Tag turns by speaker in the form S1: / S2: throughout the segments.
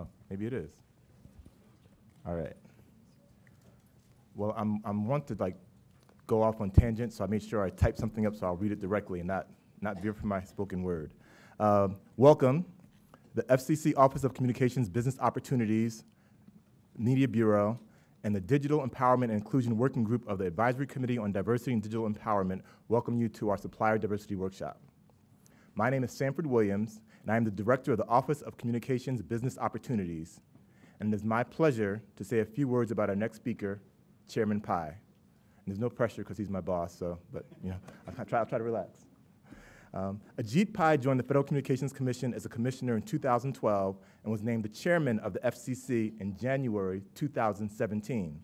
S1: Oh, maybe it is. All right. Well, I'm, I'm want to like go off on tangents, so I made sure I typed something up so I'll read it directly and not, not veer from my spoken word. Um, welcome, the FCC Office of Communications Business Opportunities, Media Bureau, and the Digital Empowerment and Inclusion Working Group of the Advisory Committee on Diversity and Digital Empowerment welcome you to our Supplier Diversity Workshop. My name is Sanford Williams, and I am the Director of the Office of Communications Business Opportunities. And it is my pleasure to say a few words about our next speaker, Chairman Pai. And there's no pressure because he's my boss, so, but, you know, I'll try, I'll try to relax. Um, Ajit Pai joined the Federal Communications Commission as a commissioner in 2012 and was named the chairman of the FCC in January 2017.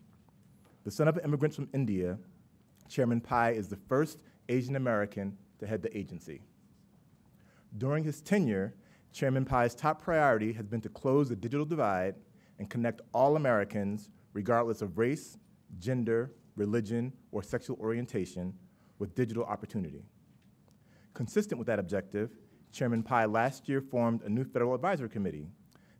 S1: The son of immigrants from India, Chairman Pai is the first Asian American to head the agency. During his tenure, Chairman Pai's top priority has been to close the digital divide and connect all Americans, regardless of race, gender, religion, or sexual orientation, with digital opportunity. Consistent with that objective, Chairman Pai last year formed a new federal advisory committee,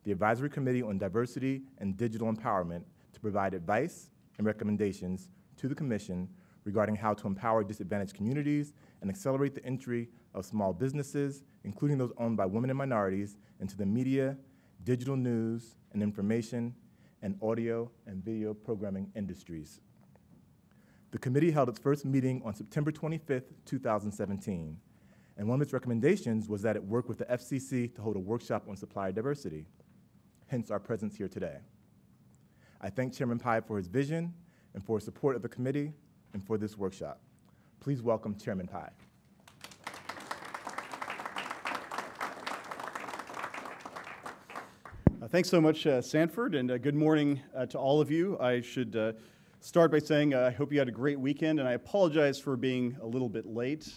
S1: the Advisory Committee on Diversity and Digital Empowerment, to provide advice and recommendations to the Commission regarding how to empower disadvantaged communities and accelerate the entry of small businesses, including those owned by women and minorities, into the media, digital news and information, and audio and video programming industries. The committee held its first meeting on September 25, 2017, and one of its recommendations was that it work with the FCC to hold a workshop on supplier diversity, hence our presence here today. I thank Chairman Pai for his vision and for his support of the committee and for this workshop. Please welcome Chairman Pai.
S2: Uh, thanks so much, uh, Sanford, and uh, good morning uh, to all of you. I should uh, start by saying uh, I hope you had a great weekend, and I apologize for being a little bit late.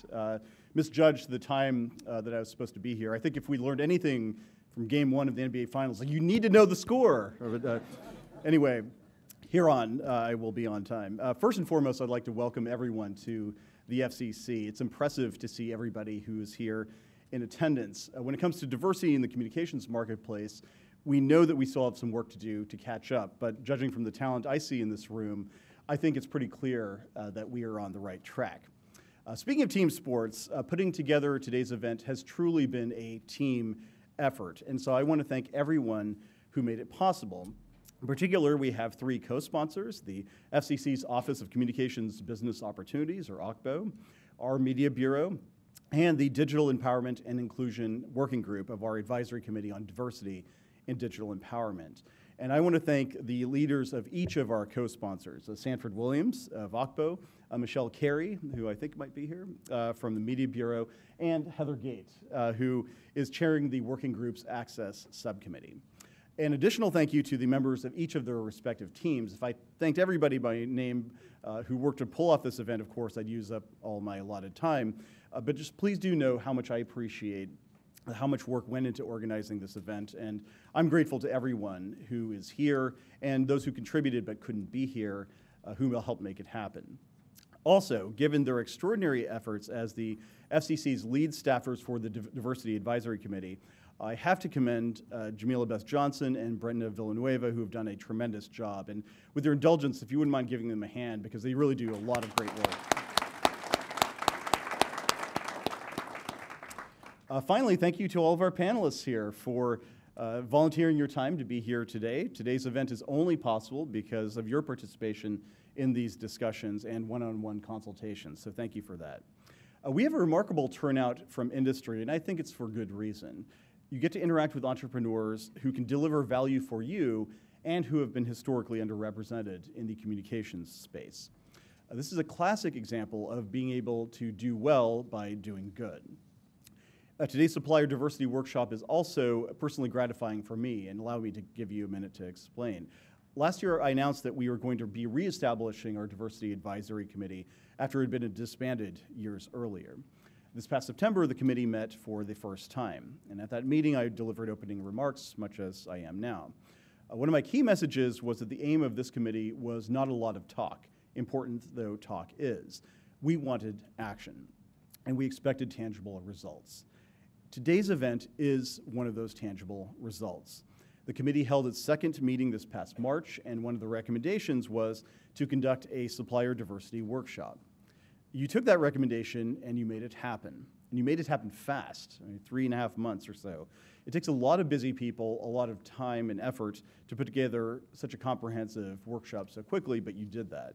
S2: misjudged the time that I was supposed to be here. I think if we learned anything from game one of the NBA Finals, like you need to know the score. anyway, here on, I will be on time. first and foremost, I'd like to welcome everyone to the FCC. It's impressive to see everybody who is here in attendance. when it comes to diversity in the communications marketplace, we know that we still have some work to do to catch up, but judging from the talent I see in this room, I think it's pretty clear uh, that we are on the right track. Uh, speaking of team sports, uh, putting together today's event has truly been a team effort, and so I want to thank everyone who made it possible. In particular, we have three co-sponsors, the FCC's Office of Communications Business Opportunities, or OCBO, our Media Bureau, and the Digital Empowerment and Inclusion Working Group of our Advisory Committee on Diversity in digital empowerment. And I want to thank the leaders of each of our co-sponsors, uh, Sanford Williams of OCBO, uh, Michelle Carey, who I think might be here, uh, from the Media Bureau, and Heather Gate, uh, who is chairing the Working Group's Access Subcommittee. An additional thank you to the members of each of their respective teams. If I thanked everybody by name uh, who worked to pull off this event, of course, I'd use up all my allotted time. Uh, but just please do know how much I appreciate how much work went into organizing this event. And I'm grateful to everyone who is here and those who contributed but couldn't be here, uh, who will help make it happen. Also, given their extraordinary efforts as the FCC's lead staffers for the Diversity Advisory Committee, I have to commend uh, Jamila Bess Johnson and Brenda Villanueva, who have done a tremendous job. And with your indulgence, if you wouldn't mind giving them a hand, because they really do a lot of great work. Uh, finally, thank you to all of our panelists here for uh, volunteering your time to be here today. Today's event is only possible because of your participation in these discussions and one-on-one consultations, so thank you for that. Uh, we have a remarkable turnout from industry, and I think it's for good reason. You get to interact with entrepreneurs who can deliver value for you and who have been historically underrepresented in the communications space. Uh, this is a classic example of being able to do well by doing good. Uh, today's supplier diversity workshop is also personally gratifying for me and allow me to give you a minute to explain. Last year, I announced that we were going to be reestablishing our diversity advisory committee after it had been disbanded years earlier. This past September, the committee met for the first time, and at that meeting, I delivered opening remarks, much as I am now. Uh, one of my key messages was that the aim of this committee was not a lot of talk, important though talk is. We wanted action, and we expected tangible results. Today's event is one of those tangible results. The committee held its second meeting this past March, and one of the recommendations was to conduct a supplier diversity workshop. You took that recommendation and you made it happen. And you made it happen fast, I mean, three and a half months or so. It takes a lot of busy people, a lot of time and effort to put together such a comprehensive workshop so quickly, but you did that.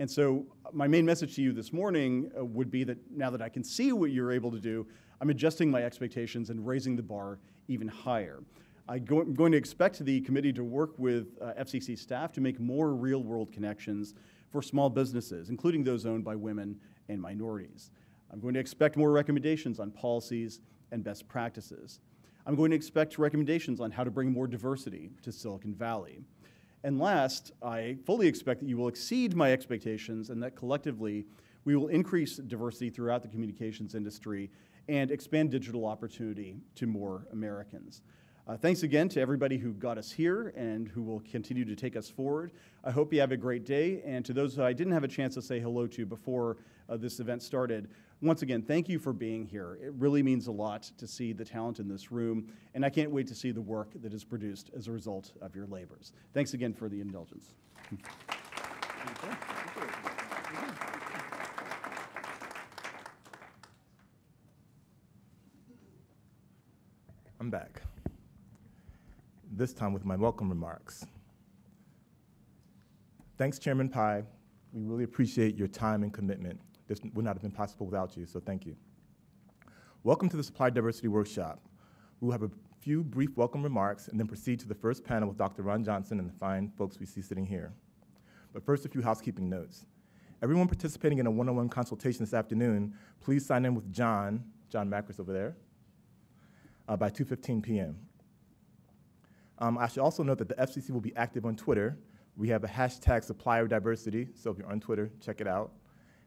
S2: And so, uh, my main message to you this morning uh, would be that now that I can see what you're able to do, I'm adjusting my expectations and raising the bar even higher. I'm going to expect the committee to work with uh, FCC staff to make more real world connections for small businesses, including those owned by women and minorities. I'm going to expect more recommendations on policies and best practices. I'm going to expect recommendations on how to bring more diversity to Silicon Valley. And last, I fully expect that you will exceed my expectations and that collectively we will increase diversity throughout the communications industry and expand digital opportunity to more Americans. Uh, thanks again to everybody who got us here and who will continue to take us forward. I hope you have a great day. And to those who I didn't have a chance to say hello to before uh, this event started, once again, thank you for being here. It really means a lot to see the talent in this room, and I can't wait to see the work that is produced as a result of your labors. Thanks again for the indulgence.
S1: I'm back. This time with my welcome remarks. Thanks, Chairman Pai. We really appreciate your time and commitment. This would not have been possible without you, so thank you. Welcome to the Supply Diversity Workshop. We will have a few brief welcome remarks and then proceed to the first panel with Dr. Ron Johnson and the fine folks we see sitting here. But first, a few housekeeping notes. Everyone participating in a one-on-one consultation this afternoon, please sign in with John, John Macris over there, uh, by 2.15 p.m. Um, I should also note that the FCC will be active on Twitter. We have a hashtag supplier diversity, so if you're on Twitter, check it out.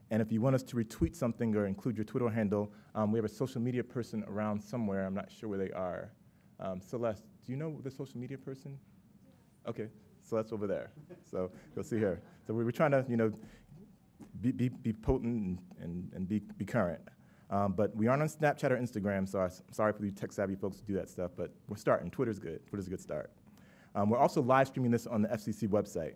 S1: And if you want us to retweet something or include your Twitter handle, um, we have a social media person around somewhere. I'm not sure where they are. Um, Celeste, do you know the social media person? Okay, Celeste over there. so you'll see her. So we were trying to, you know, be, be, be potent and, and, and be, be current. Um, but we aren't on Snapchat or Instagram, so I'm sorry for you tech savvy folks to do that stuff, but we're starting. Twitter's good. Twitter's a good start. Um, we're also live streaming this on the FCC website.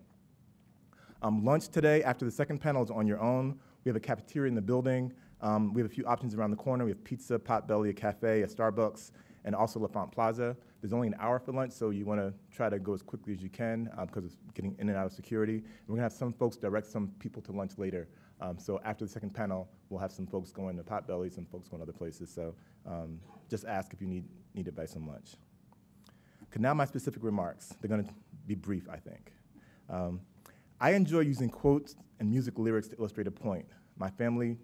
S1: Um, lunch today after the second panel is on your own. We have a cafeteria in the building. Um, we have a few options around the corner. We have pizza, Potbelly, a cafe, a Starbucks, and also L'Enfant Plaza. There's only an hour for lunch, so you want to try to go as quickly as you can because uh, it's getting in and out of security. And we're going to have some folks direct some people to lunch later um, so after the second panel, we'll have some folks going to Potbelly, some folks going other places. So um, just ask if you need, need to buy some lunch. Okay, now my specific remarks. They're going to be brief, I think. Um, I enjoy using quotes and music lyrics to illustrate a point. My family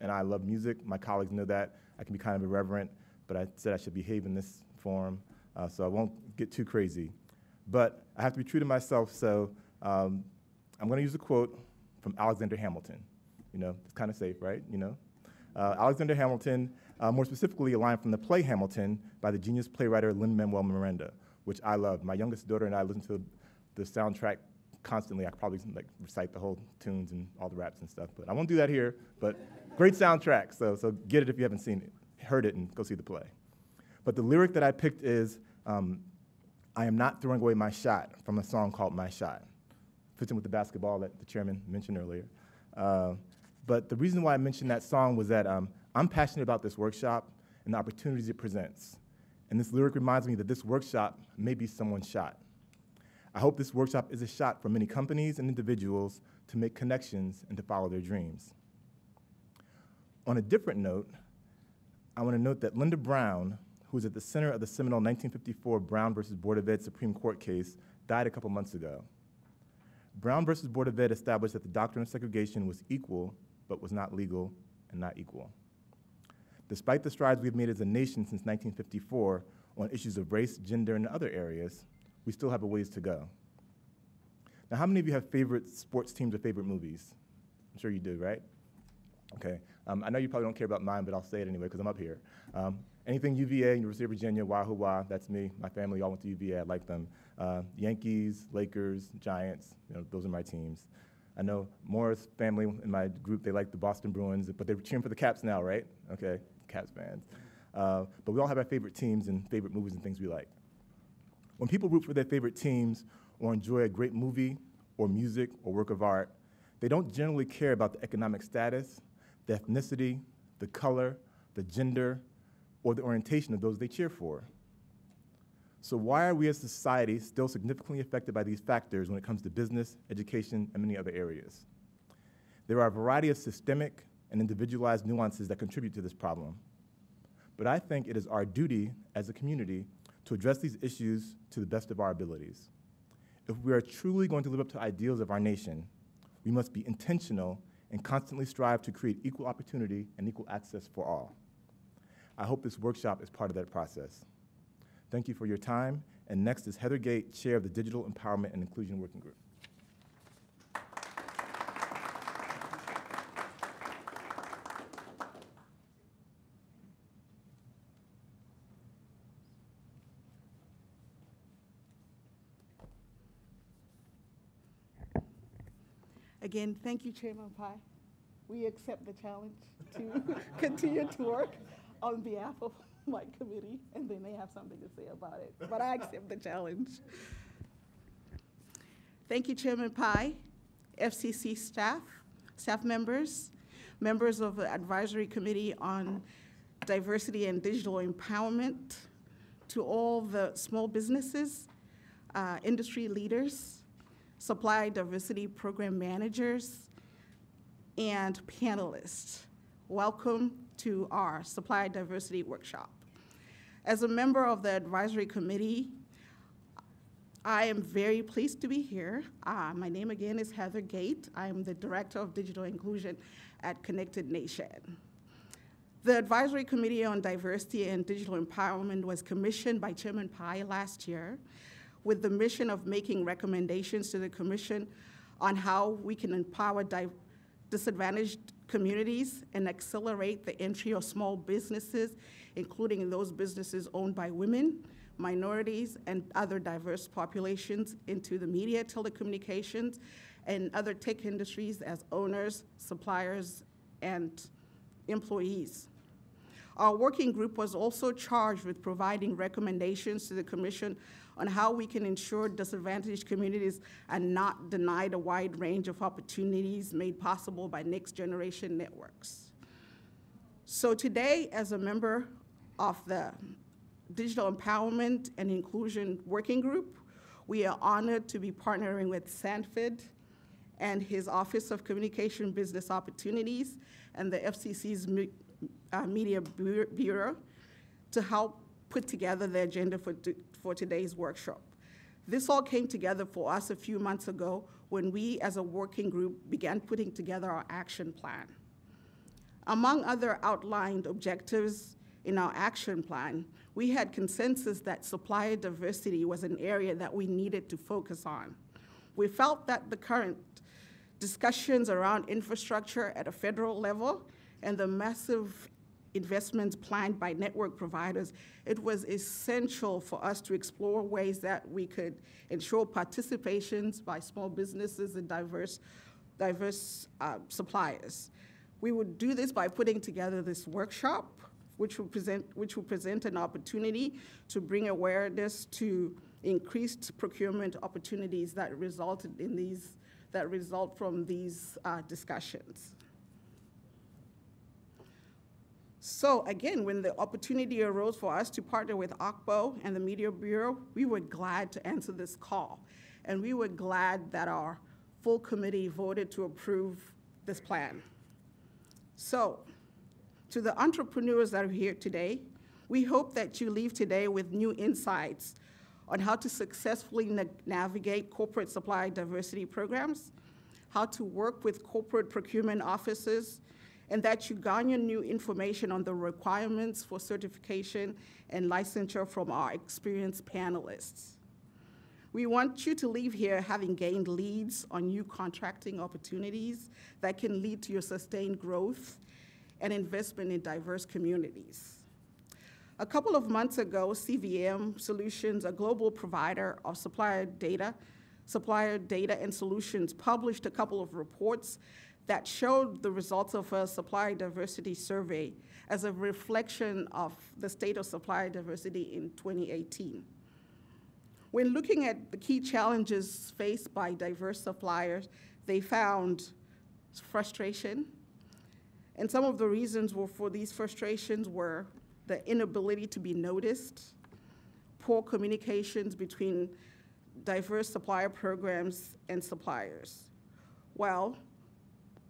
S1: and I love music. My colleagues know that. I can be kind of irreverent, but I said I should behave in this form, uh, so I won't get too crazy. But I have to be true to myself, so um, I'm going to use a quote from Alexander Hamilton. You know, it's kind of safe, right? You know, uh, Alexander Hamilton, uh, more specifically, a line from the play Hamilton by the genius playwright Lin-Manuel Miranda, which I love. My youngest daughter and I listen to the soundtrack constantly. I could probably like recite the whole tunes and all the raps and stuff, but I won't do that here. But great soundtrack, so so get it if you haven't seen it, heard it, and go see the play. But the lyric that I picked is, um, "I am not throwing away my shot" from a song called "My Shot." fits in with the basketball that the chairman mentioned earlier. Uh, but the reason why I mentioned that song was that um, I'm passionate about this workshop and the opportunities it presents. And this lyric reminds me that this workshop may be someone's shot. I hope this workshop is a shot for many companies and individuals to make connections and to follow their dreams. On a different note, I want to note that Linda Brown, who was at the center of the seminal 1954 Brown versus Board of Ed Supreme Court case, died a couple months ago. Brown versus Board of Ed established that the doctrine of segregation was equal, but was not legal and not equal. Despite the strides we've made as a nation since 1954 on issues of race, gender, and other areas, we still have a ways to go. Now, how many of you have favorite sports teams or favorite movies? I'm sure you do, right? Okay. Um, I know you probably don't care about mine, but I'll say it anyway because I'm up here. Um, anything UVA, University of Virginia, Wahoo Wah, that's me. My family all went to UVA. I like them. Uh, Yankees, Lakers, Giants, you know, those are my teams. I know Morris family in my group, they like the Boston Bruins, but they're cheering for the Caps now, right? Okay, Caps fans. Uh, but we all have our favorite teams and favorite movies and things we like. When people root for their favorite teams or enjoy a great movie or music or work of art, they don't generally care about the economic status, the ethnicity, the color, the gender, or the orientation of those they cheer for. So why are we as a society still significantly affected by these factors when it comes to business, education, and many other areas? There are a variety of systemic and individualized nuances that contribute to this problem. But I think it is our duty as a community to address these issues to the best of our abilities. If we are truly going to live up to ideals of our nation, we must be intentional and constantly strive to create equal opportunity and equal access for all. I hope this workshop is part of that process. Thank you for your time. And next is Heather Gate, Chair of the Digital Empowerment and Inclusion Working Group.
S3: Again, thank you, Chairman Pai. We accept the challenge to continue to work on behalf of my committee, and then they have something to say about it, but I accept the challenge. Thank you, Chairman Pai, FCC staff, staff members, members of the Advisory Committee on Diversity and Digital Empowerment, to all the small businesses, uh, industry leaders, supply diversity program managers, and panelists. Welcome to our supply diversity workshop. As a member of the advisory committee, I am very pleased to be here. Uh, my name again is Heather Gate. I am the Director of Digital Inclusion at Connected Nation. The Advisory Committee on Diversity and Digital Empowerment was commissioned by Chairman Pai last year with the mission of making recommendations to the Commission on how we can empower disadvantaged communities and accelerate the entry of small businesses, including those businesses owned by women, minorities, and other diverse populations into the media, telecommunications, and other tech industries as owners, suppliers, and employees. Our working group was also charged with providing recommendations to the Commission on how we can ensure disadvantaged communities are not denied a wide range of opportunities made possible by next generation networks. So today, as a member of the Digital Empowerment and Inclusion Working Group, we are honored to be partnering with Sanford and his Office of Communication Business Opportunities and the FCC's uh, Media Bureau to help put together the agenda for, for today's workshop. This all came together for us a few months ago when we, as a working group, began putting together our action plan. Among other outlined objectives in our action plan, we had consensus that supplier diversity was an area that we needed to focus on. We felt that the current discussions around infrastructure at a federal level and the massive investments planned by network providers, it was essential for us to explore ways that we could ensure participations by small businesses and diverse, diverse uh, suppliers. We would do this by putting together this workshop, which will present, which will present an opportunity to bring awareness to increased procurement opportunities that resulted in these, that result from these uh, discussions. So again, when the opportunity arose for us to partner with OCBO and the Media Bureau, we were glad to answer this call. And we were glad that our full committee voted to approve this plan. So, to the entrepreneurs that are here today, we hope that you leave today with new insights on how to successfully na navigate corporate supply diversity programs, how to work with corporate procurement offices and that you garner new information on the requirements for certification and licensure from our experienced panelists. We want you to leave here having gained leads on new contracting opportunities that can lead to your sustained growth and investment in diverse communities. A couple of months ago, CVM Solutions, a global provider of supplier data, supplier data and solutions, published a couple of reports that showed the results of a supplier diversity survey as a reflection of the state of supplier diversity in 2018. When looking at the key challenges faced by diverse suppliers, they found frustration. And some of the reasons were for these frustrations were the inability to be noticed, poor communications between diverse supplier programs and suppliers. Well,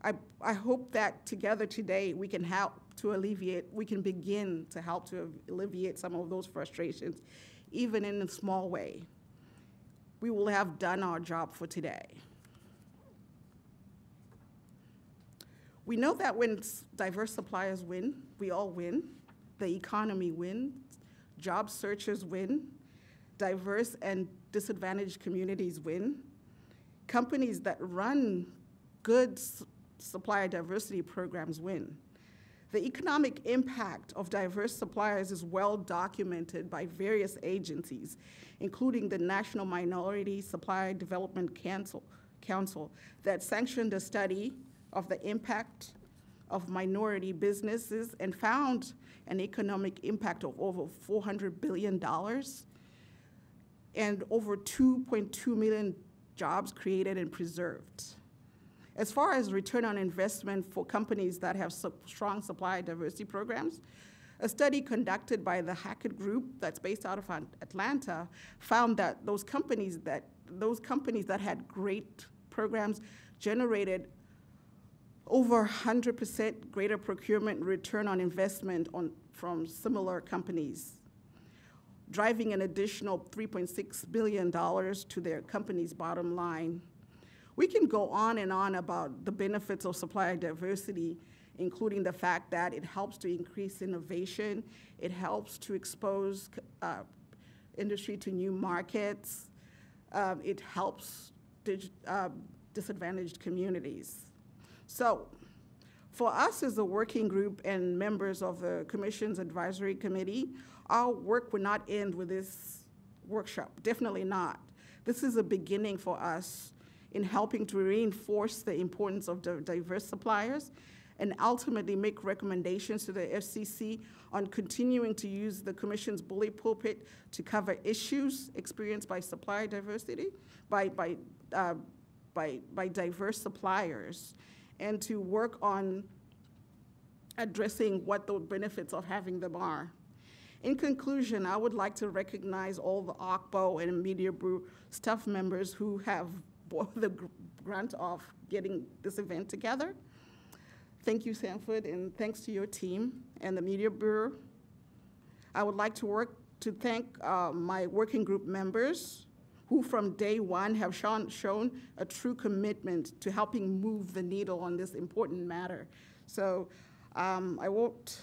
S3: I, I hope that together today we can help to alleviate, we can begin to help to alleviate some of those frustrations, even in a small way. We will have done our job for today. We know that when diverse suppliers win, we all win, the economy wins, job searchers win, diverse and disadvantaged communities win, companies that run good supplier diversity programs win. The economic impact of diverse suppliers is well documented by various agencies, including the National Minority Supplier Development Council, Council that sanctioned a study of the impact of minority businesses and found an economic impact of over $400 billion and over 2.2 million jobs created and preserved. As far as return on investment for companies that have su- strong supply diversity programs, a study conducted by the Hackett Group that's based out of Atlanta found that those companies that those companies that had great programs generated over 100% greater procurement return on investment on, from similar companies, driving an additional $3.6 billion to their company's bottom line. We can go on and on about the benefits of supplier diversity, including the fact that it helps to increase innovation, it helps to expose uh, industry to new markets, um, it helps uh, disadvantaged communities. So, for us as a working group and members of the Commission's Advisory Committee, our work will not end with this workshop, definitely not. This is a beginning for us in helping to reinforce the importance of di- diverse suppliers and ultimately make recommendations to the FCC on continuing to use the Commission's bully pulpit to cover issues experienced by supplier diversity, by, by, uh, by, by diverse suppliers, and to work on addressing what the benefits of having them are. In conclusion, I would like to recognize all the OCBO and Media Bureau staff members who have bore the gr- grunt of getting this event together. Thank you, Sanford, and thanks to your team and the Media Bureau. I would like to work to thank uh, my working group members who from day one have shown, shown a true commitment to helping move the needle on this important matter. So um, I won't,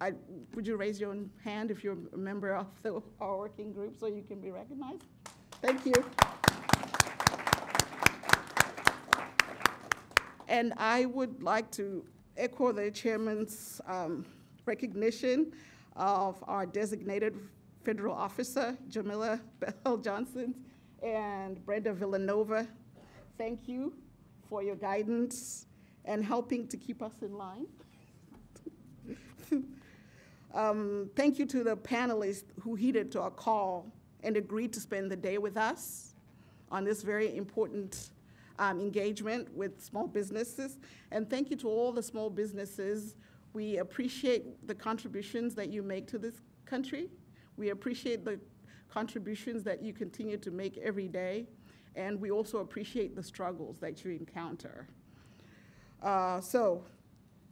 S3: I, would you raise your hand if you're a member of the, our working group so you can be recognized? Thank you. And I would like to echo the chairman's um, recognition of our designated federal officer, Jamila Bess Johnson, and Brenda Villanova. Thank you for your guidance and helping to keep us in line. Um, Thank you to the panelists who heeded to our call and agreed to spend the day with us on this very important um, engagement with small businesses. And thank you to all the small businesses. We appreciate the contributions that you make to this country. We appreciate the contributions that you continue to make every day. And we also appreciate the struggles that you encounter. Uh, so,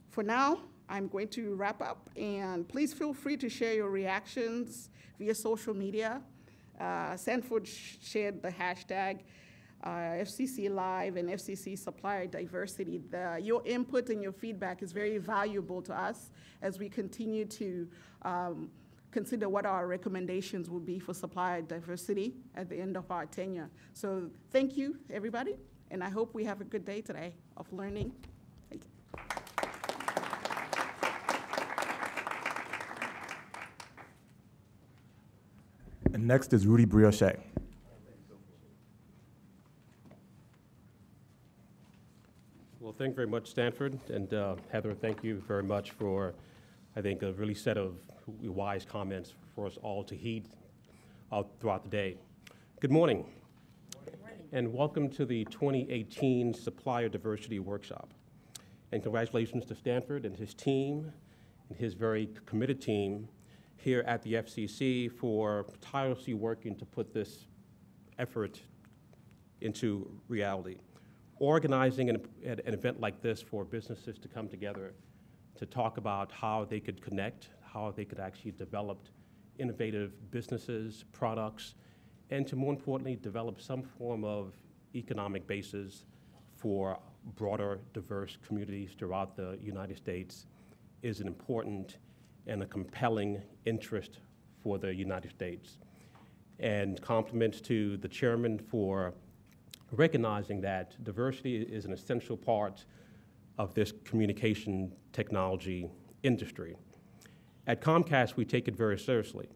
S3: for now, I'm going to wrap up, and please feel free to share your reactions via social media. Uh, Sanford sh- shared the hashtag uh, FCC Live and FCC Supplier Diversity. The, your input and your feedback is very valuable to us as we continue to um, consider what our recommendations will be for supplier diversity at the end of our tenure. So thank you, everybody, and I hope we have a good day today of learning. Thank you.
S1: And next is Rudy Brioche.
S4: Well, thank you very much, Stanford. And uh, Heather, thank you very much for, I think, a really set of wise comments for us all to heed throughout the day. Good morning. And welcome to the 2018 Supplier Diversity Workshop. And congratulations to Stanford and his team, and his very committed team here at the FCC for tirelessly working to put this effort into reality. Organizing an, an an event like this for businesses to come together to talk about how they could connect, how they could actually develop innovative businesses, products, and to more importantly, develop some form of economic basis for broader, diverse communities throughout the United States is an important and a compelling interest for the United States. And compliments to the chairman for recognizing that diversity is an essential part of this communication technology industry. At Comcast, we take it very seriously.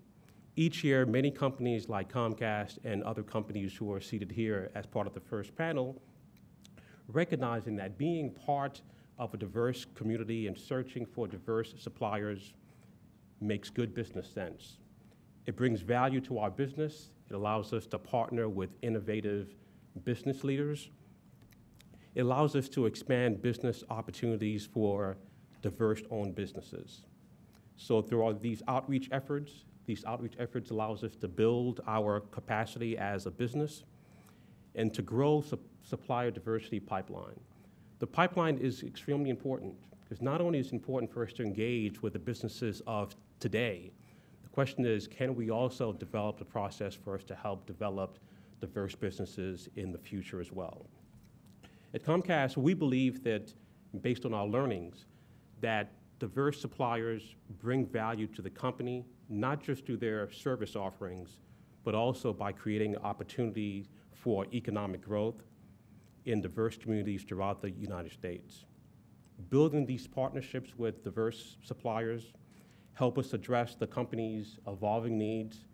S4: Each year, many companies like Comcast and other companies who are seated here as part of the first panel, recognizing that being part of a diverse community and searching for diverse suppliers makes good business sense. It brings value to our business. It allows us to partner with innovative business leaders. It allows us to expand business opportunities for diverse-owned businesses. So through all these outreach efforts, these outreach efforts allows us to build our capacity as a business and to grow sup- supplier diversity pipeline. The pipeline is extremely important because not only is it important for us to engage with the businesses of today, the question is, can we also develop the process for us to help develop diverse businesses in the future as well? At Comcast, we believe that, based on our learnings, that diverse suppliers bring value to the company, not just through their service offerings, but also by creating opportunity for economic growth in diverse communities throughout the United States. Building these partnerships with diverse suppliers help us address the company's evolving needs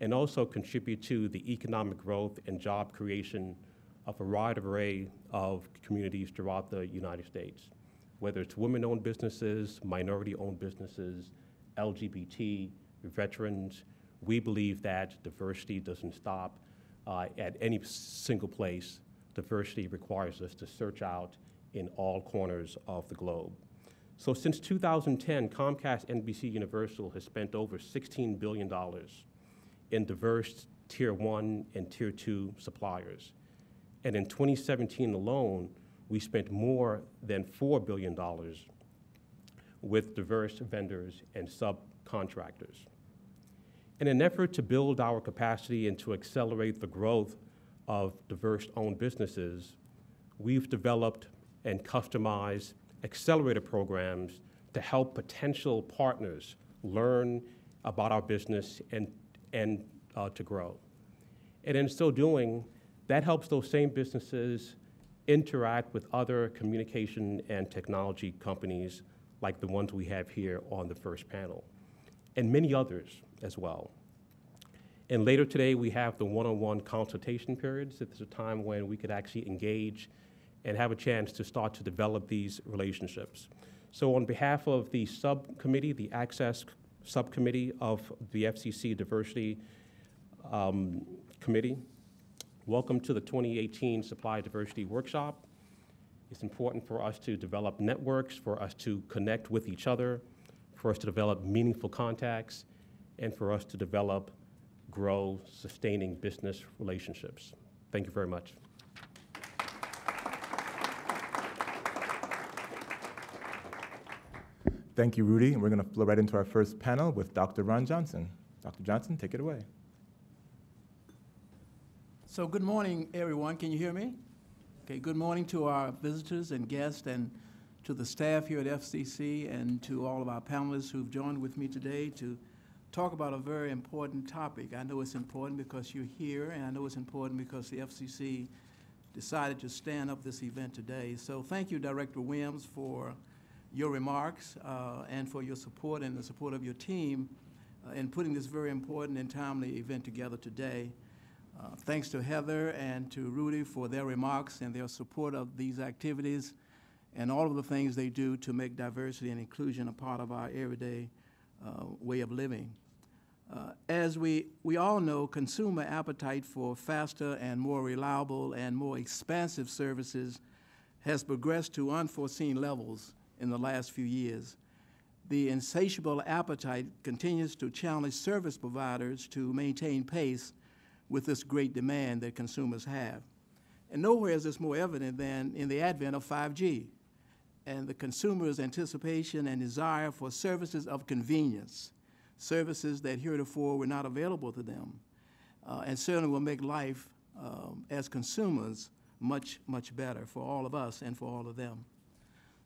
S4: and also contribute to the economic growth and job creation a wide array of communities throughout the United States, whether it's women-owned businesses, minority-owned businesses, LGBT, veterans. We believe that diversity doesn't stop uh, at any single place. Diversity requires us to search out in all corners of the globe. So since 2010, Comcast NBC Universal has spent over $16 billion in diverse tier one and tier two suppliers. And in 2017 alone, we spent more than $4 billion with diverse vendors and subcontractors. In an effort to build our capacity and to accelerate the growth of diverse owned businesses, we've developed and customized accelerator programs to help potential partners learn about our business and, and uh, to grow. And in so doing, that helps those same businesses interact with other communication and technology companies like the ones we have here on the first panel, and many others as well. And later today, we have the one-on-one consultation periods. It's a time when we could actually engage and have a chance to start to develop these relationships. So on behalf of the subcommittee, the Access Subcommittee of the FCC Diversity um, Committee, welcome to the 2018 Supply Diversity Workshop. It's important for us to develop networks, for us to connect with each other, for us to develop meaningful contacts, and for us to develop, grow, sustaining business relationships. Thank you very much.
S1: Thank you, Rudy. And we're going to flow right into our first panel with Dr. Ron Johnson. Dr. Johnson, take it away.
S5: So good morning, everyone. Can you hear me? Okay, good morning to our visitors and guests and to the staff here at FCC and to all of our panelists who've joined with me today to talk about a very important topic. I know it's important because you're here, and I know it's important because the FCC decided to stand up this event today. So thank you, Director Williams, for your remarks uh, and for your support and the support of your team uh, in putting this very important and timely event together today. Uh, thanks to Heather and to Rudy for their remarks and their support of these activities and all of the things they do to make diversity and inclusion a part of our everyday uh, way of living. Uh, As we, we all know, consumer appetite for faster and more reliable and more expansive services has progressed to unforeseen levels in the last few years. The insatiable appetite continues to challenge service providers to maintain pace with this great demand that consumers have. And nowhere is this more evident than in the advent of 5G and the consumer's anticipation and desire for services of convenience, services that heretofore were not available to them, uh, and certainly will make life um, as consumers much, much better for all of us and for all of them.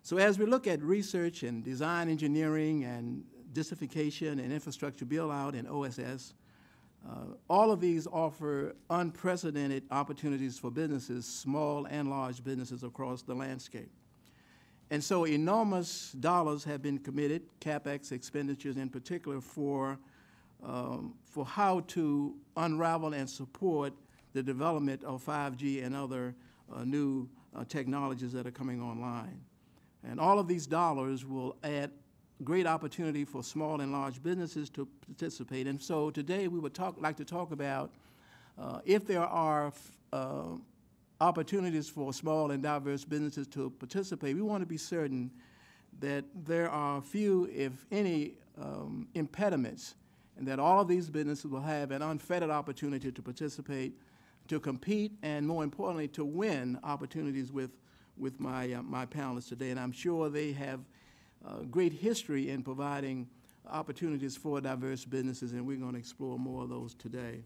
S5: So as we look at research and design engineering and distribution and infrastructure build-out and OSS, uh, all of these offer unprecedented opportunities for businesses, small and large businesses across the landscape. And so enormous dollars have been committed, CapEx expenditures in particular, for, um, for how to unravel and support the development of 5G and other uh, new uh, technologies that are coming online. And all of these dollars will add great opportunity for small and large businesses to participate. And so today we would talk, like to talk about uh, if there are uh, opportunities for small and diverse businesses to participate, we want to be certain that there are few, if any, um, impediments, and that all of these businesses will have an unfettered opportunity to participate, to compete, and more importantly, to win opportunities with, with my, uh, my panelists today. And I'm sure they have uh, great history in providing opportunities for diverse businesses, and we're going to explore more of those today.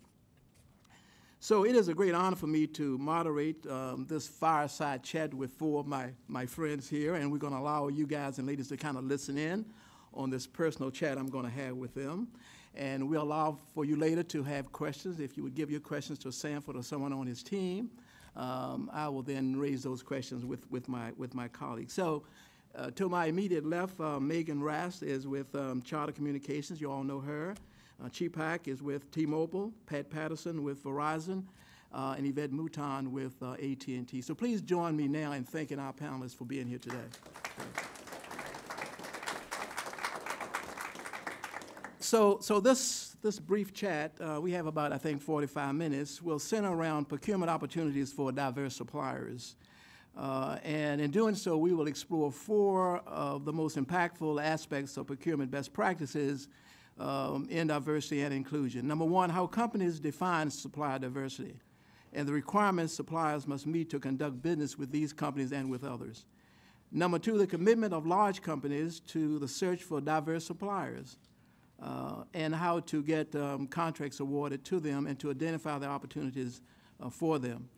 S5: So it is a great honor for me to moderate um, this fireside chat with four of my, my friends here, and we're going to allow you guys and ladies to kind of listen in on this personal chat I'm going to have with them. And we'll allow for you later to have questions. If you would give your questions to Sanford or someone on his team, um, I will then raise those questions with, with, my, with my colleagues. So uh, to my immediate left, uh, Megan Rast is with um, Charter Communications. You all know her. Uh, is with T-Mobile, Pat Patterson with Verizon, uh, and Yvette Mouton with uh, AT&T. So please join me now in thanking our panelists for being here today. So, so this, this brief chat, uh, we have about, I think, 45 minutes, will center around procurement opportunities for diverse suppliers. Uh, and in doing so, we will explore four of the most impactful aspects of procurement best practices um, in diversity and inclusion. Number one, how companies define supplier diversity and the requirements suppliers must meet to conduct business with these companies and with others. Number two, the commitment of large companies to the search for diverse suppliers uh, and how to get um, contracts awarded to them and to identify the opportunities uh, for them.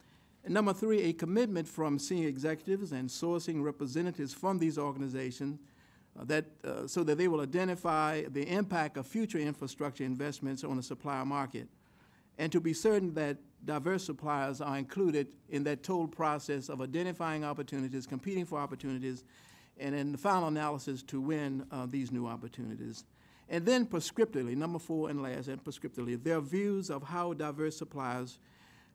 S5: And number three, a commitment from senior executives and sourcing representatives from these organizations uh, that, uh, so that they will identify the impact of future infrastructure investments on the supplier market, and to be certain that diverse suppliers are included in that total process of identifying opportunities, competing for opportunities, and in the final analysis to win uh, these new opportunities. And then prescriptively, number four and last, and prescriptively, their views of how diverse suppliers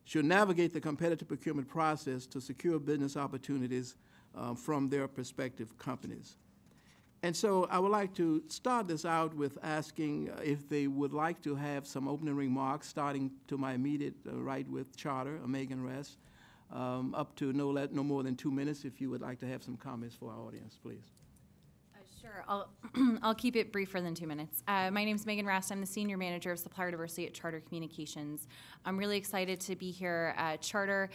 S5: should navigate the competitive procurement process to secure business opportunities uh, from their prospective companies. And so I would like to start this out with asking uh, if they would like to have some opening remarks, starting to my immediate uh, right with Charter, uh, Megan Rast, um, up to no, let, no more than two minutes if you would like to have some comments for our audience, please.
S6: Sure, I'll, I'll keep it briefer than two minutes. Uh, my name is Megan Rast. I'm the Senior Manager of Supplier Diversity at Charter Communications. I'm really excited to be here at Charter.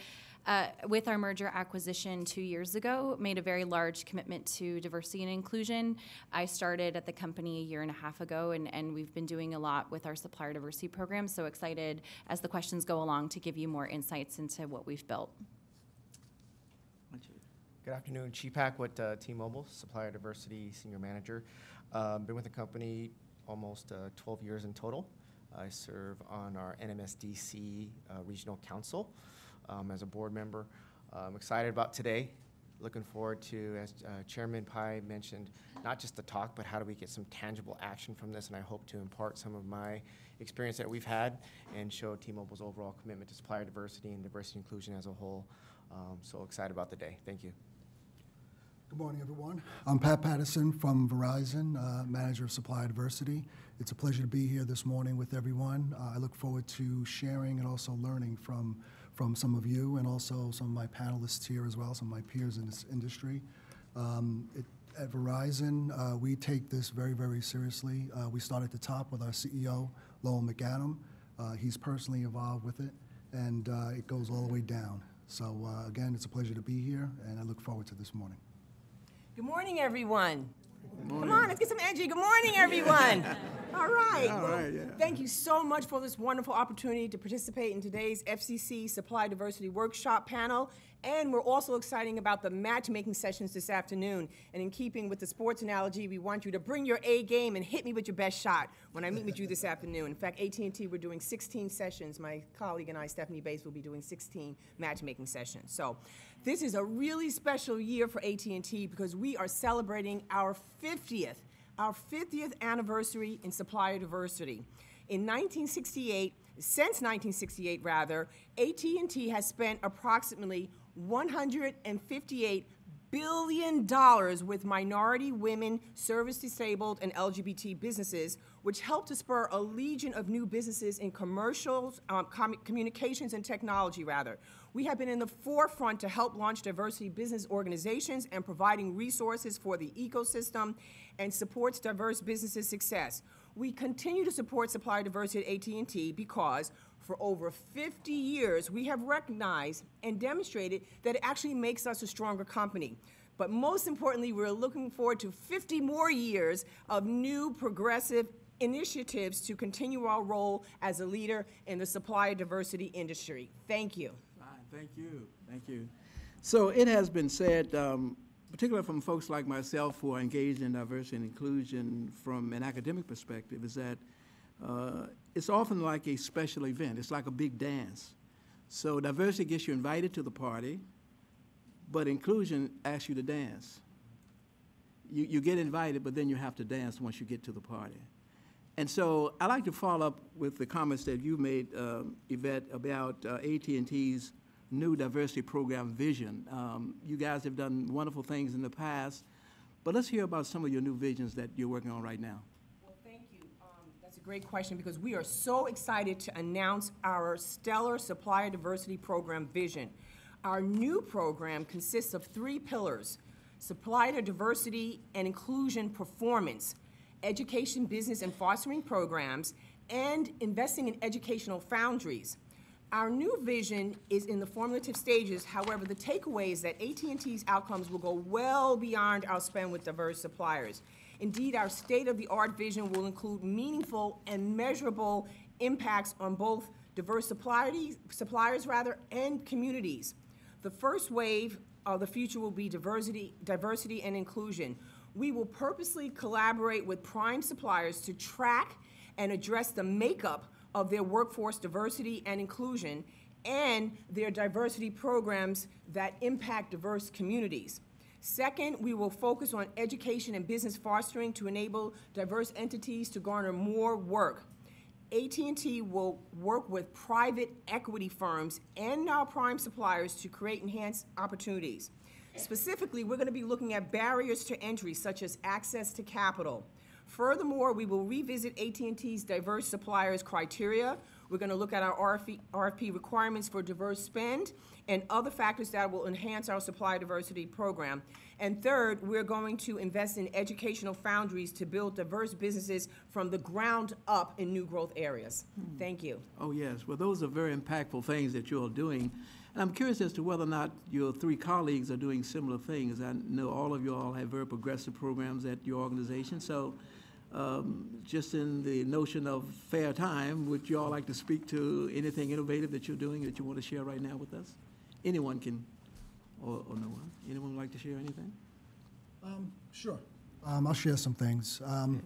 S6: Uh, with our merger acquisition two years ago, made a very large commitment to diversity and inclusion. I started at the company a year and a half ago, and, and we've been doing a lot with our supplier diversity program. So excited as the questions go along to give you more insights into what we've built.
S7: Good afternoon, Cheepak with uh, T-Mobile, Supplier Diversity Senior Manager. Um, Been with the company almost uh, 12 years in total. I serve on our NMSDC uh, Regional Council um, as a board member. I'm excited about today. Looking forward to, as uh, Chairman Pai mentioned, not just the talk, but how do we get some tangible action from this? And I hope to impart some of my experience that we've had and show T-Mobile's overall commitment to supplier diversity and diversity inclusion as a whole. Um, So excited about the day. Thank you.
S8: Good morning, everyone. I'm Pat Patterson from Verizon, uh, Manager of Supply Diversity. It's a pleasure to be here this morning with everyone. Uh, I look forward to sharing and also learning from, from some of you and also some of my panelists here as well, some of my peers in this industry. Um, it, at Verizon, uh, we take this very, very seriously. Uh, we start at the top with our CEO, Lowell McAdam. Uh, he's personally involved with it, and uh, it goes all the way down. So, again, it's a pleasure to be here, and I look forward to this morning.
S9: Good morning, everyone. Come on, let's get some energy. Good morning, everyone. All right.
S5: All
S9: Well,
S5: right, yeah.
S9: Thank you so much for this wonderful opportunity to participate in today's FCC Supply Diversity Workshop panel. And we're also excited about the matchmaking sessions this afternoon. And in keeping with the sports analogy, we want you to bring your A game and hit me with your best shot when I meet with you this afternoon. In fact, AT&T, we're doing 16 sessions. My colleague and I, Stephanie Bates, will be doing 16 matchmaking sessions. So this is a really special year for AT&T because we are celebrating our 50th, our 50th anniversary in supplier diversity. In 1968, since 1968 rather, AT&T has spent approximately 158 billion dollars with minority, women, service disabled, and LGBT businesses, which helped to spur a legion of new businesses in commercials, um, com- communications, and technology, rather. We have been in the forefront to help launch diversity business organizations and providing resources for the ecosystem and supports diverse businesses' success. We continue to support supplier diversity at AT&T because for over 50 years, we have recognized and demonstrated that it actually makes us a stronger company. But most importantly, we're looking forward to 50 more years of new progressive initiatives to continue our role as a leader in the supplier diversity industry. Thank you.
S5: Thank you, thank you. So it has been said, um, particularly from folks like myself who are engaged in diversity and inclusion from an academic perspective, is that uh, it's often like a special event. It's like a big dance. So diversity gets you invited to the party, but inclusion asks you to dance. You, you get invited, but then you have to dance once you get to the party. And so I like to follow up with the comments that you made, um, Yvette, about uh, AT&T's new diversity program vision. Um, you guys have done wonderful things in the past, but let's hear about some of your new visions that you're working on right now.
S9: Well, thank you. Um, That's a great question because we are so excited to announce our stellar supplier diversity program vision. Our new program consists of three pillars, supplier diversity and inclusion performance, education, business, and fostering programs, and investing in educational foundries. Our new vision is in the formulative stages. However, the takeaway is that AT&T's outcomes will go well beyond our spend with diverse suppliers. Indeed, our state-of-the-art vision will include meaningful and measurable impacts on both diverse suppliers, suppliers rather, and communities. The first wave of the future will be diversity, diversity and inclusion. We will purposely collaborate with prime suppliers to track and address the makeup of their workforce diversity and inclusion and their diversity programs that impact diverse communities. Second, we will focus on education and business fostering to enable diverse entities to garner more work. AT&T will work with private equity firms and our prime suppliers to create enhanced opportunities. Specifically, we're going to be looking at barriers to entry such as access to capital. Furthermore, we will revisit AT&T's diverse suppliers criteria. We're going to look at our RFP, RFP requirements for diverse spend and other factors that will enhance our supply diversity program. And third, we're going to invest in educational foundries to build diverse businesses from the ground up in new growth areas. Hmm. Thank you.
S5: Oh, yes. Well, those are very impactful things that you're doing. And I'm curious as to whether or not your three colleagues are doing similar things. I know all of you all have very progressive programs at your organization. So, um, just in the notion of fair time, would you all like to speak to anything innovative that you're doing that you want to share right now with us? Anyone can, or, or no one? Anyone would like to share anything?
S8: Um, Sure. Um, I'll share some things. Um,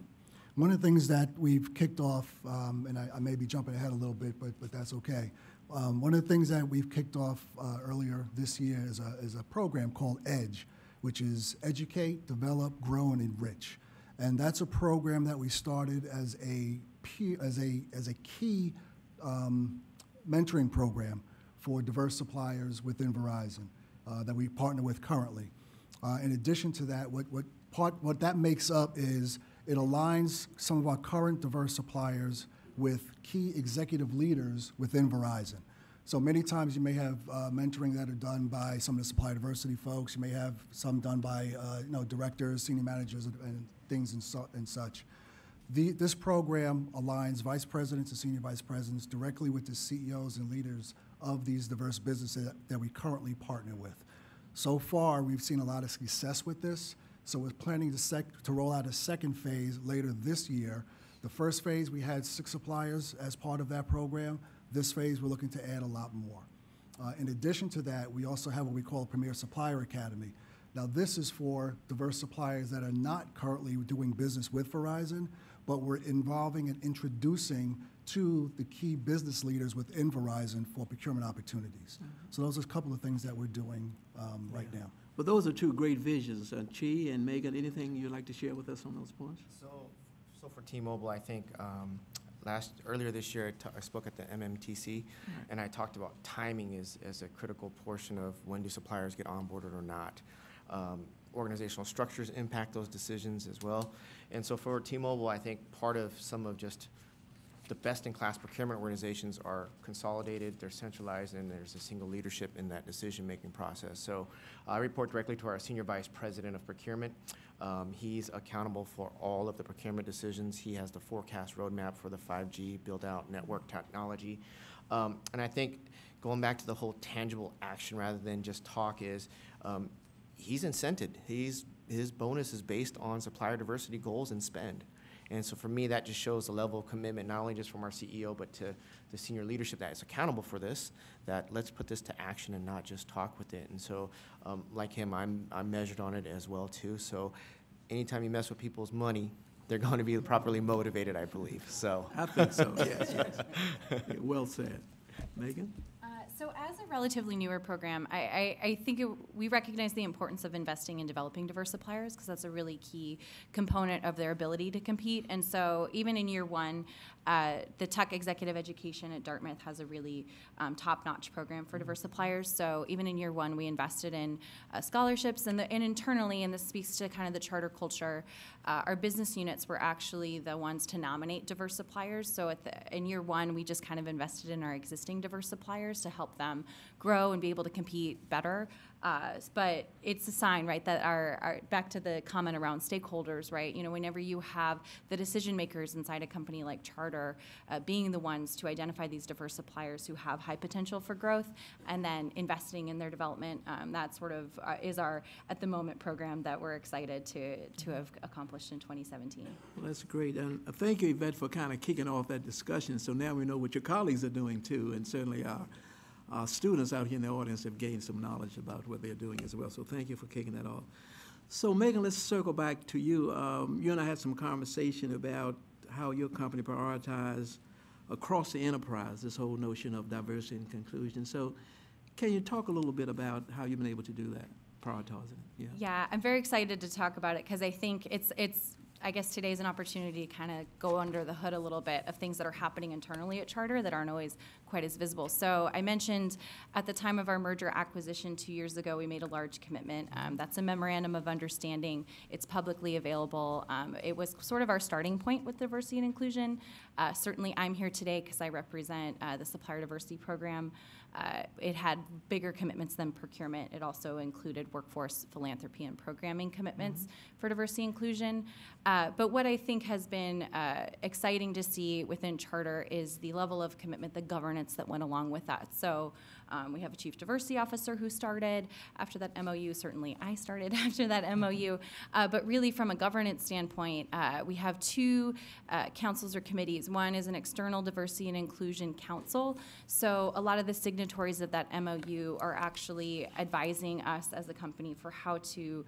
S8: One of the things that we've kicked off, um, and I I may be jumping ahead a little bit, but, but that's okay. Um, One of the things that we've kicked off uh, earlier this year is a, is a program called EDGE, which is Educate, Develop, Grow, and Enrich. And that's a program that we started as a, as a, as a key um, mentoring program for diverse suppliers within Verizon uh, that we partner with currently. Uh, in addition to that, what, what part, what that makes up is it aligns some of our current diverse suppliers with key executive leaders within Verizon. So many times you may have uh, mentoring that are done by some of the supply diversity folks. You may have some done by uh, you know directors, senior managers, and, and things and, and such. The, this program aligns vice presidents and senior vice presidents directly with the CEOs and leaders of these diverse businesses that, that we currently partner with. So far, we've seen a lot of success with this. So we're planning to, to roll out a second phase later this year. The first phase, we had six suppliers as part of that program. This phase, we're looking to add a lot more. Uh, in addition to that, we also have what we call a Premier Supplier Academy. Now, this is for diverse suppliers that are not currently doing business with Verizon, but we're involving and introducing to the key business leaders within Verizon for procurement opportunities. So those are a couple of things that we're doing um, right now.
S5: But those are two great visions. Uh, Chi and Megan, anything you'd like to share with us on those points?
S7: So, so for T-Mobile, I think um, last earlier this year, I I spoke at the MMTC, and I talked about timing is, is a critical portion of when do suppliers get onboarded or not. Um, organizational structures impact those decisions as well. And so for T-Mobile, I think part of some of just the best-in-class procurement organizations are consolidated, they're centralized, and there's a single leadership in that decision-making process. So I report directly to our Senior Vice President of Procurement. Um, He's accountable for all of the procurement decisions. He has the forecast roadmap for the 5G build-out network technology. Um, And I think going back to the whole tangible action rather than just talk is, um, he's incented. He's, his bonus is based on supplier diversity goals and spend. And so for me, that just shows the level of commitment, not only just from our CEO, but to the senior leadership that is accountable for this, that let's put this to action and not just talk with it. And so, um, like him, I'm, I'm measured on it as well, too. So anytime you mess with people's money, they're going to be properly motivated, I believe, so.
S5: I think so, yes, yes. Yeah, Well said. Megan?
S6: So as a relatively newer program, I, I, I think it, we recognize the importance of investing in developing diverse suppliers because that's a really key component of their ability to compete. And so even in year one, uh, the Tuck Executive Education at Dartmouth has a really um, top-notch program for diverse suppliers. So even in year one, we invested in uh, scholarships and, the, and internally, and this speaks to kind of the charter culture. Uh, our business units were actually the ones to nominate diverse suppliers. So at the, in year one, we just kind of invested in our existing diverse suppliers to help them grow and be able to compete better. Uh, but it's a sign, right, that our, our back to the comment around stakeholders, right? You know, whenever you have the decision makers inside a company like Charter uh, being the ones to identify these diverse suppliers who have high potential for growth, and then investing in their development, um, that sort of uh, is our at the moment program that we're excited to to have accomplished in 2017.
S5: Well, that's great. And uh, thank you, Yvette, for kind of kicking off that discussion. So now we know what your colleagues are doing too, and certainly our, our students out here in the audience have gained some knowledge about what they're doing as well. So thank you for kicking that off. So Megan, let's circle back to you. Um, you and I had some conversation about how your company prioritizes across the enterprise this whole notion of diversity and inclusion. So can you talk a little bit about how you've been able to do that, prioritizing? Yeah.
S6: Yeah, I'm very excited to talk about it because I think it's it's. I guess today's an opportunity to kind of go under the hood a little bit of things that are happening internally at Charter that aren't always quite as visible. So I mentioned at the time of our merger acquisition two years ago, we made a large commitment. Um, that's a memorandum of understanding. It's publicly available. Um, it was sort of our starting point with diversity and inclusion. Uh, certainly, I'm here today because I represent uh, the supplier diversity program. Uh, it had bigger commitments than procurement. It also included workforce philanthropy and programming commitments for diversity inclusion. Uh, but what I think has been uh, exciting to see within Charter is the level of commitment, the governance that went along with that. So um, we have a chief diversity officer who started after that MOU. Certainly, I started after that MOU. Uh, but really, from a governance standpoint, uh, we have two uh, councils or committees. One is an external diversity and inclusion council. So a lot of the signatories of that MOU are actually advising us as a company for how to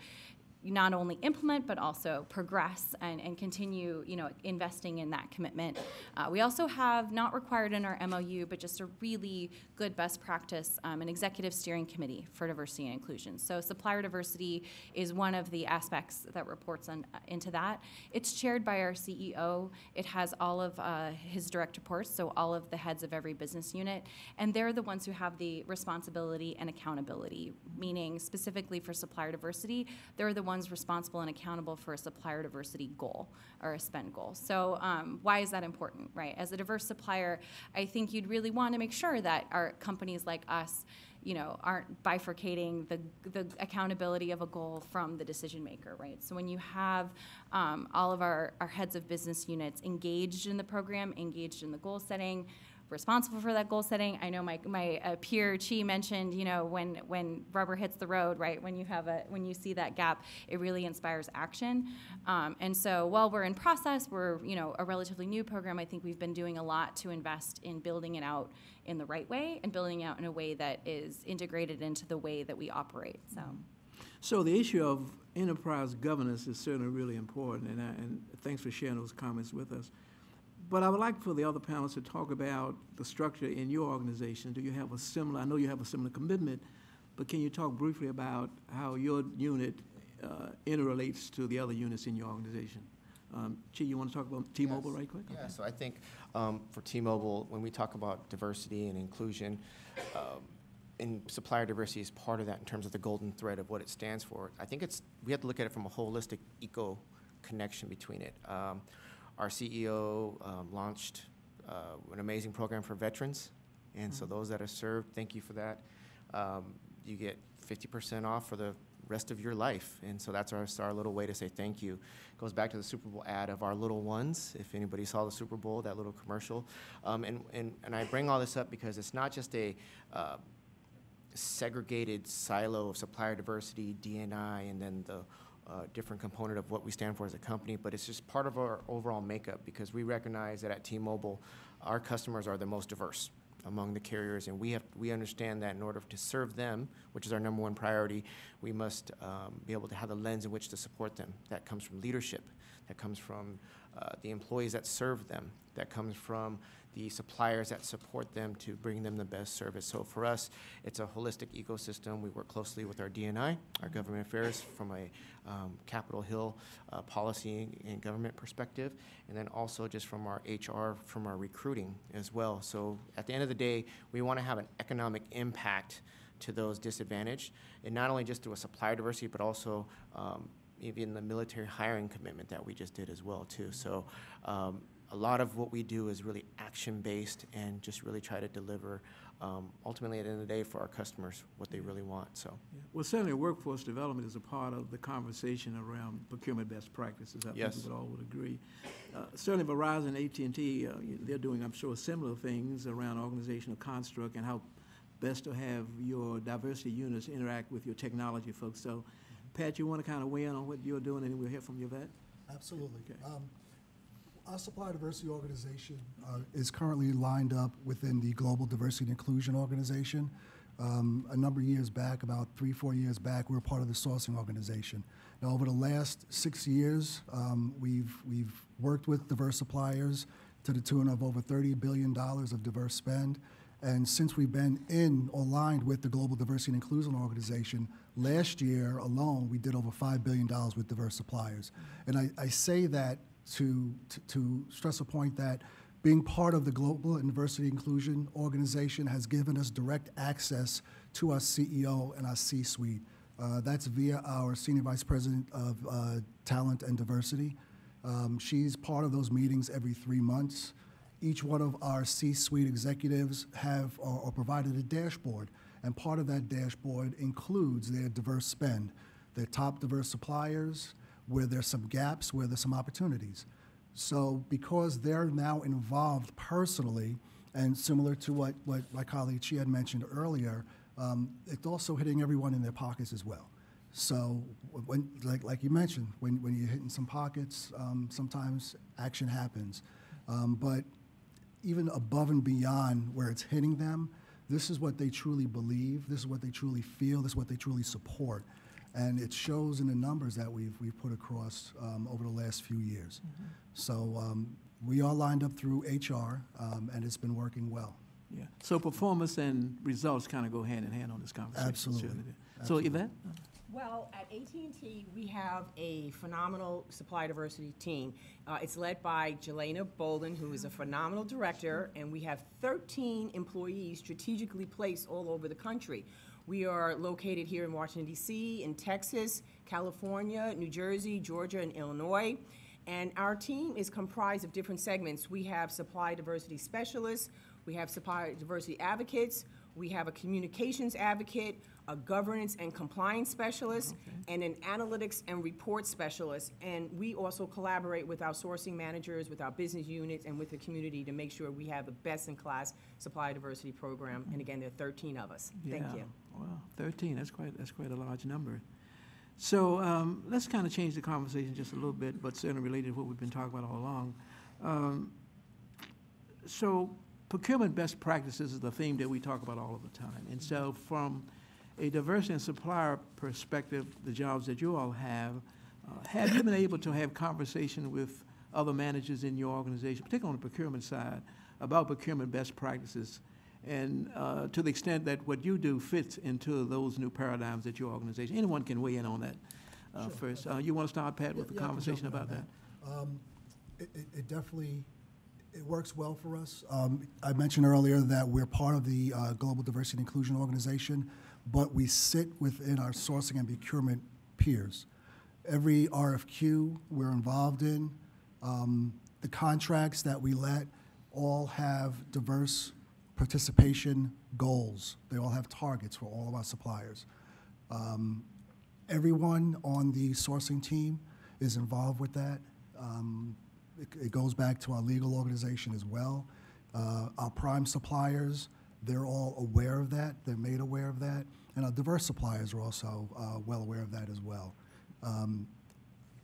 S6: not only implement but also progress and, and continue you know investing in that commitment. Uh, we also have not required in our mou but just a really good best practice um, an executive steering committee for diversity and inclusion. So supplier diversity is one of the aspects that reports on, into that. It's chaired by our ceo it has all of uh, his direct reports so all of the heads of every business unit. And they're the ones who have the responsibility and accountability meaning specifically for supplier diversity they're the responsible and accountable for a supplier diversity goal or a spend goal. So um, why is that important, right? As a diverse supplier, I think you'd really want to make sure that our companies like us you know, aren't bifurcating the, the accountability of a goal from the decision maker, right? So when you have um, all of our, our heads of business units engaged in the program, engaged in the goal setting, responsible for that goal setting. I know my, my uh, peer Chi mentioned, you know, when, when rubber hits the road, right, when you have a, when you see that gap, it really inspires action. Um, and so while we're in process, we're, you know, a relatively new program, I think we've been doing a lot to invest in building it out in the right way and building it out in a way that is integrated into the way that we operate, so.
S5: So the issue of enterprise governance is certainly really important, and, I, and thanks for sharing those comments with us. But I would like for the other panelists to talk about the structure in your organization. Do you have a similar, I know you have a similar commitment, but can you talk briefly about how your unit uh, interrelates to the other units in your organization? Um, Chi, you want to talk about T-Mobile
S7: Yes.
S5: right quick?
S7: Yeah,
S5: Okay.
S7: so I think um, for T-Mobile, when we talk about diversity and inclusion, um, and supplier diversity is part of that in terms of the golden thread of what it stands for. I think it's, we have to look at it from a holistic eco connection between it. Um, Our CEO um, launched uh, an amazing program for veterans, and so those that are served, thank you for that. Um, You get 50% off for the rest of your life, and so that's our, our little way to say thank you. Goes back to the Super Bowl ad of our little ones, if anybody saw the Super Bowl, that little commercial. Um, And, and, and I bring all this up because it's not just a uh, segregated silo of supplier diversity, DNI, and then the uh, different component of what we stand for as a company, but it's just part of our overall makeup because we recognize that at T-Mobile, our customers are the most diverse among the carriers, and we have, we understand that in order to serve them, which is our number one priority, we must um, be able to have the lens in which to support them. That comes from leadership, that comes from uh, the employees that serve them, that comes from the suppliers that support them to bring them the best service. So for us, it's a holistic ecosystem. We work closely with our DNI, our government affairs, from a um, Capitol Hill uh, policy and government perspective, and then also just from our HR, from our recruiting as well. So at the end of the day, we want to have an economic impact to those disadvantaged, and not only just through a supplier diversity, but also um, even the military hiring commitment that we just did as well too. So um, a lot of what we do is really action-based and just really try to deliver, um, ultimately at the end of the day, for our customers, what they really want, so.
S5: Yeah. Well, certainly workforce development is a part of the conversation around procurement best practices. I think
S7: Yes.
S5: we would all would agree. Uh, Certainly Verizon, AT&T, uh, they're doing, I'm sure, similar things around organizational construct and how best to have your diversity units interact with your technology folks. So, Pat, you want to kind of weigh in on what you're doing, and we'll hear from Yvette?
S8: Absolutely.
S5: Okay.
S8: Um, Our Supplier Diversity Organization uh, is currently lined up within the Global Diversity and Inclusion Organization. Um, A number of years back, about three, four years back, we were part of the sourcing organization. Now, over the last six years, um, we've, we've worked with diverse suppliers to the tune of over $30 billion of diverse spend. And since we've been in aligned with the Global Diversity and Inclusion Organization, last year alone, we did over $5 billion with diverse suppliers. And I, I say that to, to, to stress a point that being part of the Global Diversity Inclusion Organization has given us direct access to our CEO and our C-suite. Uh, that's via our Senior Vice President of uh, Talent and Diversity. Um, she's part of those meetings every three months. Each one of our C-suite executives have or, or provided a dashboard, and part of that dashboard includes their diverse spend, their top diverse suppliers, where there's some gaps, where there's some opportunities. So because they're now involved personally, and similar to what, what my colleague Chi had mentioned earlier, um, it's also hitting everyone in their pockets as well. So when, like, like you mentioned, when, when you're hitting some pockets, um, sometimes action happens. Um, but even above and beyond where it's hitting them, this is what they truly believe, this is what they truly feel, this is what they truly support. And it shows in the numbers that we've, we've put across um, over the last few years. So um, we are lined up through HR, um, and it's been working well.
S5: Yeah. So performance and results kind of go hand in hand on this conversation.
S8: Absolutely.
S5: do. So Yvette?
S10: Well, at AT&T, we have a phenomenal supply diversity team. Uh, it's led by Jelena Bolden, who is a phenomenal director, and we have 13 employees strategically placed all over the country. We are located here in Washington D.C., in Texas, California, New Jersey, Georgia, and Illinois. And our team is comprised of different segments. We have supply diversity specialists, we have supply diversity advocates, we have a communications advocate, a governance and compliance specialist, and an analytics and report specialist. And we also collaborate with our sourcing managers, with our business units, and with the community to make sure we have the best-in-class supply diversity program. And again, there are 13 of us. Thank
S5: Yeah.
S10: you.
S5: Wow, 13, that's quite, that's quite a large number. So um, let's kind of change the conversation just a little bit, but certainly related to what we've been talking about all along. Um, So procurement best practices is the theme that we talk about all of the time. And so from a diversity and supplier perspective, the jobs that you all have, uh, have you been able to have conversation with other managers in your organization, particularly on the procurement side, about procurement best practices? And uh, to the extent that what you do fits into those new paradigms that your organization, anyone can weigh in on that uh, first. Uh, You want to start, Pat, with the
S8: Yeah, I
S5: conversation
S8: jump in on
S5: about that?
S8: Um, It, it- it definitely, it works well for us. Um, I mentioned earlier that we're part of the uh, Global Diversity and Inclusion Organization, but we sit within our sourcing and procurement peers. Every RFQ we're involved in, um, the contracts that we let all have diverse participation goals. They all have targets for all of our suppliers. Um, Everyone on the sourcing team is involved with that. Um, It goes back to our legal organization as well. Uh, Our prime suppliers, they're all aware of that, they're made aware of that, and our diverse suppliers are also uh, well aware of that as well. Um,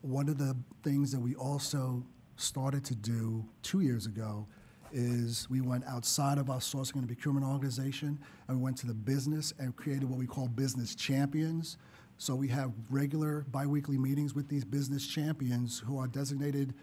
S8: One of the things that we also started to do two years ago is we went outside of our sourcing and procurement organization and we went to the business and created what we call business champions. So we have regular biweekly meetings with these business champions who are designated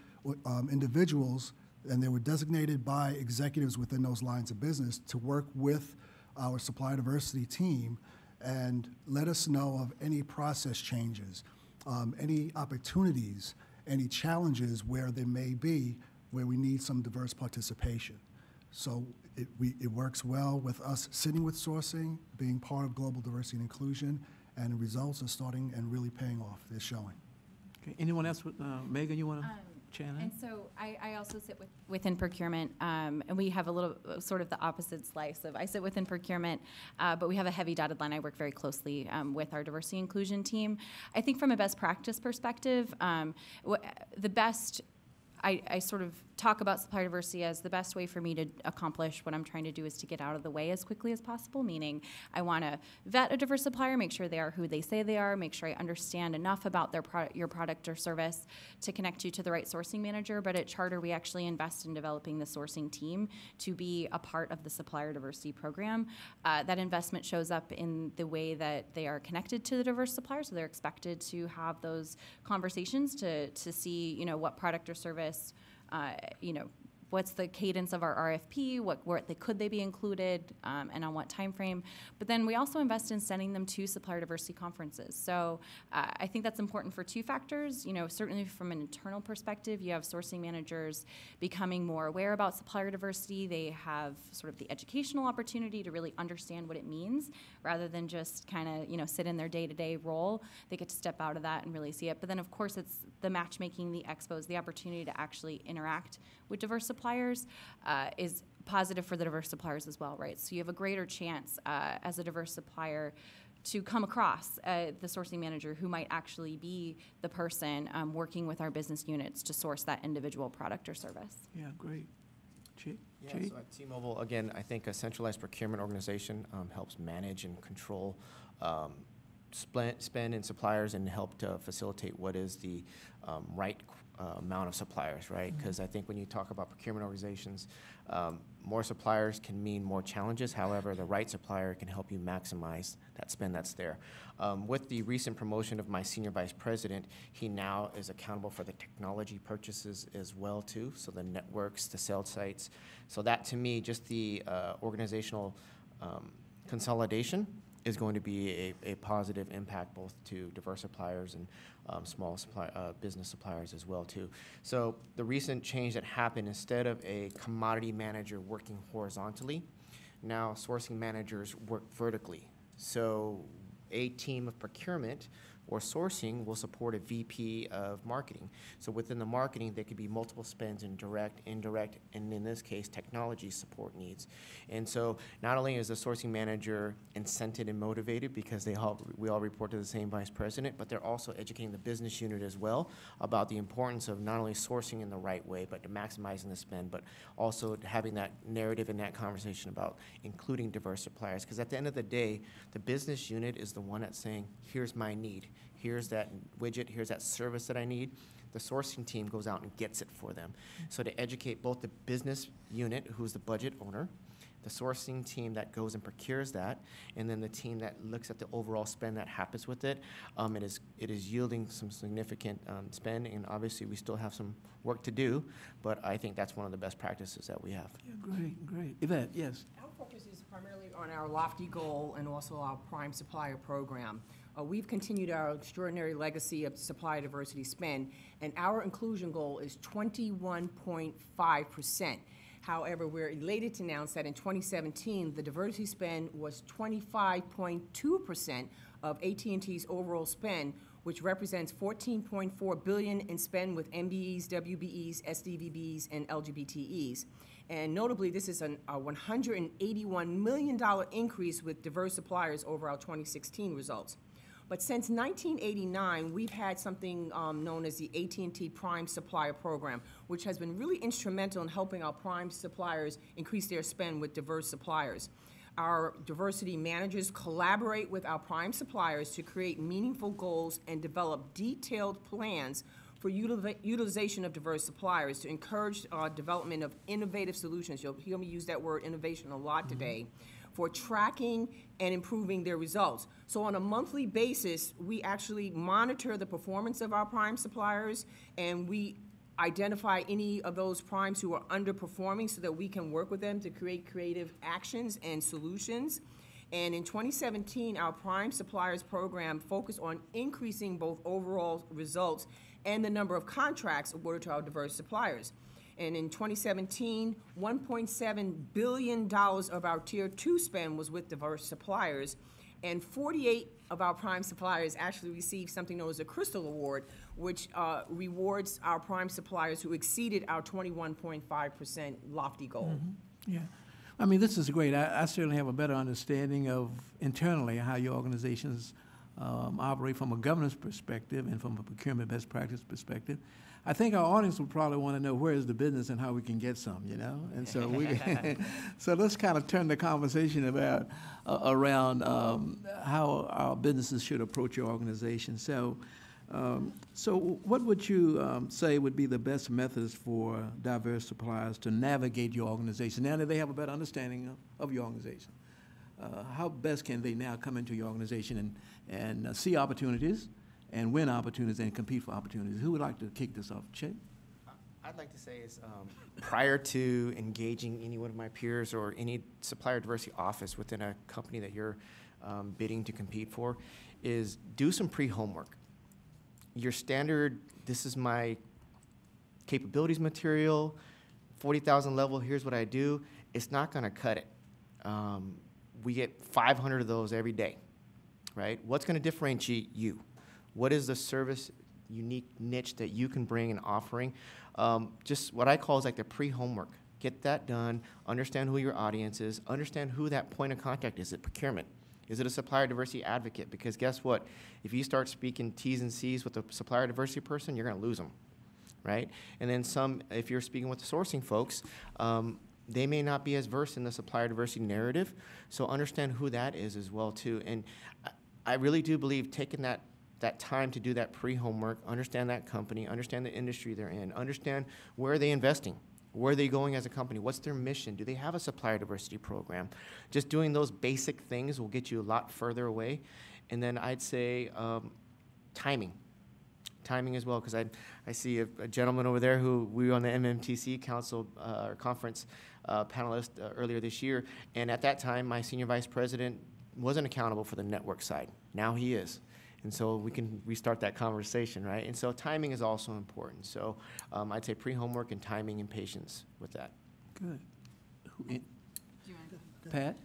S8: um, individuals, and they were designated by executives within those lines of business to work with our supply diversity team and let us know of any process changes, um, any opportunities, any challenges where there may be where we need some diverse participation. So it, we, it works well with us sitting with sourcing, being part of global diversity and inclusion, and the results are starting and really paying off. They're showing.
S5: Okay, anyone else, with, uh, Megan, you want to
S6: Um, And so I, I also sit with, within procurement, um, and we have a little, sort of the opposite slice of, I sit within procurement, uh, but we have a heavy dotted line. I work very closely um, with our diversity inclusion team. I think from a best practice perspective, um, the best I, I sort of talk about supplier diversity as the best way for me to accomplish what I'm trying to do is to get out of the way as quickly as possible, meaning I want to vet a diverse supplier, make sure they are who they say they are, make sure I understand enough about their product, your product or service to connect you to the right sourcing manager. But at Charter, we actually invest in developing the sourcing team to be a part of the supplier diversity program. Uh, that investment shows up in the way that they are connected to the diverse suppliers, so they're expected to have those conversations to, to see, you know, what product or service uh, you know, what's the cadence of our RFP, what, they, could they be included, um, and on what time frame. But then we also invest in sending them to supplier diversity conferences. So uh, I think that's important for two factors. You know, certainly from an internal perspective, you have sourcing managers becoming more aware about supplier diversity. They have sort of the educational opportunity to really understand what it means, rather than just kind of you know sit in their day-to-day role. They get to step out of that and really see it. But then of course it's the matchmaking, the expos, the opportunity to actually interact with diverse suppliers uh, is positive for the diverse suppliers as well, right? So you have a greater chance uh, as a diverse supplier to come across uh, the sourcing manager who might actually be the person um, working with our business units to source that individual product or service.
S5: Yeah, great. Chief?
S7: Yeah,
S5: Chief?
S7: so at T-Mobile, again, I think a centralized procurement organization um, helps manage and control um, spend, spend in suppliers and help to facilitate what is the um, right uh, amount of suppliers, right? Because I think when you talk about procurement organizations, um, more suppliers can mean more challenges. However, the right supplier can help you maximize that spend that's there. Um, with the recent promotion of my senior vice president, he now is accountable for the technology purchases as well too. So the networks, the sales sites. So that to me, just the uh, organizational um, consolidation is going to be a, a positive impact both to diverse suppliers and um, small supply, uh, business suppliers as well too. So the recent change that happened, instead of a commodity manager working horizontally, now sourcing managers work vertically. So a team of procurement or sourcing will support a VP of marketing. So within the marketing, there could be multiple spends in direct, indirect, and in this case, technology support needs. And so not only is the sourcing manager incented and motivated because they all, we all report to the same vice president, but they're also educating the business unit as well about the importance of not only sourcing in the right way, but to maximizing the spend, but also having that narrative and that conversation about including diverse suppliers. Because at the end of the day, the business unit is the one that's saying, here's my need here's that widget, here's that service that I need. The sourcing team goes out and gets it for them. So to educate both the business unit, who's the budget owner, the sourcing team that goes and procures that, and then the team that looks at the overall spend that happens with it, um, it is it is yielding some significant um, spend, and obviously we still have some work to do, but I think that's one of the best practices that we have.
S5: Yeah, great, great. Yvette, yes.
S10: Our focus is primarily on our lofty goal and also our prime supplier program. Uh, we've continued our extraordinary legacy of supply diversity spend, and our inclusion goal is 21.5%. However, we're elated to announce that in 2017, the diversity spend was 25.2% of AT&T's overall spend, which represents 14.4 billion in spend with MBEs, WBEs, SDVBs, and LGBTEs. And notably, this is an, a $181 million increase with diverse suppliers over our 2016 results. But since 1989, we've had something um, known as the AT&T Prime Supplier Program, which has been really instrumental in helping our prime suppliers increase their spend with diverse suppliers. Our diversity managers collaborate with our prime suppliers to create meaningful goals and develop detailed plans for utiliza- utilization of diverse suppliers to encourage uh, development of innovative solutions. You'll hear me use that word innovation a lot today for tracking and improving their results. So on a monthly basis, we actually monitor the performance of our prime suppliers and we identify any of those primes who are underperforming so that we can work with them to create creative actions and solutions. And in 2017, our Prime Suppliers Program focused on increasing both overall results and the number of contracts awarded to our diverse suppliers. And in 2017, $1.7 billion of our Tier 2 spend was with diverse suppliers, and 48 of our prime suppliers actually received something known as a Crystal Award, which uh, rewards our prime suppliers who exceeded our 21.5% lofty goal.
S5: Yeah. I mean, this is great. I, I certainly have a better understanding of internally how your organizations um, operate from a governance perspective and from a procurement best practice perspective. I think our audience will probably want to know where is the business and how we can get some, you know? And so we, so let's kind of turn the conversation about, uh, around um, how our businesses should approach your organization. So, um, so what would you um, say would be the best methods for diverse suppliers to navigate your organization now that they have a better understanding of, of your organization? Uh, how best can they now come into your organization and, and uh, see opportunities and win opportunities and compete for opportunities? Who would like to kick this off? Che?
S7: I'd like to say is um, prior to engaging any one of my peers or any supplier diversity office within a company that you're um, bidding to compete for, is do some pre-homework. Your standard, this is my capabilities material, 40,000 level, here's what I do, it's not going to cut it. Um, we get 500 of those every day, right? What's going to differentiate you? What is the service unique niche that you can bring and offering? Um, just what I call is like the pre-homework. Get that done. Understand who your audience is. Understand who that point of contact is. Is it procurement? Is it a supplier diversity advocate? Because guess what? If you start speaking T's and C's with a supplier diversity person, you're going to lose them, right? And then some, if you're speaking with the sourcing folks, um, they may not be as versed in the supplier diversity narrative. So understand who that is as well too. And I really do believe taking that that time to do that pre-homework, understand that company, understand the industry they're in, understand where are they investing, Where are they going as a company? What's their mission? Do they have a supplier diversity program? Just doing those basic things will get you a lot further away. And then I'd say um, timing. Timing as well, because I, I see a, a gentleman over there who we were on the MMTC council uh, or conference uh, panelist uh, earlier this year. And at that time, my senior vice president wasn't accountable for the network side. Now he is. And so we can restart that conversation, right? And so timing is also important. So um, I'd say pre-homework and timing and patience with that.
S5: Good. Who- in- Pat?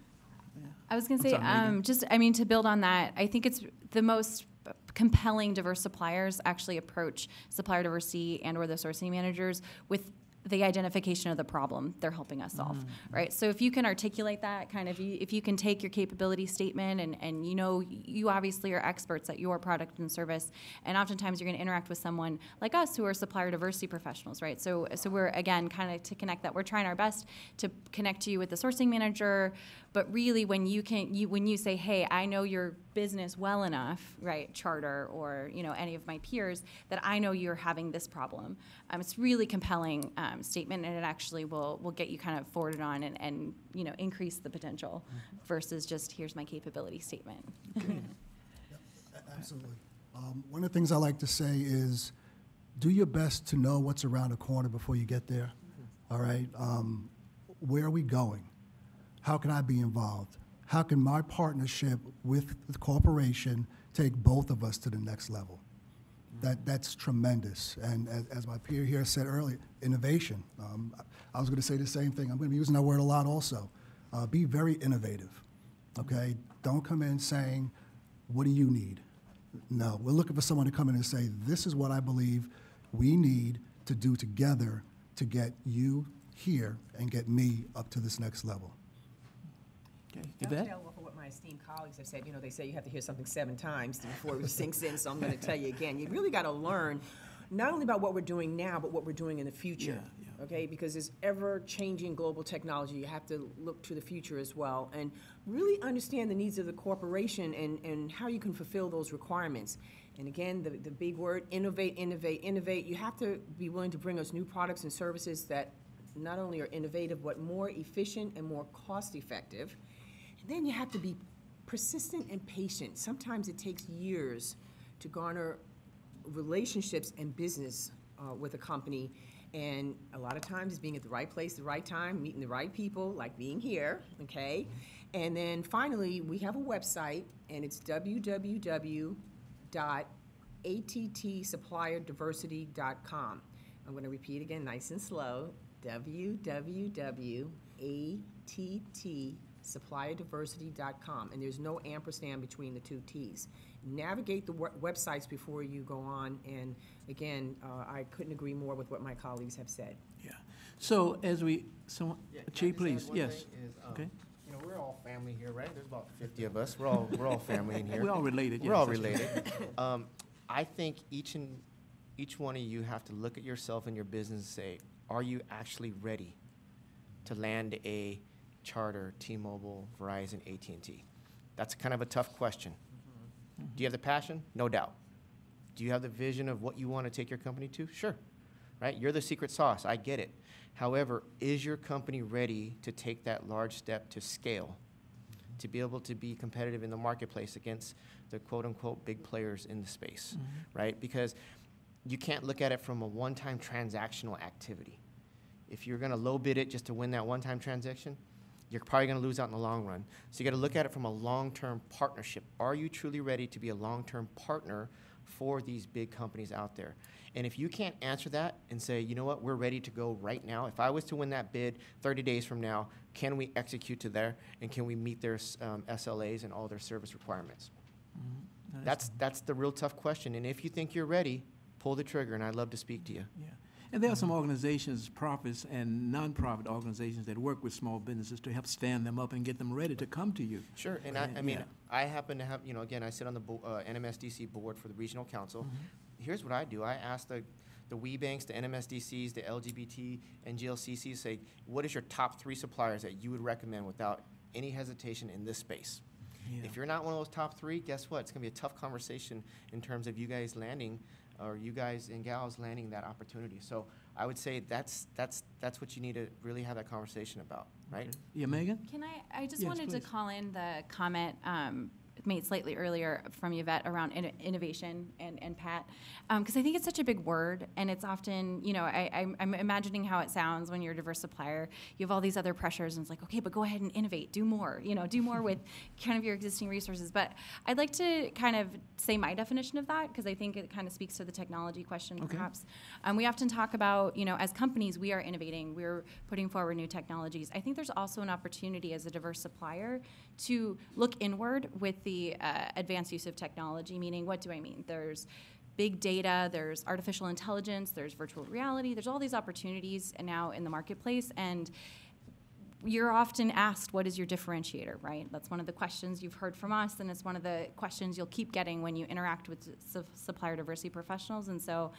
S6: I was going to say,
S5: sorry,
S6: um, just, I mean, to build on that, I think it's the most compelling diverse suppliers actually approach supplier diversity and or the sourcing managers with the identification of the problem they're helping us solve, mm-hmm. right? So if you can articulate that, kind of, if you can take your capability statement and, and you know, you obviously are experts at your product and service, and oftentimes you're going to interact with someone like us who are supplier diversity professionals, right? So, so we're, again, kind of to connect that, we're trying our best to connect to you with the sourcing manager, but really, when you can, you when you say, "Hey, I know your business well enough, right, Charter or you know any of my peers, that I know you're having this problem," um, it's really compelling um, statement, and it actually will will get you kind of forwarded on and, and you know increase the potential versus just here's my capability statement.
S8: A- Absolutely. Um, One of the things I like to say is, do your best to know what's around the corner before you get there, all right? Um, Where are we going? How can I be involved? How can my partnership with the corporation take both of us to the next level? That, that's tremendous. And as, as my peer here said earlier, innovation. Um, I was going to say the same thing. I'm going to be using that word a lot also. Uh, be very innovative, okay? Don't come in saying, what do you need? No, we're looking for someone to come in and say, this is what I believe we need to do together to get you here and get me up to this next level.
S5: Okay, Yvette?
S10: Dovetail off of what my esteemed colleagues have said, you know, they say you have to hear something seven times before it sinks in, so I'm gonna tell you again. You really gotta learn, not only about what we're doing now, but what we're doing in the future.
S5: Yeah, yeah.
S10: Okay, because there's ever-changing global technology, you have to look to the future as well, and really understand the needs of the corporation and, and how you can fulfill those requirements. And again, the, the big word, innovate, innovate, innovate, you have to be willing to bring us new products and services that not only are innovative, but more efficient and more cost-effective. And then you have to be persistent and patient. Sometimes it takes years to garner relationships and business uh, with a company. And a lot of times it's being at the right place, the right time, meeting the right people, like being here, okay? And then finally, we have a website, and it's www.attsupplierdiversity.com. I'm going to repeat again, nice and slow. www.attsupplierdiversity.com. And there's no ampersand between the two T's. Navigate the we- websites before you go on. And again, uh, I couldn't agree more with what my colleagues have said.
S5: Yeah. So as we, so, Chief, please, yes. Okay.
S7: You know, we're all family here, right? There's about 50 of us. We're all, we're all family in here.
S5: We're all related,
S7: We're
S5: yes,
S7: all related. Um, I think each and, each one of you have to look at yourself and your business and say, are you actually ready to land a Charter, T-Mobile, Verizon, AT&T? That's kind of a tough question. Mm-hmm. Do you have the passion? No doubt. Do you have the vision of what you want to take your company to? Sure. Right? You're the secret sauce. I get it. However, is your company ready to take that large step to scale? To be able to be competitive in the marketplace against the quote unquote big players in the space, mm-hmm. right? Because you can't look at it from a one time transactional activity. If you're going to low bid it just to win that one time transaction, you're probably going to lose out in the long run. So you got to look at it from a long term partnership. Are you truly ready to be a long term partner for these big companies out there? And if you can't answer that and say, you know what, we're ready to go right now, if I was to win that bid 30 days from now, can we execute to there and can we meet their um, SLAs and all their service requirements? That's, that's the real tough question. And if you think you're ready, pull the trigger, and I'd love to speak to you.
S5: Yeah. And there are some organizations, profits and nonprofit organizations that work with small businesses to help stand them up and get them ready to come to you.
S7: Sure, and I, I mean,
S5: Yeah.
S7: I happen to have, you know, again, I sit on the bo- uh, NMSDC board for the regional council. Here's what I do: I ask the the WBENCs, the NMSDCs, the LGBT and GLCCs, say, what is your top three suppliers that you would recommend without any hesitation in this space?
S5: Yeah.
S7: If you're not one of those top three, guess what? It's gonna be a tough conversation in terms of you guys landing, or you guys and gals landing that opportunity. So I would say that's, that's, that's what you need to really have that conversation about, right?
S5: Yeah, Megan?
S6: Can I, I just
S5: Yes,
S6: wanted to call in the comment um, made slightly earlier from Yvette around inno- innovation and, and Pat, because I think it's such a big word, and it's often, you know, I, I'm, I'm imagining how it sounds when you're a diverse supplier. You have all these other pressures, and it's like, okay, but go ahead and innovate, do more, you know, do more with kind of your existing resources. But I'd like to kind of say my definition of that, because I think it kind of speaks to the technology question,
S5: Okay.
S6: perhaps. Um, we often talk about, you know, as companies, we are innovating, we're putting forward new technologies. I think there's also an opportunity as a diverse supplier to look inward with the uh, advanced use of technology, meaning, what do I mean? There's big data, there's artificial intelligence, there's virtual reality, there's all these opportunities now in the marketplace, and you're often asked, what is your differentiator, right? That's one of the questions you've heard from us, and it's one of the questions you'll keep getting when you interact with su- supplier diversity professionals. And so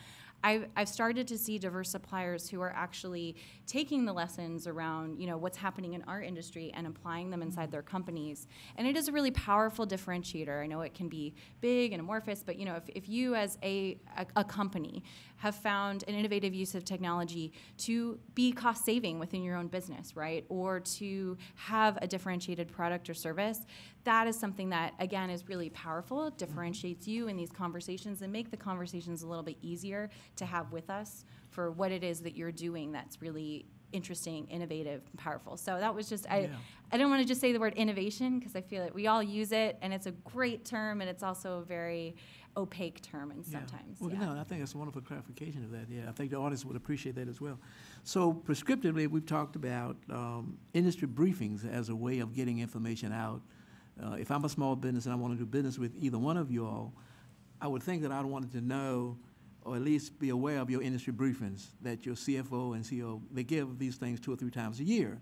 S6: I've, I've started to see diverse suppliers who are actually taking the lessons around, you know, what's happening in our industry and applying them inside their companies. And it is a really powerful differentiator. I know it can be big and amorphous, but, you know, if, if you as a, a, a company have found an innovative use of technology to be cost saving within your own business, right? Or to have a differentiated product or service, that is something that, again, is really powerful, mm-hmm. differentiates you in these conversations and make the conversations a little bit easier to have with us for what it is that you're doing that's really interesting, innovative, and powerful. So that was just, I,
S5: Yeah.
S6: I don't want to just say the word innovation because I feel that we all use it and it's a great term and it's also a very opaque term and
S5: Yeah.
S6: sometimes.
S5: Well,
S6: yeah.
S5: no, I think that's a wonderful clarification of that, yeah. I think the audience would appreciate that as well. So prescriptively, we've talked about um, industry briefings as a way of getting information out. Uh, If I'm a small business and I want to do business with either one of you all, I would think that I'd wanted to know, or at least be aware of your industry briefings, that your CFO and CEO, they give these things two or three times a year.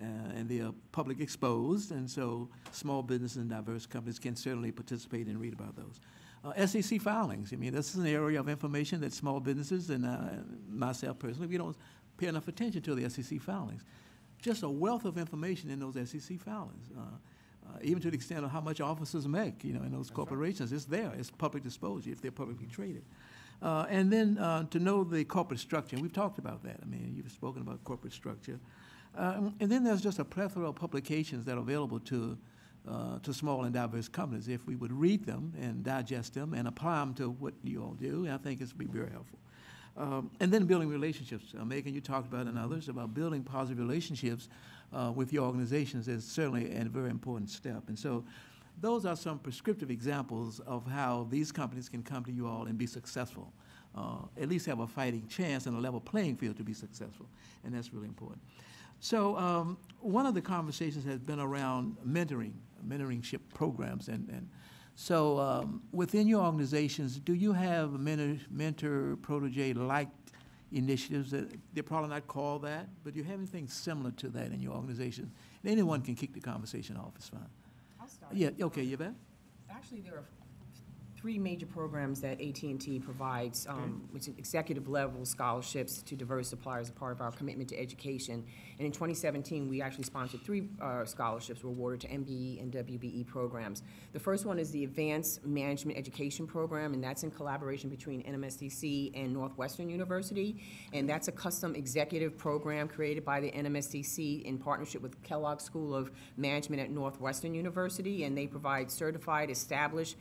S5: Uh, And they are public exposed, and so small businesses and diverse companies can certainly participate and read about those. Uh, SEC filings, I mean, this is an area of information that small businesses and uh, myself personally, we don't pay enough attention to the SEC filings. Just a wealth of information in those SEC filings, uh, uh, even to the extent of how much officers make, you know, in those corporations. It's there, it's public disclosure if they're publicly traded. Uh, And then uh, to know the corporate structure, and we've talked about that. I mean, you've spoken about corporate structure. Um, And then there's just a plethora of publications that are available to, uh, to small and diverse companies. If we would read them and digest them and apply them to what you all do, I think it's be very helpful. Um, And then building relationships. Uh, Megan, you talked about and others about building positive relationships uh, with your organizations is certainly a very important step. And so those are some prescriptive examples of how these companies can come to you all and be successful, uh, at least have a fighting chance and a level playing field to be successful. And that's really important. So um, one of the conversations has been around mentoring, mentoringship programs. And, and so um, within your organizations, do you have mentor, mentor protege-like initiatives that they're probably not called that, but do you have anything similar to that in your organization? And anyone can kick the conversation off, it's fine.
S10: I'll start.
S5: Yeah, okay, Yvette?
S10: Actually, there are three major programs that at and t provides, um, which is executive level scholarships to diverse suppliers, as part of our commitment to education. And in 2017, we actually sponsored three uh, scholarships were awarded to MBE and WBE programs. The first one is the Advanced Management Education Program, and that's in collaboration between NMSDC and Northwestern University. And that's a custom executive program created by the NMSDC in partnership with Kellogg School of Management at Northwestern University. And they provide certified, established,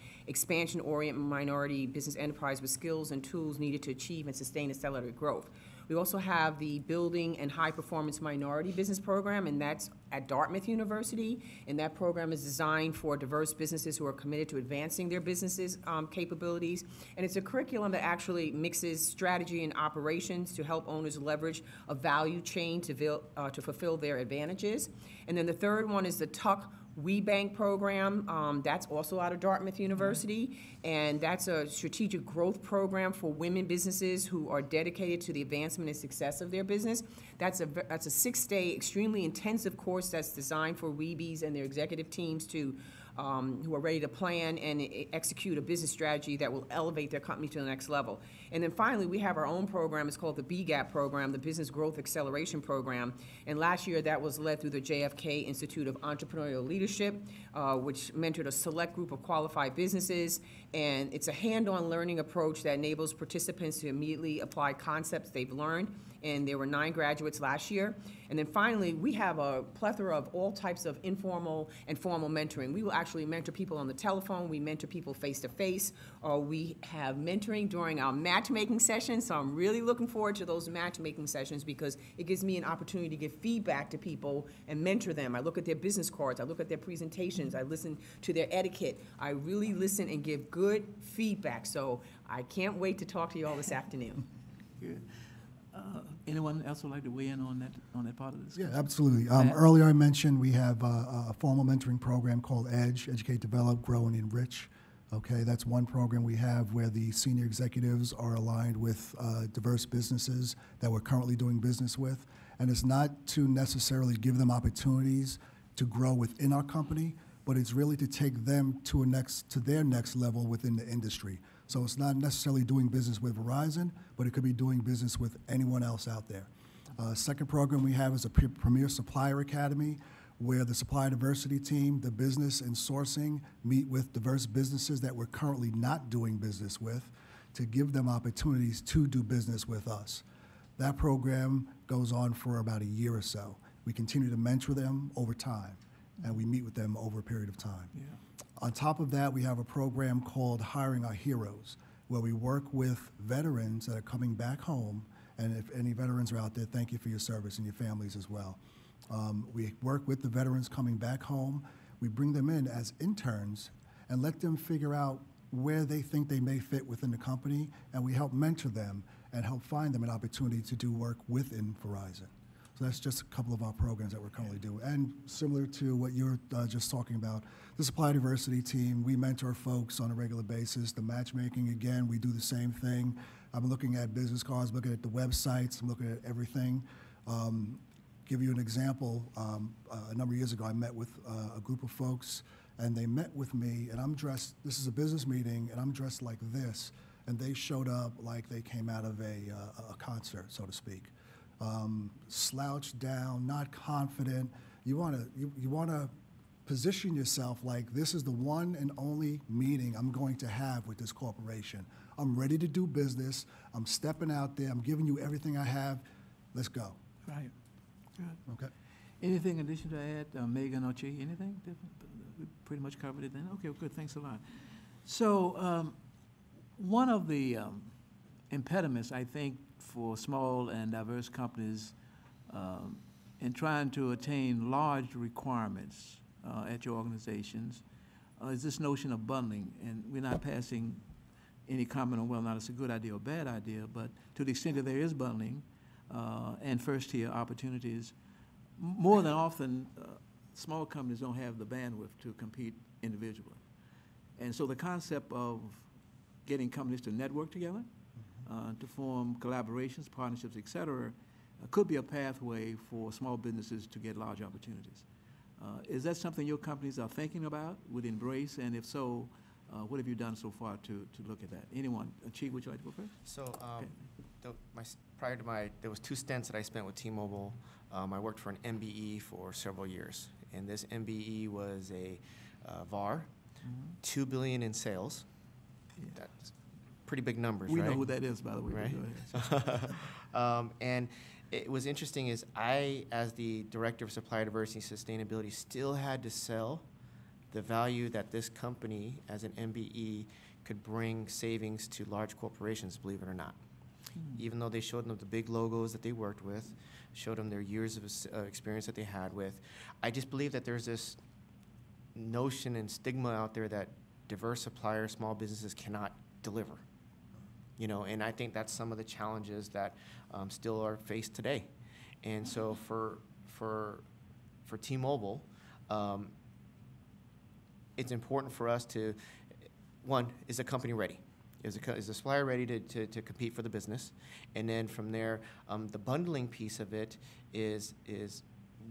S10: expansion-oriented minority business enterprise with skills and tools needed to achieve and sustain accelerated growth. We also have the Building and High Performance Minority Business Program, and that's at Dartmouth University. And that program is designed for diverse businesses who are committed to advancing their businesses' um, capabilities. And it's a curriculum that actually mixes strategy and operations to help owners leverage a value chain to, uh, to fulfill their advantages. And then the third one is the Tuck WBENC program, um, that's also out of Dartmouth University, and that's a strategic growth program for women businesses who are dedicated to the advancement and success of their business. That's a that's a six-day, extremely intensive course that's designed for WBEs and their executive teams to um, who are ready to plan and execute a business strategy that will elevate their company to the next level. And then finally, we have our own program. It's called the BGAP program, the Business Growth Acceleration Program. And last year, that was led through the JFK Institute of Entrepreneurial Leadership, uh, which mentored a select group of qualified businesses. And it's a hand-on learning approach that enables participants to immediately apply concepts they've learned. And there were nine graduates last year. And then finally, we have a plethora of all types of informal and formal mentoring. We will actually mentor people on the telephone. We mentor people face-to-face. Or we have mentoring during our matchmaking sessions. So I'm really looking forward to those matchmaking sessions because it gives me an opportunity to give feedback to people and mentor them. I look at their business cards. I look at their presentations. I listen to their etiquette. I really listen and give good feedback. So I can't wait to talk to you all this afternoon.
S5: Good. Uh, Anyone else would like to weigh in on that, on that part of this?
S8: Yeah, absolutely. Um,
S5: Matt?
S8: earlier I mentioned we have uh, a formal mentoring program called EDGE, Educate, Develop, Grow, and Enrich. Okay, that's one program we have where the senior executives are aligned with uh, diverse businesses that we're currently doing business with. And it's not to necessarily give them opportunities to grow within our company, but it's really to take them to a next to their next level within the industry. So it's not necessarily doing business with Verizon, but it could be doing business with anyone else out there. Uh, second program we have is a pre- Premier Supplier Academy, where the supply diversity team, the business and sourcing meet with diverse businesses that we're currently not doing business with to give them opportunities to do business with us. That program goes on for about a year or so. We continue to mentor them over time, and we meet with them over a period of time.
S5: Yeah.
S8: On top of that, we have a program called Hiring Our Heroes, where we work with veterans that are coming back home. And if any veterans are out there, thank you for your service and your families as well. Um, we work with the veterans coming back home. We bring them in as interns and let them figure out where they think they may fit within the company, and we help mentor them and help find them an opportunity to do work within Verizon. So that's just a couple of our programs that we're currently doing. And similar to what you were uh, just talking about, the supply diversity team, we mentor folks on a regular basis. The matchmaking, again, we do the same thing. I'm looking at business cards, looking at the websites, I'm looking at everything. Um, give you an example, um, uh, a number of years ago, I met with uh, a group of folks, and they met with me, and I'm dressed, this is a business meeting, and I'm dressed like this, and they showed up like they came out of a, uh, a concert, so to speak. Um, slouched down, not confident. You want to you, you want to position yourself like this is the one and only meeting I'm going to have with this corporation. I'm ready to do business. I'm stepping out there. I'm giving you everything I have. Let's go.
S5: Right. Good.
S8: Okay.
S5: Anything in addition to add, uh, Megan or Chi, anything different? We pretty much covered it then? Okay, well, good, thanks a lot. So, um, one of the um, impediments, I think, for small and diverse companies um, in trying to attain large requirements uh, at your organizations uh, is this notion of bundling. And we're not passing any comment on whether or not it's a good idea or bad idea, but to the extent that there is bundling uh, and first-tier opportunities, more than often, uh, small companies don't have the bandwidth to compete individually. And so the concept of getting companies to network together, uh, to form collaborations, partnerships, et cetera, uh, could be a pathway for small businesses to get large opportunities. Uh, Is that something your companies are thinking about, would embrace, and if so, uh, what have you done so far to, to look at that? Anyone? Chief, would you like to go first?
S7: So, um, the, my, prior to my, there was two stints that I spent with T-Mobile. Um, I worked for an MBE for several years, and this MBE was a uh, VAR, two billion in sales. That's pretty big numbers,
S5: We
S7: right?
S5: know who that is, by the way.
S7: Right. um, and it was interesting is I, as the director of supplier diversity and sustainability, still had to sell the value that this company, as an MBE, could bring savings to large corporations. Believe it or not, even though they showed them the big logos that they worked with, showed them their years of uh, experience that they had with. I just believe that there's this notion and stigma out there that diverse suppliers, small businesses cannot deliver. You know, and I think that's some of the challenges that um, still are faced today. And so for for for T-Mobile, um, it's important for us to one is the company ready. Is the, is the supplier ready to, to, to compete for the business? And then from there, um, the bundling piece of it is is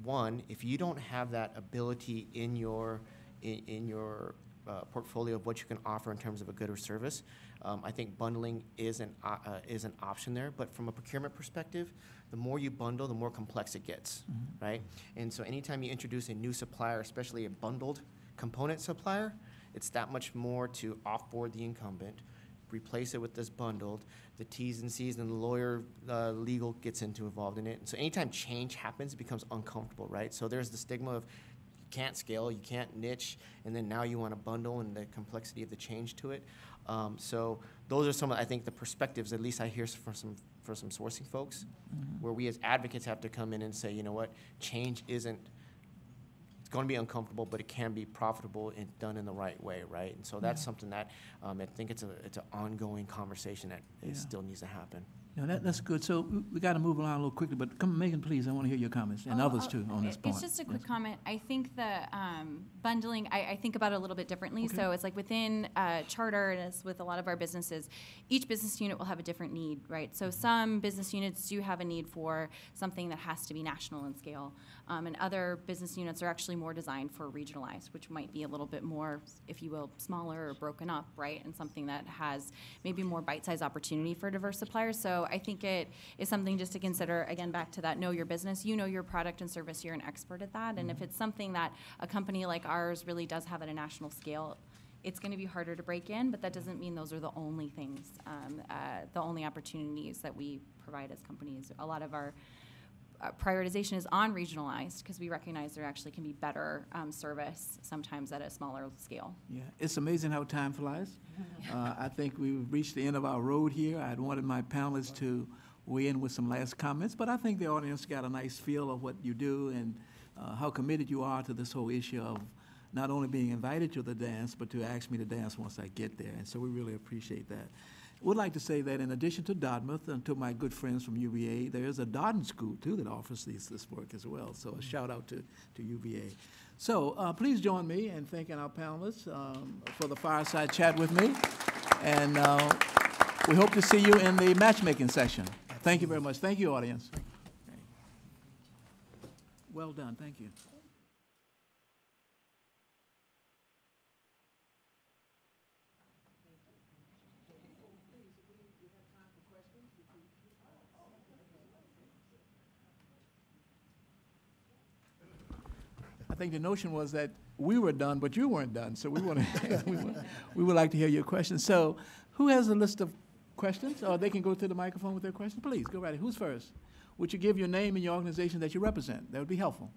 S7: one if you don't have that ability in your in, in your uh, portfolio of what you can offer in terms of a good or service. Um, I think bundling is an, uh, is an option there, but from a procurement perspective, the more you bundle, the more complex it gets, right? And so anytime you introduce a new supplier, especially a bundled component supplier, it's that much more to offboard the incumbent, replace it with this bundled, the Ts and Cs and the lawyer, uh, legal gets into involved in it. So anytime change happens, it becomes uncomfortable, right? So there's the stigma of you can't scale, you can't niche, and then now you want to bundle and the complexity of the change to it. Um, so those are some of, I think, the perspectives, at least I hear from some, from some sourcing folks, where we as advocates have to come in and say, you know what, change isn't, it's going to be uncomfortable, but it can be profitable and done in the right way, right? And so that's something that um, I think it's a it's an ongoing conversation that
S5: Yeah.
S7: it still needs to happen.
S5: Yeah, that, that's good. So we- got to move along a little quickly, but come, Megan, please, I want to hear your comments, and
S6: Oh,
S5: others
S6: oh,
S5: too, on this point.
S6: It's just a
S5: Yes.
S6: quick comment. I think the um, bundling, I, I think about it a little bit differently. So it's like within uh, charter, and as with a lot of our businesses, each business unit will have a different need, right? So some business units do have a need for something that has to be national in scale, um, and other business units are actually more designed for regionalized, which might be a little bit more, if you will, smaller or broken up, right? And something that has maybe more bite-sized opportunity for diverse suppliers. So I think it is something just to consider, again, back to that know your business. You know your product and service, you're an expert at that. And if it's something that a company like ours really does have at a national scale, it's going to be harder to break in, but that doesn't mean those are the only things, um, uh, the only opportunities that we provide as companies. A lot of our uh, prioritization is on regionalized because we recognize there actually can be better um, service sometimes at a smaller scale.
S5: Yeah, it's amazing how time flies. Uh, I think we've reached the end of our road here. I'd wanted my panelists to weigh in with some last comments, but I think the audience got a nice feel of what you do and uh, how committed you are to this whole issue of not only being invited to the dance, but to ask me to dance once I get there. And so we really appreciate that. Would like to say that in addition to Dartmouth and to my good friends from UVA, there is a Darden School too that offers these, this work as well. So a shout out to, to UVA. So uh, please join me in thanking our panelists um, for the fireside chat with me. And uh, we hope to see you in the matchmaking session. Thank you very much. Thank you, audience. Well done. Thank you. I think the notion was that we were done, but you weren't done, so we want to, we would- we would like to hear your questions. So who has a list of questions? Or they can go to the microphone with their question. Please, go right ahead. Who's first? Would you give your name and your organization that you represent? That would be helpful.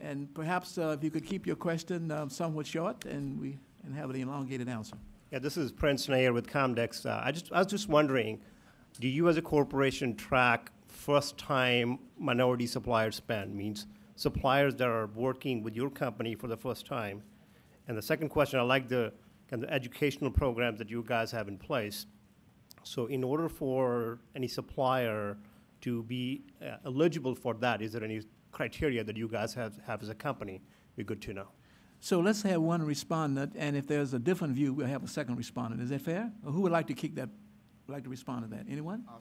S5: And perhaps uh, if you could keep your question um, somewhat short and we, and have an elongated answer.
S11: Yeah, this is Prince Nair with Comdex. Uh, I just, I was just wondering, do you as a corporation track first-time minority supplier spend? Means suppliers that are working with your company for the first time. And the second question, I like the kind of educational programs that you guys have in place. So in order for any supplier to be uh, eligible for that, is there any criteria that you guys have, have as a company? Be good to know.
S5: So let's have one respondent, and if there's a different view, we'll have a second respondent. Is that fair? Or who would like to kick that, would like to respond to that? Anyone?
S7: Uh,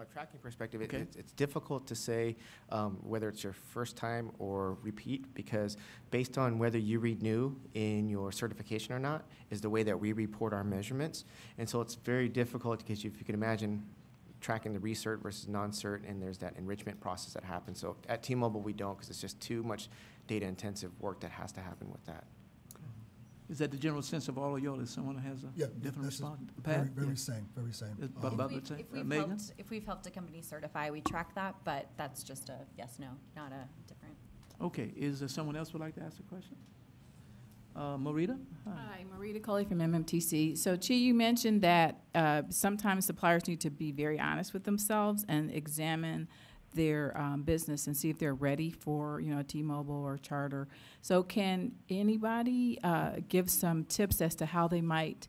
S7: From a tracking perspective, it, it's, it's difficult to say um, whether it's your first time or repeat because based on whether you renew in your certification or not is the way that we report our measurements. And so it's very difficult because if you can imagine tracking the recert versus non-cert and there's that enrichment process that happens. So at T-Mobile, we don't because it's just too much data intensive work that has to happen with that.
S5: Is that the general sense of all of y'all? Is someone has a
S8: Yeah,
S5: different
S8: this
S5: response?
S8: very,
S5: Pat?
S8: very
S5: Yeah.
S8: same, very same.
S5: Is-
S8: Um,
S5: but- but-
S6: If we've- if
S5: uh,
S6: we've
S5: Megan?
S6: helped, if we've helped a company certify, we track that, but that's just a yes, no, not a different.
S5: Okay, is there someone else would like to ask a question? Uh, Maurita? Hi.
S12: Hi, Maurita Coley from MMTC. So Chi, you mentioned that uh, sometimes suppliers need to be very honest with themselves and examine their um, business and see if they're ready for, you know, T-Mobile or Charter. So can anybody uh, give some tips as to how they might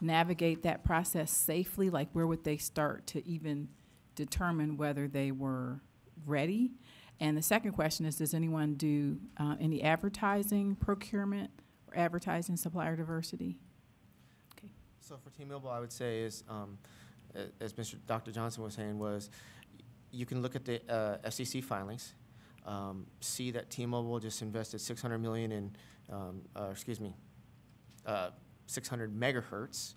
S12: navigate that process safely? Like where would they start to even determine whether they were ready? And the second question is, does anyone do uh, any advertising procurement or advertising supplier diversity? Okay.
S7: So for T-Mobile, I would say is, um, as Mr. Dr. Johnson was saying, was you can look at the uh, FCC filings. um, see that T-Mobile just invested 600 million in, um, uh, excuse me, uh, 600 megahertz.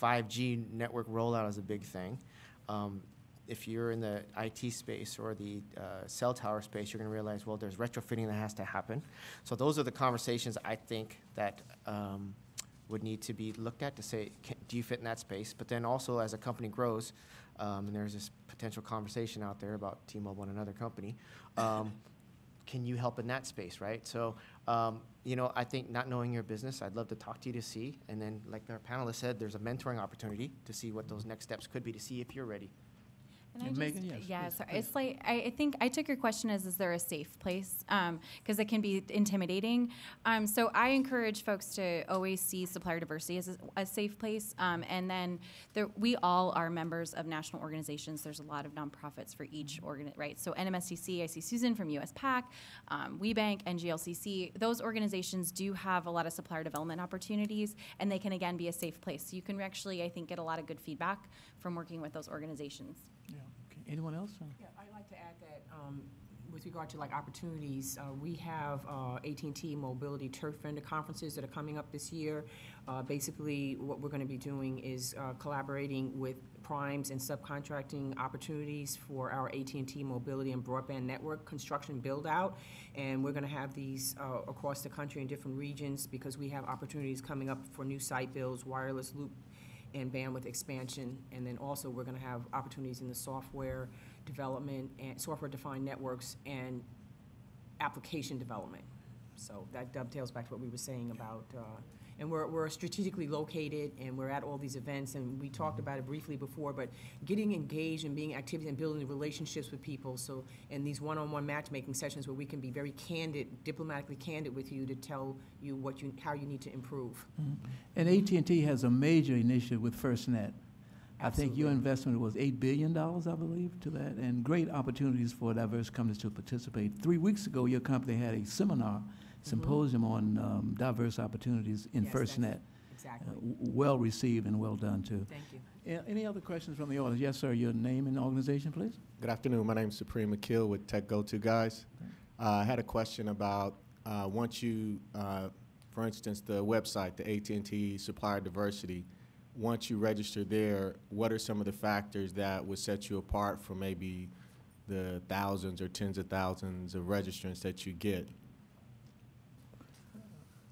S7: 5G network rollout is a big thing. Um, if you're in the IT space or the uh, cell tower space, you're going to realize, well, there's retrofitting that has to happen. So those are the conversations I think that um, would need to be looked at to say, can, do you fit in that space? But then also, as a company grows, um, and there's this potential conversation out there about T-Mobile and another company, um, can you help in that space, right? So, um, you know, I think not knowing your business, I'd love to talk to you to see. And then, like our panelist said, there's a mentoring opportunity to see what those next steps could be to see if you're ready.
S6: And I
S5: And
S6: just,
S5: yes,
S6: yeah, sorry. It's like I, I think I took your question as is there a safe place? Because it can be intimidating. Um, so I encourage folks to always see supplier diversity as a, a safe place. Um, and then there, we all are members of national organizations. There's a lot of nonprofits for each organ, right? So NMSDC, I see Susan from USPAACC, um, WBENC, NGLCC. Those organizations do have a lot of supplier development opportunities, and they can again be a safe place. So you can actually, I think, get a lot of good feedback from working with those organizations.
S5: Anyone else?
S10: Yeah, I'd like to add that, um, with regard to like opportunities, uh, we have, uh, AT&T Mobility Turf Vendor Conferences that are coming up this year. Uh, basically, what we're gonna be doing is, uh, collaborating with primes and subcontracting opportunities for our AT&T Mobility and Broadband Network construction build-out. And we're gonna have these, uh, across the country in different regions because we have opportunities coming up for new site builds, wireless loop and bandwidth expansion. And then also, we're gonna have opportunities in the software development and software-defined networks and application development. So that dovetails back to what we were saying about, uh, and we're, we're strategically located, and we're at all these events, and we talked about it briefly before, but getting engaged and being active and building relationships with people, so, in these one-on-one matchmaking sessions where we can be very candid, diplomatically candid with you to tell you what you, how you need to improve. Mm-hmm.
S5: And AT&T has a major initiative with FirstNet. I think your investment was $8 billion, I believe, to that, and great opportunities for diverse companies to participate. Three weeks ago, your company had a seminar symposium on um, diverse opportunities in
S10: Yes, that's-
S5: FirstNet. Uh,
S10: Exactly.
S5: w- Well received and well done, too.
S10: Thank you.
S5: A- Any other questions from the audience? Yes, sir, your name and organization, please?
S13: Good afternoon. My name is Supreme Akil with Tech Go To Guys. Uh, I had a question about uh, once you, uh, for instance, the website, the AT&T Supplier Diversity. Once you register there, what are some of the factors that would set you apart from maybe the thousands or tens of thousands of registrants that you get?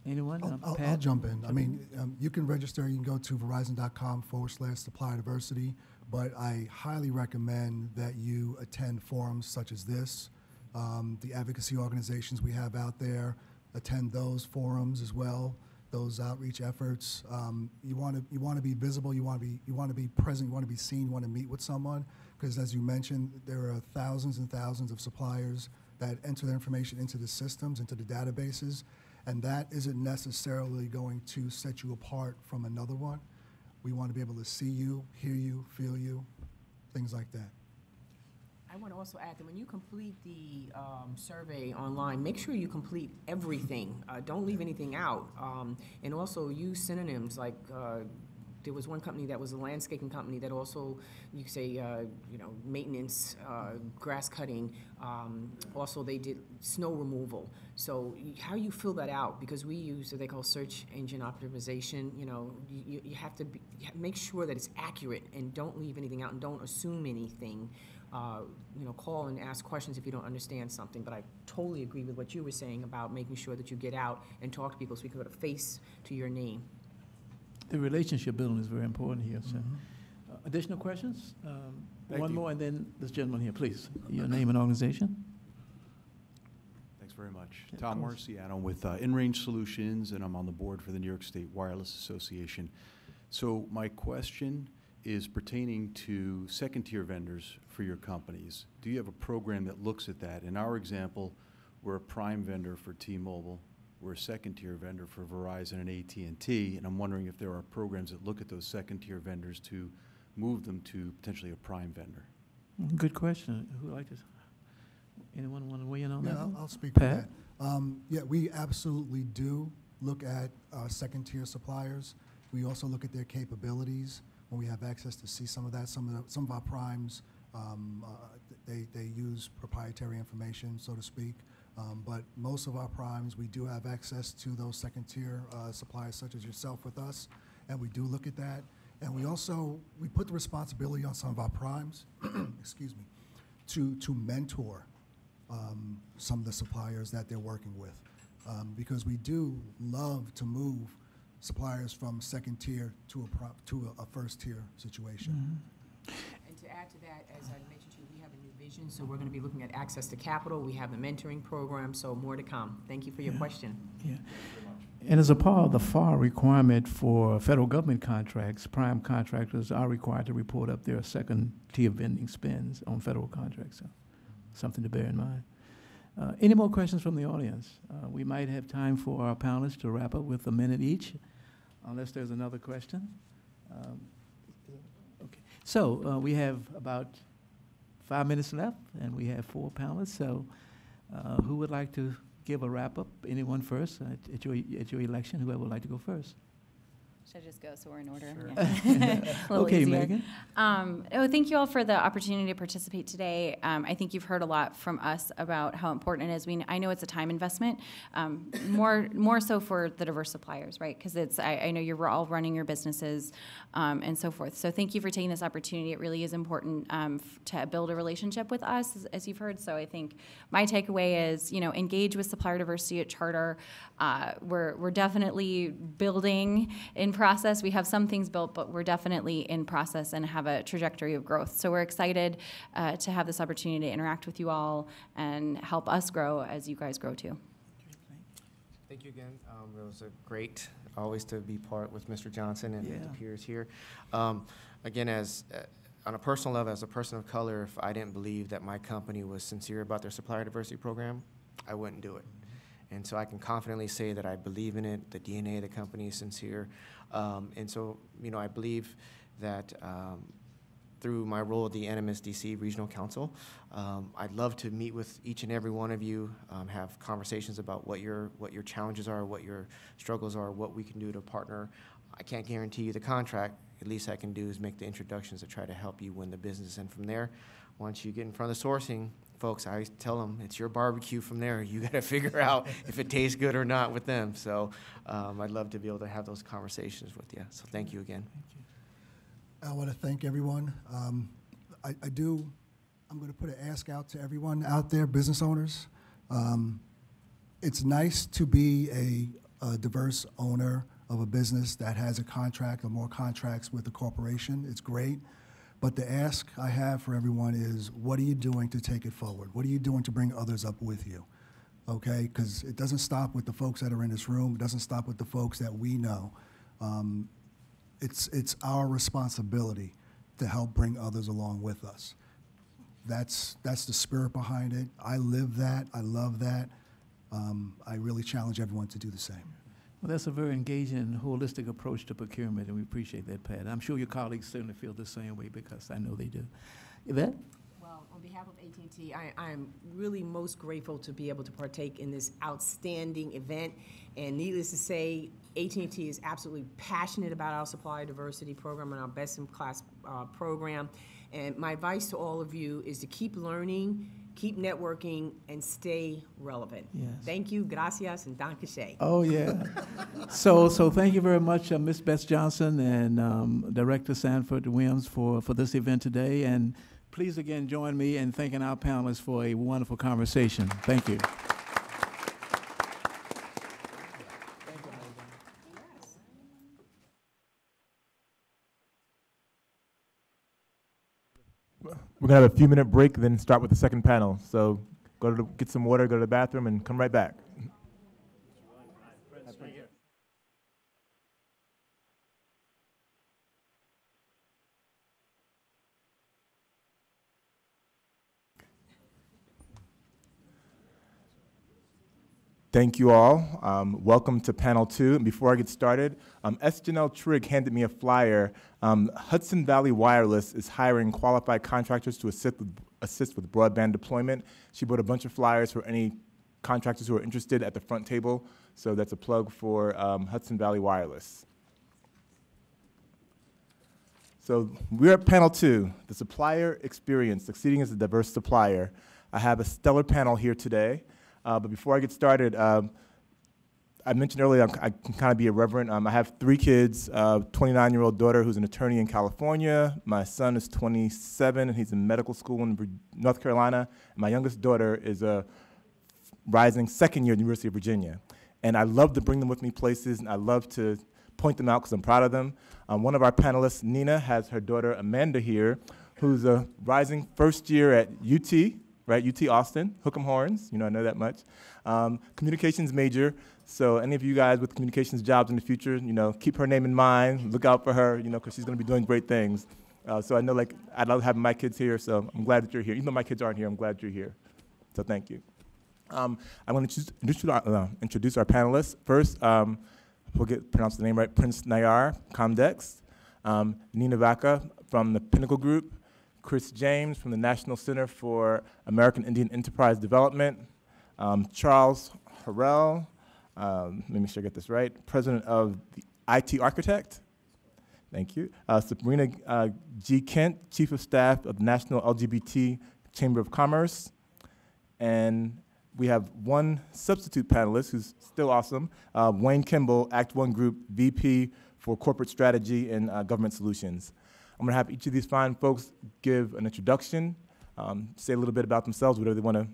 S5: Anyone?
S8: I'll-
S5: Uh,
S8: I'll, I'll jump in. I mean, um, you can register, you can go to verizon.com forward slash supplier diversity, but I highly recommend that you attend forums such as this, um, the advocacy organizations we have out there, attend those forums as well, those outreach efforts. Um, you want to you want to be visible, you want to be you want to be present, you want to be seen, you want to meet with someone, because as you mentioned, there are thousands and thousands of suppliers that enter their information into the systems, into the databases, and that isn't necessarily going to set you apart from another one. We want to be able to see you, hear you, feel you, things like that.
S10: I want to also add that when you complete the um, survey online, make sure you complete everything. Uh, Don't leave anything out. Um, And also use synonyms, like, uh, there was one company that was a landscaping company that also, you could say, uh, you know, maintenance, uh, grass cutting. um, Also, they did snow removal. So how you fill that out, because we use what they call search engine optimization, you know, you- you have to be- make sure that it's accurate and don't leave anything out and don't assume anything uh, you know, call and ask questions if you don't understand something. But I totally agree with what you were saying about making sure that you get out and talk to people so we can put a face to your name.
S5: The relationship building is very important here, sir. Uh, Additional questions? Um, One
S14: you.
S5: more, and then this gentleman here, please. Your name and organization?
S14: Thanks very much.
S5: Yeah, of
S14: Tom
S5: course.
S14: Marciano with uh, InRange Solutions, and I'm on the board for the New York State Wireless Association. So my question is pertaining to second-tier vendors for your companies. Do you have a program that looks at that? In our example, we're a prime vendor for T-Mobile. We're a second-tier vendor for Verizon and at and T, and I'm wondering if there are programs that look at those second-tier vendors to move them to potentially a prime vendor.
S5: Good question. Who would like to, anyone want to weigh in on
S8: Yeah,
S5: that?
S8: I'll. I'll speak to
S5: Pat?
S8: that. Um, yeah, we absolutely do look at uh, second-tier suppliers. We also look at their capabilities when we have access to see some of that. Some of the, some of our primes, um, uh, They, they use proprietary information, so to speak. Um, But most of our primes, we do have access to those second-tier uh, suppliers such as yourself with us, and we do look at that. And we also, we put the responsibility on some of our primes, excuse me, to, to mentor um, some of the suppliers that they're working with. Um, Because we do love to move suppliers from second tier to a, pro- to a- a first tier situation.
S10: And to add to that, as I mentioned to you, we have a new vision, so we're going to be looking at access to capital. We have the mentoring program, so more to come. Thank you for your question.
S5: Yeah. And as a part of the FAR requirement for federal government contracts, prime contractors are required to report up their second-tier vending spends on federal contracts, so something to bear in mind. Uh, Any more questions from the audience? Uh, We might have time for our panelists to wrap up with a minute each, unless there's another question. Um, Okay, so uh, we have about five minutes left, and we have four panelists, so uh, who would like to give a wrap-up? Anyone first, at at your, at your election, whoever would like to go first?
S6: Should I just go so we're in order?
S5: Sure.
S6: Yeah.
S5: Okay,
S6: easier.
S5: Megan.
S6: Um, oh, thank you all for the opportunity to participate today. Um, I think you've heard a lot from us about how important it is. We, I know it's a time investment, um, more more so for the diverse suppliers, right? Because it's I, I know you're all running your businesses um, and so forth. So thank you for taking this opportunity. It really is important um, to build a relationship with us, as, as you've heard. So I think my takeaway is you know engage with supplier diversity at Charter. Uh, we're we're definitely building in process. We have some things built, but we're definitely in process and have a trajectory of growth. So we're excited uh, to have this opportunity to interact with you all and help us grow as you guys grow too.
S7: Thank you again. Um, It was a great, always to be part with Mr. Johnson and and the peers here. Um, Again, as, uh, on a personal level, as a person of color, if I didn't believe that my company was sincere about their supplier diversity program, I wouldn't do it. And so I can confidently say that I believe in it, the DNA of the company is sincere. Um, And so, you know, I believe that um, through my role at the NMSDC Regional Council. Um, I'd love to meet with each and every one of you, um, have conversations about what your, what your challenges are, what your struggles are, what we can do to partner. I can't guarantee you the contract. At least I can do is make the introductions to try to help you win the business. And from there, once you get in front of the sourcing, folks, I tell them, it's your barbecue from there. You got to figure out if it tastes good or not with them. So um, I'd love to be able to have those conversations with you. So thank you again. Thank you.
S8: I want to thank everyone. Um, I, I do, I'm going to put an ask out to everyone out there, business owners. Um, It's nice to be a, a diverse owner of a business that has a contract or more contracts with the corporation. It's great. But the ask I have for everyone is, what are you doing to take it forward? What are you doing to bring others up with you? Okay, because it doesn't stop with the folks that are in this room. It doesn't stop with the folks that we know. Um, it's, it's our responsibility to help bring others along with us. That's, that's the spirit behind it. I live that. I love that. Um, I really challenge everyone to do the same.
S5: Well, that's a very engaging and holistic approach to procurement, and we appreciate that, Pat. I'm sure your colleagues certainly feel the same way because I know they do. Yvette?
S10: Well, on behalf of AT&T, I, I am really most grateful to be able to partake in this outstanding event. And needless to say, AT&T is absolutely passionate about our supplier diversity program and our best-in-class uh, program. And my advice to all of you is to keep learning, keep networking, and stay relevant.
S5: Yes.
S10: Thank you, gracias, and danke schön.
S5: Oh, yeah. So, so thank you very much, uh, Ms. Bess Johnson and um, Director Sanford Williams for, for this event today. And please again join me in thanking our panelists for a wonderful conversation. Thank you.
S1: We're gonna have a few minute break, then start with the second panel. So go to, the- get some water, go to the bathroom, and come right back. Thank you all. Um, welcome to panel two. And before I get started, um, S. Janelle Trigg handed me a flyer. Um, Hudson Valley Wireless is hiring qualified contractors to assist with, assist with broadband deployment. She brought a bunch of flyers for any contractors who are interested at the front table. So that's a plug for um, Hudson Valley Wireless. So we're at panel two, the supplier experience, succeeding as a diverse supplier. I have a stellar panel here today. Uh, but before I get started, um, I mentioned earlier I'm, I can kind of be irreverent. Um, I have three kids, a 29-year-old daughter who's an attorney in California. My son is 27 and he's in medical school in North Carolina. And my youngest daughter is a rising second year at the University of Virginia. And I love to bring them with me places and I love to point them out because I'm proud of them. Um, one of our panelists, Nina, has her daughter Amanda here, who's a rising first year at UT, right? UT Austin, Hook'em Horns, you know, I know that much. Um, communications major. So any of you guys with communications jobs in the future, you know, keep her name in mind, look out for her, you know, because she's going to be doing great things. Uh, so I know, like, I love having my kids here, so I'm glad that you're here. Even though my kids aren't here, I'm glad you're here. So thank you. Um, I'm going to introduce, uh, introduce our panelists. First, um, we'll get pronounce the name right, Prince Nayar, Comdex, um, Nina Vaca from the Pinnacle Group, Chris James from the National Center for American Indian Enterprise Development, um, Charles Harrell, um, let me sure I get this right, president of the IT Architect. Thank you. Uh, Sabrina uh, G. Kent, chief of staff of the National LGBT Chamber of Commerce. And we have one substitute panelist who's still awesome, uh, Wayne Kimball, Act One Group VP for Corporate Strategy and uh, Government Solutions. I'm gonna have each of these fine folks give an introduction, um, say a little bit about themselves, whatever they wanna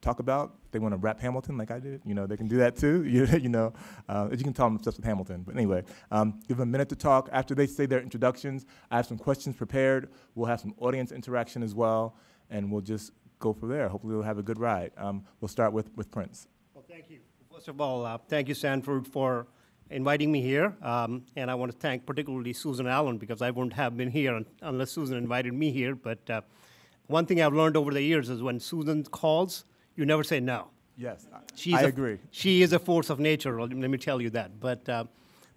S1: talk about. If they wanna rap Hamilton like I did, you know, they can do that too, you, you know. Uh, you can tell, I'm obsessed with Hamilton, but anyway, um, give them a minute to talk. After they say their introductions, I have some questions prepared. We'll have some audience interaction as well, and we'll just go from there. Hopefully we'll have a good ride. Um, we'll start with, with Prince.
S11: Well, thank you. First of all, uh, thank you, Sanford, for inviting me here. Um, and I want to thank particularly Susan Allen because I wouldn't have been here unless Susan invited me here. But uh, one thing I've learned over the years is when Susan calls, you never say no.
S1: Yes,
S11: She's
S1: I
S11: a-
S1: agree.
S11: She is a force of nature. Let me tell you that. But uh,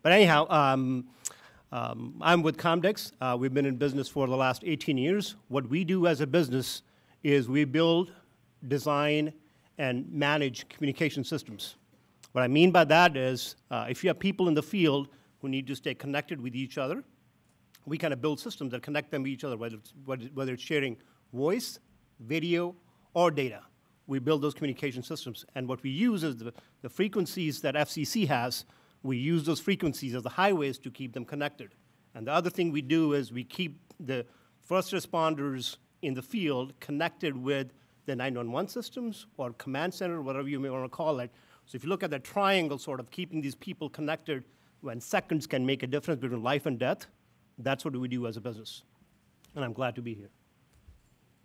S11: but anyhow, um, um, I'm with Comdex. Uh, we've been in business for the last 18 years. What we do as a business is we build, design, and manage communication systems. What I mean by that is, uh, if you have people in the field who need to stay connected with each other, we kind of build systems that connect them with each other, whether it's, whether whether it's sharing voice, video, or data. We build those communication systems. And what we use is the, the frequencies that FCC has, we use those frequencies as the highways to keep them connected. And the other thing we do is we keep the first responders in the field connected with the 911 systems or command center, whatever you may want to call it. So if you look at the triangle, sort of keeping these people connected when seconds can make a difference between life and death, that's what we do as a business. And I'm glad to be here.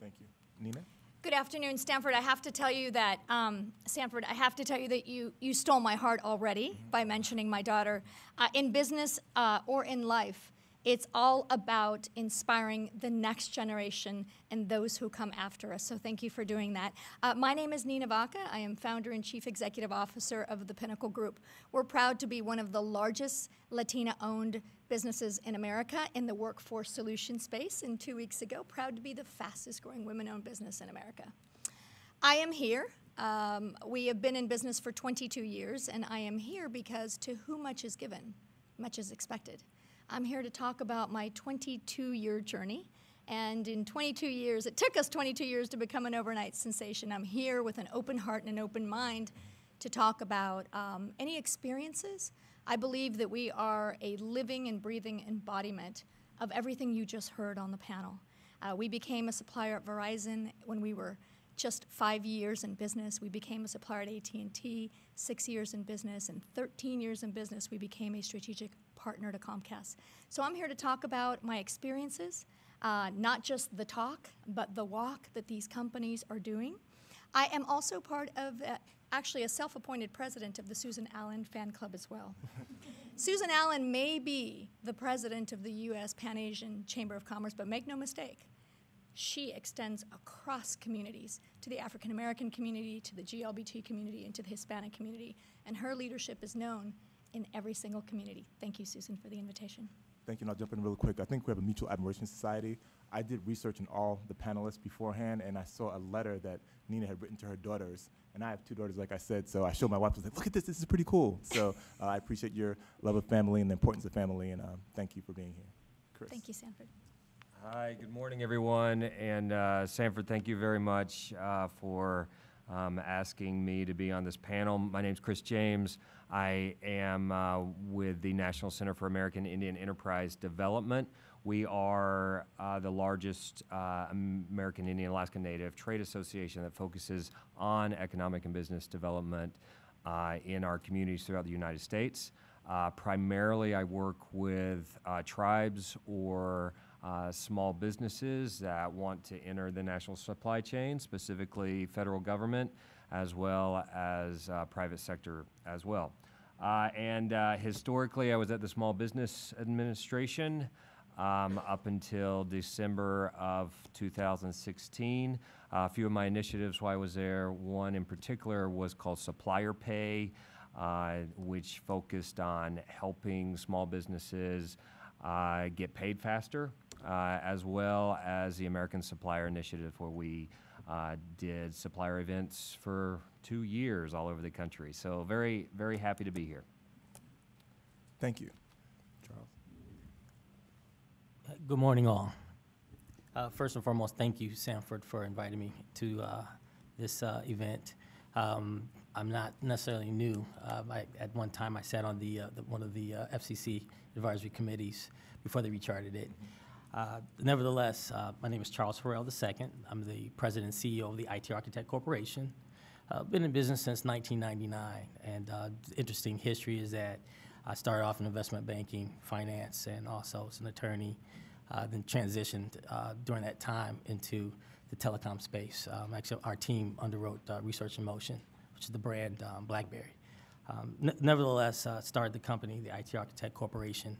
S1: Thank you. Nina?
S15: Good afternoon, Sanford. I have to tell you that, um, Sanford, I have to tell you that you, you stole my heart already by mentioning my daughter. Uh, in business uh, or in life, it's all about inspiring the next generation and those who come after us. So thank you for doing that. Uh, my name is Nina Vaca. I am founder and chief executive officer of the Pinnacle Group. We're proud to be one of the largest Latina owned businesses in America in the workforce solution space. And two weeks ago, proud to be the fastest growing women owned business in America. I am here. Um, we have been in business for 22 years, and I am here because to whom much is given, much is expected. I'm here to talk about my 22 year journey. And in 22 years, it took us 22 years to become an overnight sensation. I'm here with an open heart and an open mind to talk about um, any experiences. I believe that we are a living and breathing embodiment of everything you just heard on the panel. Uh, we became a supplier at Verizon when we were just five years in business. We became a supplier at AT&T, six years in business, and 13 years in business, we became a strategic partner to Comcast. So I'm here to talk about my experiences, uh, not just the talk, but the walk that these companies are doing. I am also part of, uh, actually, a self appointed president of the Susan Allen fan club as well. Susan Allen may be the president of the U.S. Pan Asian Chamber of Commerce, but make no mistake, she extends across communities to the African American community, to the GLBT community, and to the Hispanic community. And her leadership is known in every single community. Thank you, Susan, for the invitation.
S1: Thank you, and I'll jump in real quick. I think we have a mutual admiration society. I did research on all the panelists beforehand, and I saw a letter that Nina had written to her daughters. And I have two daughters, like I said, so I showed my wife, I was like, look at this, this is pretty cool. So uh, I appreciate your love of family and the importance of family, and um, thank you for being here. Chris.
S15: Thank you, Sanford.
S16: Hi, good morning, everyone. And uh, Sanford, thank you very much uh, for um, asking me to be on this panel. My name's Chris James. I am uh, with the National Center for American Indian Enterprise Development. We are uh, the largest uh, American Indian Alaska Native trade association that focuses on economic and business development uh, in our communities throughout the United States. Uh, primarily, I work with uh, tribes or uh, small businesses that want to enter the national supply chain, specifically federal government, as well as uh, private sector as well. Uh, and uh, historically, I was at the Small Business Administration um, up until December of 2016. a few of my initiatives while I was there, one in particular was called Supplier Pay, uh, which focused on helping small businesses uh, get paid faster, uh, as well as the American Supplier Initiative, where we uh, did supplier events for two years all over the country. So very, very happy to be here.
S1: Thank you. Charles.
S17: Good morning, all. Uh, first and foremost, thank you, Sanford, for inviting me to uh, this uh, event. Um, I'm not necessarily new. Uh, I, at one time, I sat on the, uh, the one of the uh, FCC advisory committees before they recharted it. nevertheless, my name is Charles Harrell II. I'm the president and CEO of the IT Architect Corporation. I've been in business since 1999, and interesting history is that I started off in investment banking, finance, and also as an attorney. Uh, then transitioned uh, during that time into the telecom space. Um, actually, our team underwrote uh, Research in Motion, which is the brand um, BlackBerry. Um, nevertheless, uh, started the company, the IT Architect Corporation,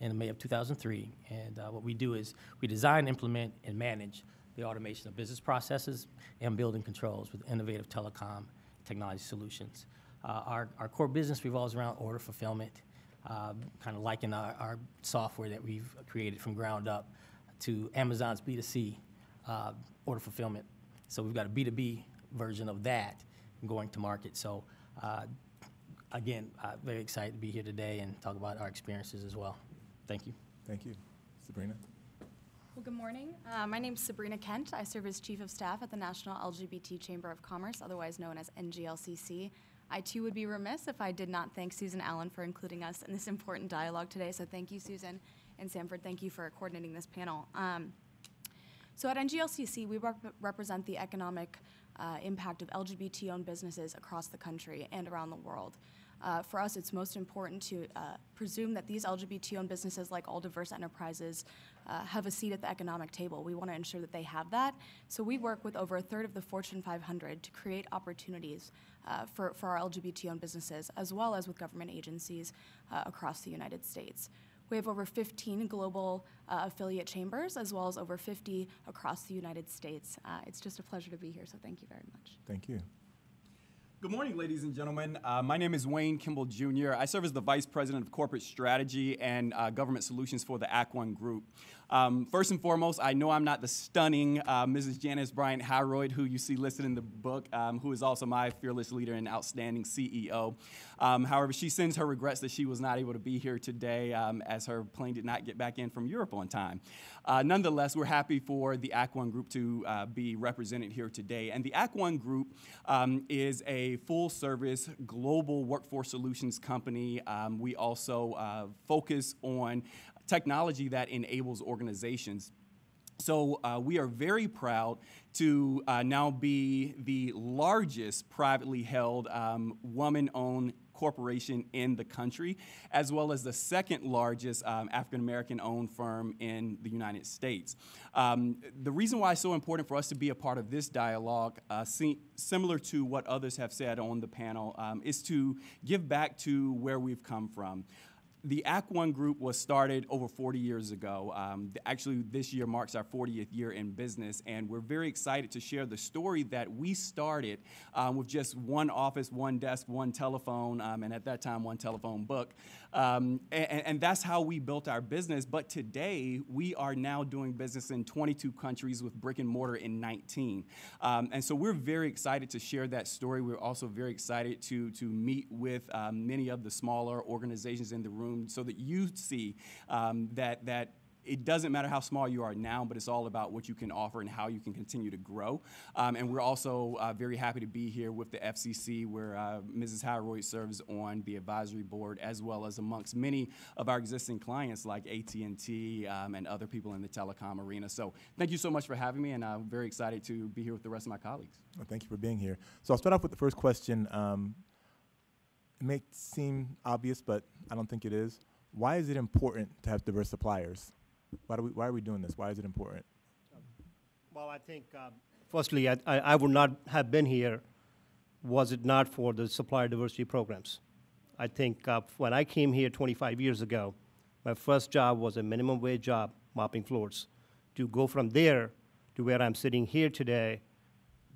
S17: in May of 2003. And uh, what we do is we design, implement, and manage the automation of business processes and building controls with innovative telecom technology solutions. Uh, our, our core business revolves around order fulfillment, uh, kind of liking our, our software that we've created from ground up to Amazon's B2C uh, order fulfillment. So we've got a B2B version of that going to market. So uh, again, uh, very excited to be here today and talk about our experiences as well. Thank you.
S1: Thank you. Sabrina?
S18: Well, good morning. Uh, my name is Sabrina Kent. I serve as Chief of Staff at the National LGBT Chamber of Commerce, otherwise known as NGLCC. I too would be remiss if I did not thank Susan Allen for including us in this important dialogue today. So thank you, Susan. And Sanford, thank you for coordinating this panel. Um, so at NGLCC, we rep represent the economic uh, impact of LGBT-owned businesses across the country and around the world. Uh, for us, it's most important to uh, presume that these LGBT-owned businesses, like all diverse enterprises, uh, have a seat at the economic table. We want to ensure that they have that. So we work with over a third of the Fortune 500 to create opportunities uh, for, for our LGBT-owned businesses, as well as with government agencies uh, across the United States. We have over 15 global uh, affiliate chambers, as well as over 50 across the United States. Uh, it's just a pleasure to be here, so thank you very much.
S1: Thank you.
S19: Good morning, ladies and gentlemen. Uh, my name is Wayne Kimball Jr. I serve as the Vice President of Corporate Strategy and uh, Government Solutions for the ACT1 Group. Um, first and foremost, I know I'm not the stunning uh, Mrs. Janice Bryant Howroyd, who you see listed in the book, um, who is also my fearless leader and outstanding CEO. Um, however, she sends her regrets that she was not able to be here today um, as her plane did not get back in from Europe on time. Uh, nonetheless, we're happy for the ACT1 Group to uh, be represented here today. And the ACT1 Group um, is a full service global workforce solutions company. Um, we also uh, focus on technology that enables organizations. So uh, we are very proud to uh, now be the largest privately held um, woman-owned corporation in the country, as well as the second largest um, African American owned firm in the United States. Um, the reason why it's so important for us to be a part of this dialogue, uh, similar to what others have said on the panel, um, is to give back to where we've come from the ACT1 group was started over 40 years ago. Um, actually, this year marks our 40th year in business, and we're very excited to share the story that we started um, with just one office, one desk, one telephone, um, and at that time, one telephone book. Um, and, and, that's how we built our business. But today, we are now doing business in 22 countries with brick and mortar in 19. Um, and so we're very excited to share that story. We're also very excited to, to meet with um, many of the smaller organizations in the room so that you see um, that, that it doesn't matter how small you are now, but it's all about what you can offer and how you can continue to grow. Um, and we're also uh, very happy to be here with the FCC, where uh, Mrs. Howroyd serves on the advisory board, as well as amongst many of our existing clients like AT&T um, and other people in the telecom arena. So thank you so much for having me, and I'm very excited to be here with the rest of my colleagues.
S1: Well, thank you for being here. So I'll start off with the first question. Um, it may seem obvious, but I don't think it is. Why is it important to have diverse suppliers? Why, do we, why are we doing this? Why is it important?
S11: Well, I think, uh, firstly, I, I I would not have been here was it not for the supplier diversity programs. I think uh, when I came here 25 years ago, my first job was a minimum wage job, mopping floors. To go from there to where I'm sitting here today,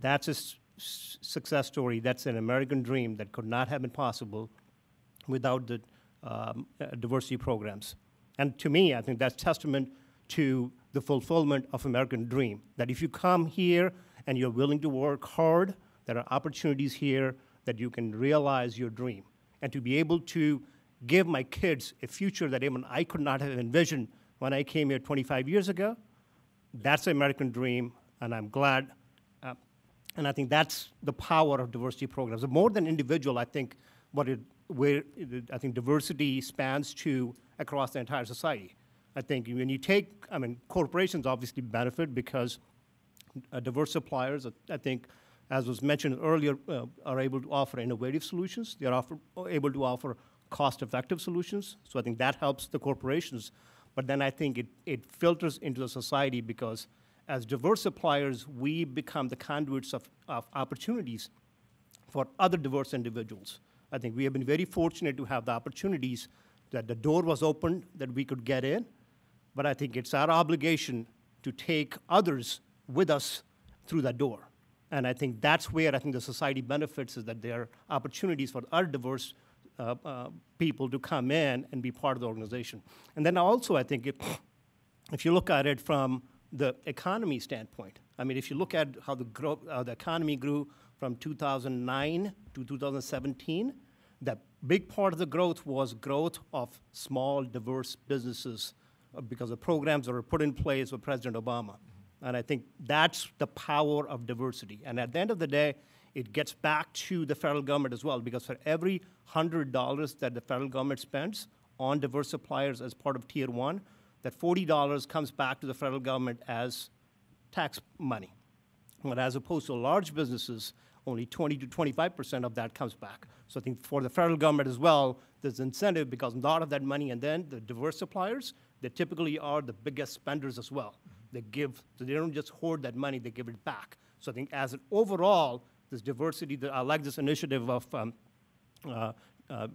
S11: that's a success story. That's an American dream that could not have been possible without the um, uh, diversity programs. And to me, I think that's testament to the fulfillment of American dream. That if you come here and you're willing to work hard, there are opportunities here that you can realize your dream. And to be able to give my kids a future that even I could not have envisioned when I came here 25 years ago, that's the American dream, and I'm glad. Uh, and I think that's the power of diversity programs. More than individual, I think what it, where it, I think diversity spans to across the entire society. I think when you take, I mean, corporations obviously benefit because uh, diverse suppliers, I think, as was mentioned earlier, uh, are able to offer innovative solutions. They are offer, able to offer cost-effective solutions. So I think that helps the corporations. But then I think it, it filters into the society because as diverse suppliers, we become the conduits of, of opportunities for other diverse individuals. I think we have been very fortunate to have the opportunities that the door was opened, that we could get in. But I think it's our obligation to take others with us through that door. And I think that's where I think the society benefits is that there are opportunities for other diverse uh, uh, people to come in and be part of the organization. And then also, I think if, if you look at it from the economy standpoint, I mean, if you look at how the, grow, uh, the economy grew from 2009 to 2017, that big part of the growth was growth of small, diverse businesses uh, because the programs that were put in place with President Obama. And I think that's the power of diversity. And at the end of the day, it gets back to the federal government as well, because for every $100 that the federal government spends on diverse suppliers as part of Tier 1, that $40 comes back to the federal government as tax money. But as opposed to large businesses, only 20 to 25% of that comes back. So I think for the federal government as well, there's incentive because a lot of that money, and then the diverse suppliers, they typically are the biggest spenders as well. They give, so they don't just hoard that money, they give it back. So I think as an overall, this diversity, that I like this initiative of um, uh, uh,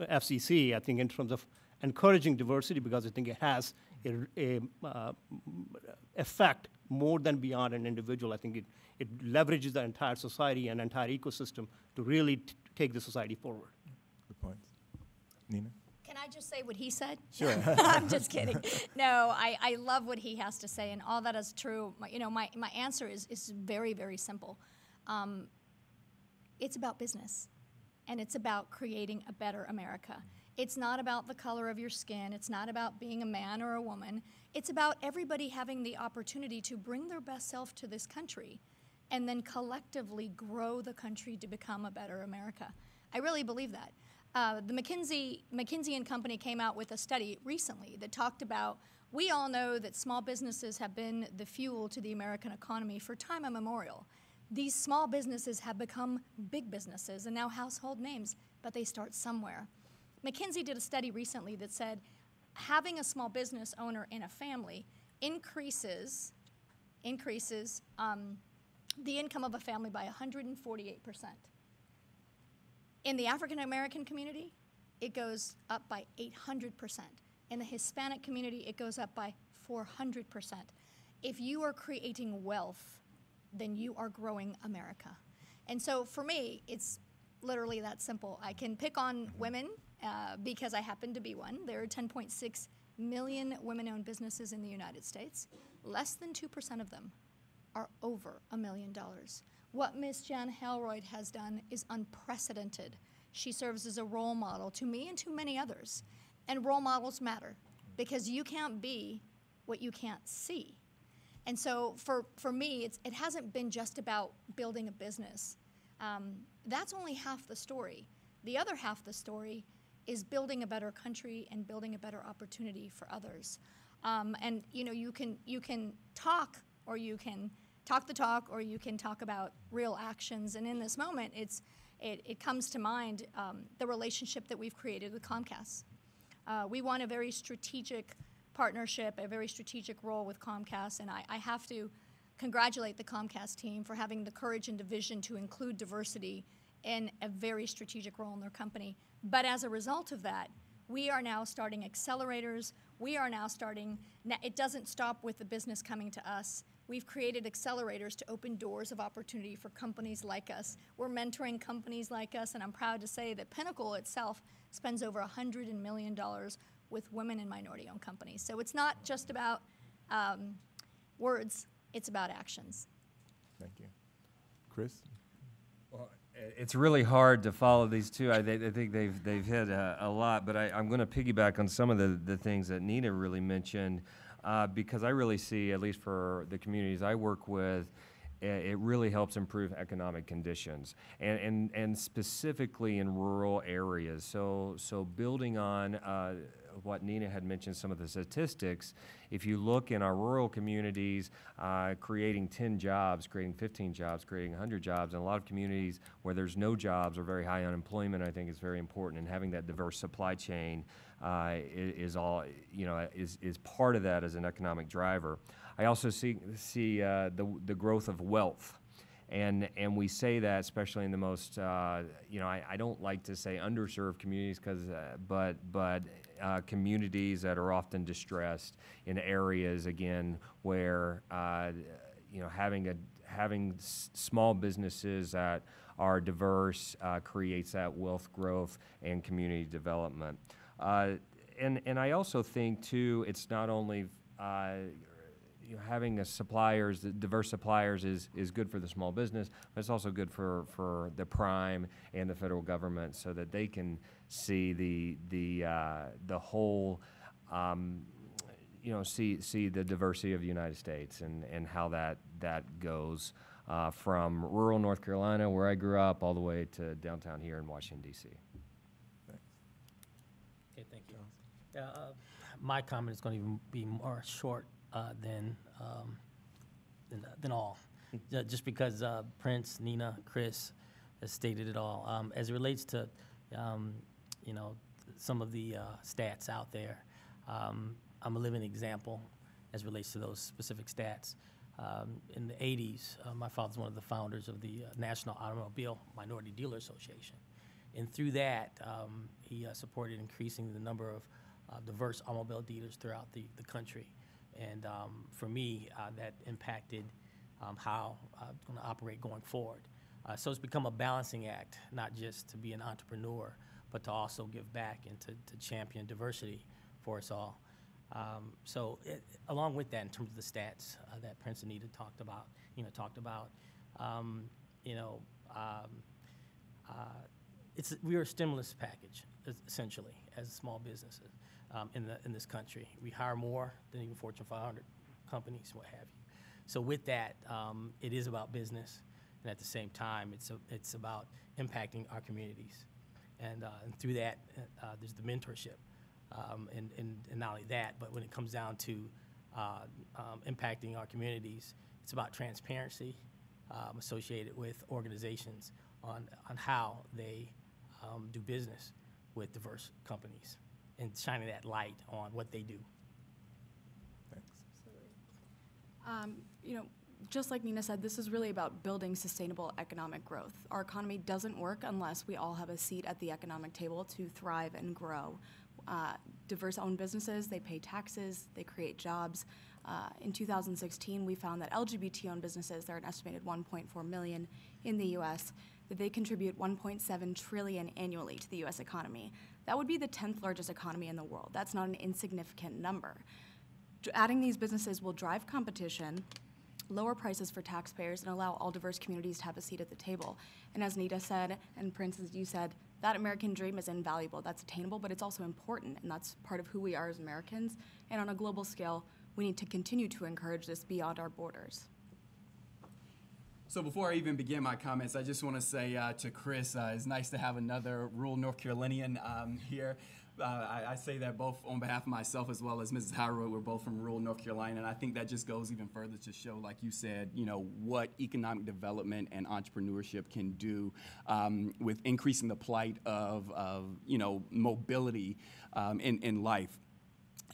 S11: FCC, I think in terms of encouraging diversity because I think it has a, a uh, effect more than beyond an individual. I think it, it leverages the entire society and entire ecosystem to really t- take the society forward.
S1: Good points. Nina?
S15: Can I just say what he said?
S1: Sure.
S15: I'm just kidding. No, I, I love what he has to say, and all that is true. My, you know, my, my answer is, is very, very simple. Um, it's about business, and it's about creating a better America. It's not about the color of your skin. It's not about being a man or a woman. It's about everybody having the opportunity to bring their best self to this country and then collectively grow the country to become a better America. I really believe that. Uh, the McKinsey, McKinsey and Company came out with a study recently that talked about we all know that small businesses have been the fuel to the American economy for time immemorial. These small businesses have become big businesses and now household names, but they start somewhere. McKinsey did a study recently that said having a small business owner in a family increases increases um, the income of a family by 148 percent. In the African American community, it goes up by 800 percent. In the Hispanic community, it goes up by 400 percent. If you are creating wealth, then you are growing America. And so for me, it's literally that simple. I can pick on women uh, because I happen to be one. There are 10.6 million women owned businesses in the United States. Less than 2% of them are over a million dollars. What Ms. Jan Howroyd has done is unprecedented. She serves as a role model to me and to many others. And role models matter because you can't be what you can't see. And so for, for me, it hasn't been just about building a business. Um, that's only half the story. The other half of the story is building a better country and building a better opportunity for others. Um, and you know, you can you can talk or you can talk the talk or you can talk about real actions. And in this moment, it's it, it comes to mind um, the relationship that we've created with Comcast. Uh, we want a very strategic partnership, a very strategic role with Comcast, and I, I have to congratulate the Comcast team for having the courage and the vision to include diversity in a very strategic role in their company. But as a result of that, we are now starting accelerators. We are now starting, it doesn't stop with the business coming to us. We've created accelerators to open doors of opportunity for companies like us. We're mentoring companies like us, and I'm proud to say that Pinnacle itself spends over $100 million with women and minority owned companies. So it's not just about um, words, it's about actions.
S1: Thank you. Chris?
S16: It's really hard to follow these two. I, they, I think they've they've hit a, a lot, but I, am going to piggyback on some of the, the things that Nina really mentioned, uh, because I really see, at least for the communities I work with, it really helps improve economic conditions and, and, and specifically in rural areas. So, so building on uh, what Nina had mentioned, some of the statistics, if you look in our rural communities, uh, creating 10 jobs, creating 15 jobs, creating 100 jobs, in a lot of communities where there's no jobs or very high unemployment, I think is very important. And having that diverse supply chain uh, is, all, you know, is, is part of that as an economic driver. I also see, see uh, the, the growth of wealth. And, and we say that especially in the most, uh, you know, I, I don't like to say underserved communities, because, uh, but, but uh, communities that are often distressed in areas, again, where, uh, you know, having, a, having small businesses that are diverse uh, creates that wealth growth and community development. Uh, and, and I also think, too, it's not only know, having a suppliers, diverse suppliers is, is good for the small business, but it's also good for, for the prime and the federal government so that they can see the, the, uh, the whole, um, you know, see, see the diversity of the United States and, and how that, that goes uh, from rural North Carolina, where I grew up, all the way to downtown here in Washington, D.C.
S17: Okay, thank you. Uh, my comment is going to even be more short uh, than, um, than, than all. Just because uh, Prince, Nina, Chris has stated it all. Um, as it relates to, um, you know, some of the uh, stats out there, um, I'm a living example as relates to those specific stats. Um, in the 80s, uh, my father's one of the founders of the uh, National Automobile Minority Dealer Association. And through that, um, he uh, supported increasing the number of uh, diverse automobile dealers throughout the, the country. And um, for me, uh, that impacted um, how I'm going to operate going forward. Uh, so it's become a balancing act, not just to be an entrepreneur, but to also give back and to, to champion diversity for us all. Um, so it, along with that, in terms of the stats uh, that Prince Anita talked about, you know, talked about, um, you know, um, uh, it's we are a stimulus package essentially as small businesses um, in, the, in this country. We hire more than even Fortune 500 companies, what have you. So with that, um, it is about business, and at the same time, it's, a, it's about impacting our communities. And, uh, and through that, uh, there's the mentorship. Um, and, and, and, not only that, but when it comes down to uh, um, impacting our communities, it's about transparency um, associated with organizations on, on how they um, do business with diverse companies and shining that light on what they do.
S1: Thanks.
S18: Um, you know, just like Nina said, this is really about building sustainable economic growth. Our economy doesn't work unless we all have a seat at the economic table to thrive and grow. Uh, diverse owned businesses, they pay taxes, they create jobs. Uh, in 2016, we found that LGBT owned businesses, there are an estimated 1.4 million in the US, that they contribute 1.7 trillion annually to the US economy. That would be the 10th largest economy in the world. That's not an insignificant number. Adding these businesses will drive competition, lower prices for taxpayers, and allow all diverse communities to have a seat at the table. And as Nita said, and Prince, as you said, that American dream is invaluable. That's attainable, but it's also important, and that's part of who we are as Americans. And on a global scale, we need to continue to encourage this beyond our borders.
S19: So before I even begin my comments, I just want to say uh, to Chris, uh, it's nice to have another rural North Carolinian um, here. Uh, I, I, say that both on behalf of myself as well as Mrs. Howroyd. We're both from rural North Carolina, and I think that just goes even further to show, like you said, you know what economic development and entrepreneurship can do um, with increasing the plight of, of you know mobility um, in in life.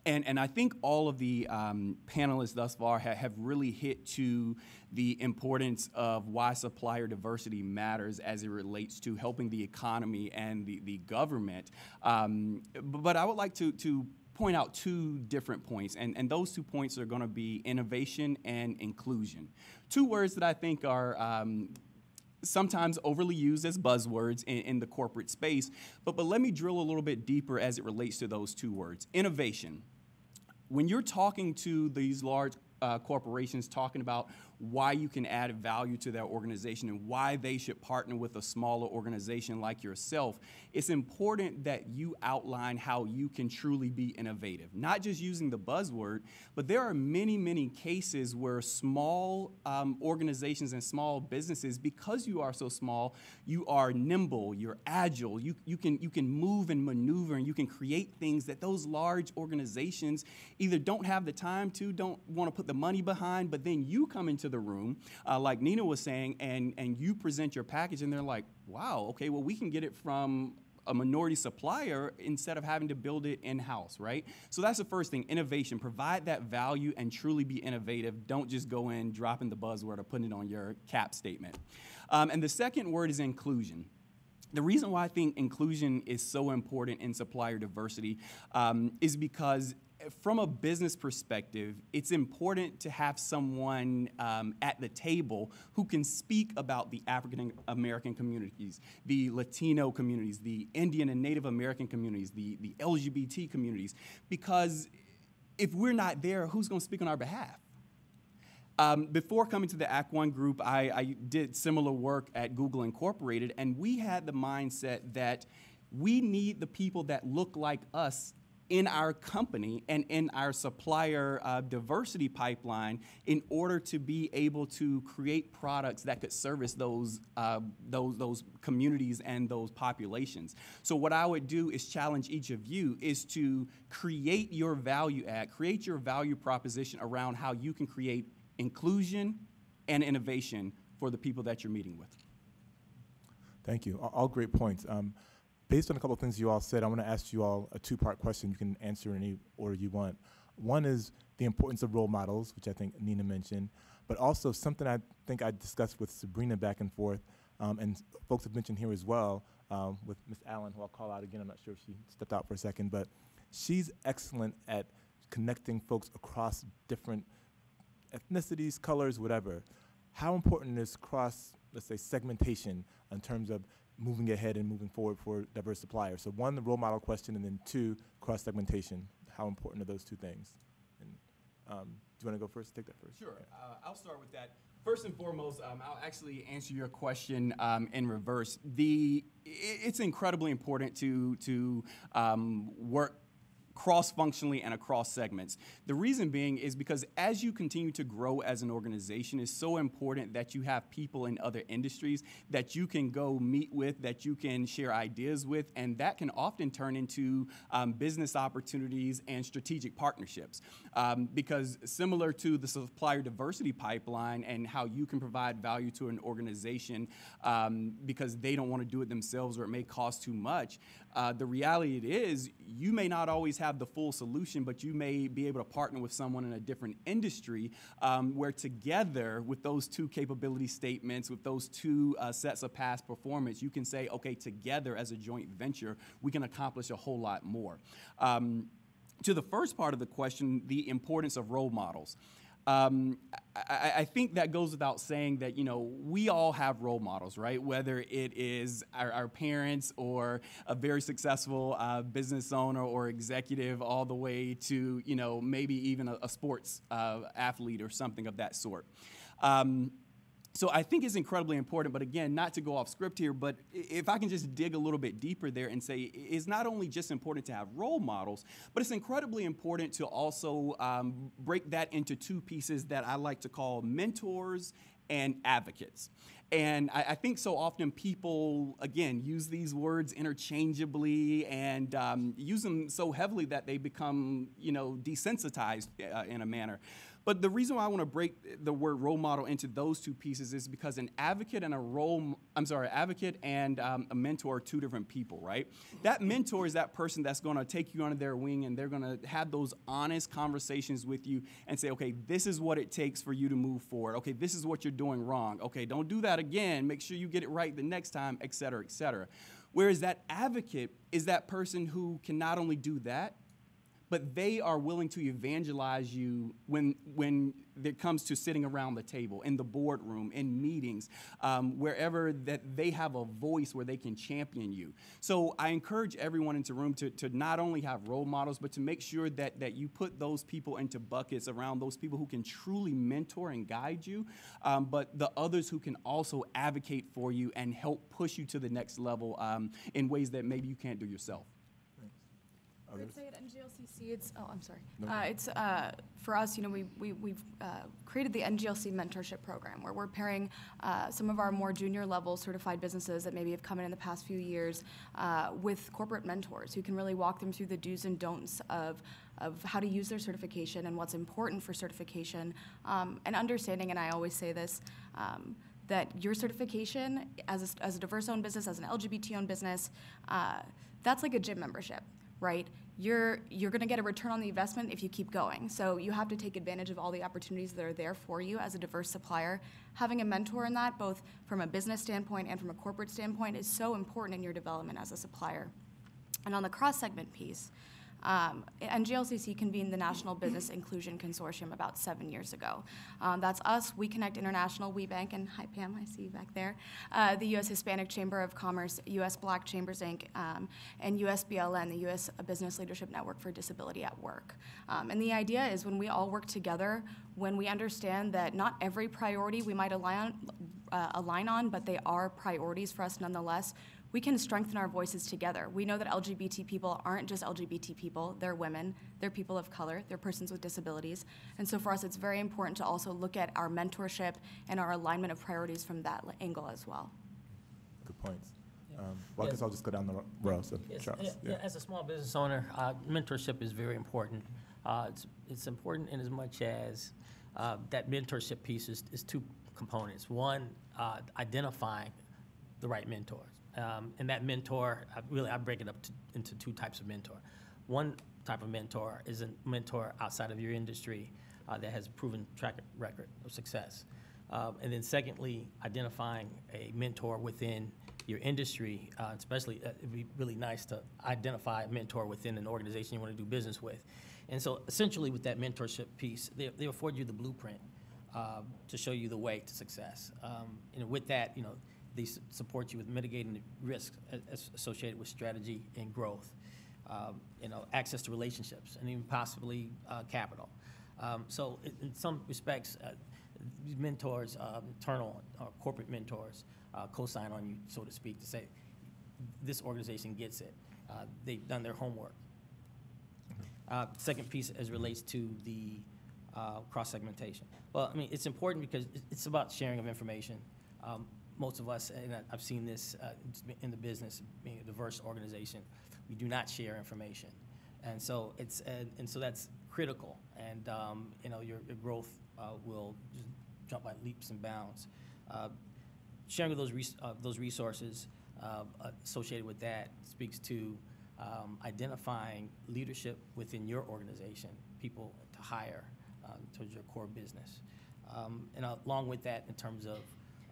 S19: And, and I think all of the um, panelists thus far ha have really hit to the importance of why supplier diversity matters as it relates to helping the economy and the, the government. Um, but I would like to, to point out two different points, and, and those two points are going to be innovation and inclusion. Two words that I think are um, sometimes overly used as buzzwords in, in, the corporate space, but, but let me drill a little bit deeper as it relates to those two words. Innovation when you're talking to these large uh, corporations talking about why you can add value to that organization and why they should partner with a smaller organization like yourself, it's important that you outline how you can truly be innovative. Not just using the buzzword, but there are many, many cases where small um, organizations and small businesses, because you are so small, you are nimble, you're agile, you, you, can, you can move and maneuver, and you can create things that those large organizations either don't have the time to, don't want to put the money behind, but then you come into the room, uh, like Nina was saying, and, and you present your package, and they're like, wow, okay, well, we can get it from a minority supplier instead of having to build it in house, right? So that's the first thing innovation. Provide that value and truly be innovative. Don't just go in dropping the buzzword or putting it on your cap statement. Um, and the second word is inclusion. The reason why I think inclusion is so important in supplier diversity um, is because from a business perspective, it's important to have someone um, at the table who can speak about the African American communities, the Latino communities, the Indian and Native American communities, the, the LGBT communities. Because if we're not there, who's going to speak on our behalf? Um, before coming to the Act One group, I, I did similar work at Google Incorporated, and we had the mindset that we need the people that look like us in our company and in our supplier uh, diversity pipeline in order to be able to create products that could service those, uh, those, those communities and those populations. So what I would do is challenge each of you is to create your value add, create your value proposition around how you can create inclusion and innovation for the people that you're meeting with.
S1: Thank you. All great points. Um, based on a couple of things you all said, I want to ask you all a two-part question. You can answer in any order you want. One is the importance of role models, which I think Nina mentioned, but also something I think I discussed with Sabrina back and forth, um, and folks have mentioned here as well um, with Ms. Allen, who I'll call out again. I'm not sure if she stepped out for a second, but she's excellent at connecting folks across different ethnicities, colors, whatever. How important is cross, let's say, segmentation in terms of moving ahead and moving forward for diverse suppliers. So one, the role model question, and then two, cross segmentation. How important are those two things? And um, do you want to go first? Take that first.
S19: Sure. Uh, I'll start with that. First and foremost, um, I'll actually answer your question um, in reverse. The it's incredibly important to to um, work cross-functionally and across segments. The reason being is because as you continue to grow as an organization, it's so important that you have people in other industries that you can go meet with, that you can share ideas with, and that can often turn into um, business opportunities and strategic partnerships. Um, because similar to the supplier diversity pipeline and how you can provide value to an organization um, because they don't want to do it themselves or it may cost too much, uh, the reality it is you may not always have the full solution, but you may be able to partner with someone in a different industry um, where together with those two capability statements, with those two uh, sets of past performance, you can say, okay, together as a joint venture, we can accomplish a whole lot more. Um, to the first part of the question, the importance of role models. Um, I, I, think that goes without saying that you know we all have role models, right? Whether it is our, our parents or a very successful uh, business owner or executive, all the way to you know maybe even a, a sports uh, athlete or something of that sort. Um, so I think it's incredibly important, but again, not to go off script here, but if I can just dig a little bit deeper there and say it's not only just important to have role models, but it's incredibly important to also um, break that into two pieces that I like to call mentors and advocates. And I, I think so often people, again, use these words interchangeably and um, use them so heavily that they become, you know, desensitized uh, in a manner. But the reason why I want to break the word role model into those two pieces is because an advocate and a role, I'm sorry, advocate and um, a mentor are two different people, right? That mentor is that person that's going to take you under their wing and they're going to have those honest conversations with you and say, okay, this is what it takes for you to move forward. Okay, this is what you're doing wrong. Okay, don't do that again. Make sure you get it right the next time, et cetera, et cetera. Whereas that advocate is that person who can not only do that, but they are willing to evangelize you when when it comes to sitting around the table in the boardroom in meetings um, wherever that they have a voice where they can champion you. So i encourage everyone into room to, to not only have role models but to make sure that that you put those people into buckets around those people who can truly mentor and guide you um, but the others who can also advocate for you and help push you to the next level um, in ways that maybe you can't do yourself
S18: I'd say at NGLCC, it's, oh, I'm sorry.
S1: No.
S18: Uh, it's, uh, for us, you know, we, we, we've, uh, created the NGLCC mentorship program where we're pairing, uh, some of our more junior level certified businesses that maybe have come in in the past few years, uh, with corporate mentors who can really walk them through the do's and don'ts of, of how to use their certification and what's important for certification. Um, and understanding, and I always say this, um, that your certification as a, as a diverse-owned business, as an LGBT-owned business, uh, that's like a gym membership, right? You're you're going to get a return on the investment if you keep going. So you have to take advantage of all the opportunities that are there for you as a diverse supplier. Having a mentor in that, both from a business standpoint and from a corporate standpoint, is so important in your development as a supplier. And on the cross-segment piece, um, NGLCC convened the National Business Inclusion Consortium about seven years ago. Um, that's us, WEConnect International, WBENC, and hi Pam, I see you back there, uh, the U.S. Hispanic Chamber of Commerce, U.S. Black Chambers Inc., um, and USBLN, the U.S. Business Leadership Network for Disability at Work. Um, and the idea is when we all work together, when we understand that not every priority we might align, uh, align on, but they are priorities for us nonetheless, we can strengthen our voices together. We know that LGBT people aren't just LGBT people, they're women, they're people of color, they're persons with disabilities. And so for us, it's very important to also look at our mentorship and our alignment of priorities from that angle as well.
S1: Good points. Um, Well, I
S17: Yeah.
S1: guess I'll just go down the ro- row, so
S17: Yes,
S1: Charles.
S17: yeah,
S1: yeah.
S17: yeah, As a small business owner, uh, mentorship is very important. Uh, It's, it's important in as much as uh, that mentorship piece is, is two components. One, uh, identifying the right mentors. Um, And that mentor, I really, I break it up to- into two types of mentor. One type of mentor is a mentor outside of your industry uh, that has a proven track record of success. Um, And then secondly, identifying a mentor within your industry, uh, especially, uh, it'd be really nice to identify a mentor within an organization you want to do business with. And so essentially with that mentorship piece, they, they afford you the blueprint uh, to show you the way to success. Um, And with that, you know, they support you with mitigating the risks associated with strategy and growth. Um, You know, access to relationships and even possibly uh, capital. Um, So in, in some respects, uh, mentors, um, internal or corporate mentors, uh, co-sign on you, so to speak, to say, this organization gets it. Uh, They've done their homework. Uh, Second piece as relates to the uh, cross-segmentation. Well, I mean, it's important because it's about sharing of information. Um, Most of us, and I've seen this uh, in the business, being a diverse organization, we do not share information. And so it's, and and so that's critical. And, um, you know, your your growth uh, will jump by leaps and bounds. Uh, Sharing those, res- uh, those resources uh, associated with that speaks to um, identifying leadership within your organization, people to hire um, towards your core business. Um, And along with that, in terms of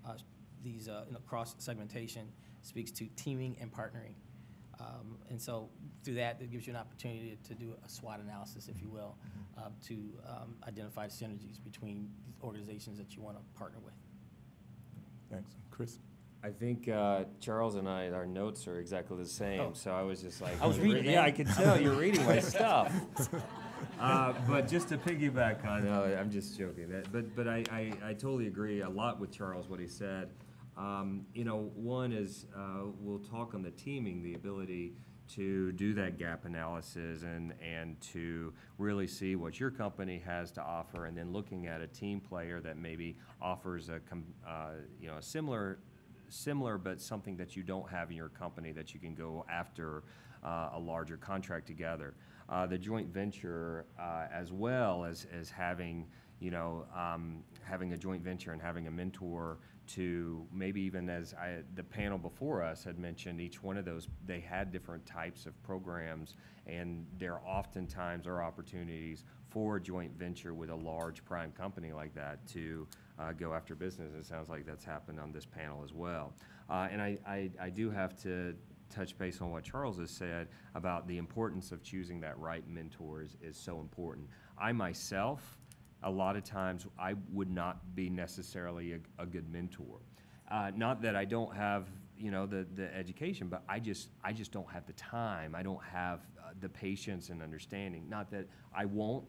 S17: uh, these, uh, you know, cross-segmentation, speaks to teaming and partnering. Um, And so through that, it gives you an opportunity to do a SWOT analysis, if you will, uh, to um, identify synergies between these organizations that you want to partner with.
S1: Thanks. Chris?
S16: I think uh, Charles and I, our notes are exactly the same,
S17: Oh.
S16: so I was just like.
S17: I was reading,
S16: Yeah. I could tell, you're reading my stuff. Uh, but just to piggyback on, no, I'm just joking. That, but but I, I, I totally agree a lot with Charles what he said. Um, you know, one is uh, we'll talk on the teaming, the ability to do that gap analysis and and to really see what your company has to offer, and then looking at a team player that maybe offers a uh, you know a similar similar but something that you don't have in your company that you can go after uh, a larger contract together. Uh, the joint venture, uh, as well as, as having, you know, um, having a joint venture and having a mentor to maybe even as I, the panel before us had mentioned, each one of those, they had different types of programs, and there oftentimes are opportunities for a joint venture with a large prime company like that to uh, go after business. It sounds like that's happened on this panel as well. Uh, and I, I, I do have to touch base on what Charles has said about the importance of choosing that right mentor is, is so important. I myself, a lot of times, I would not be necessarily a, a good mentor. Uh, not that I don't have you know the, the education but i just i just don't have the time i don't have uh, the patience and understanding not that i won't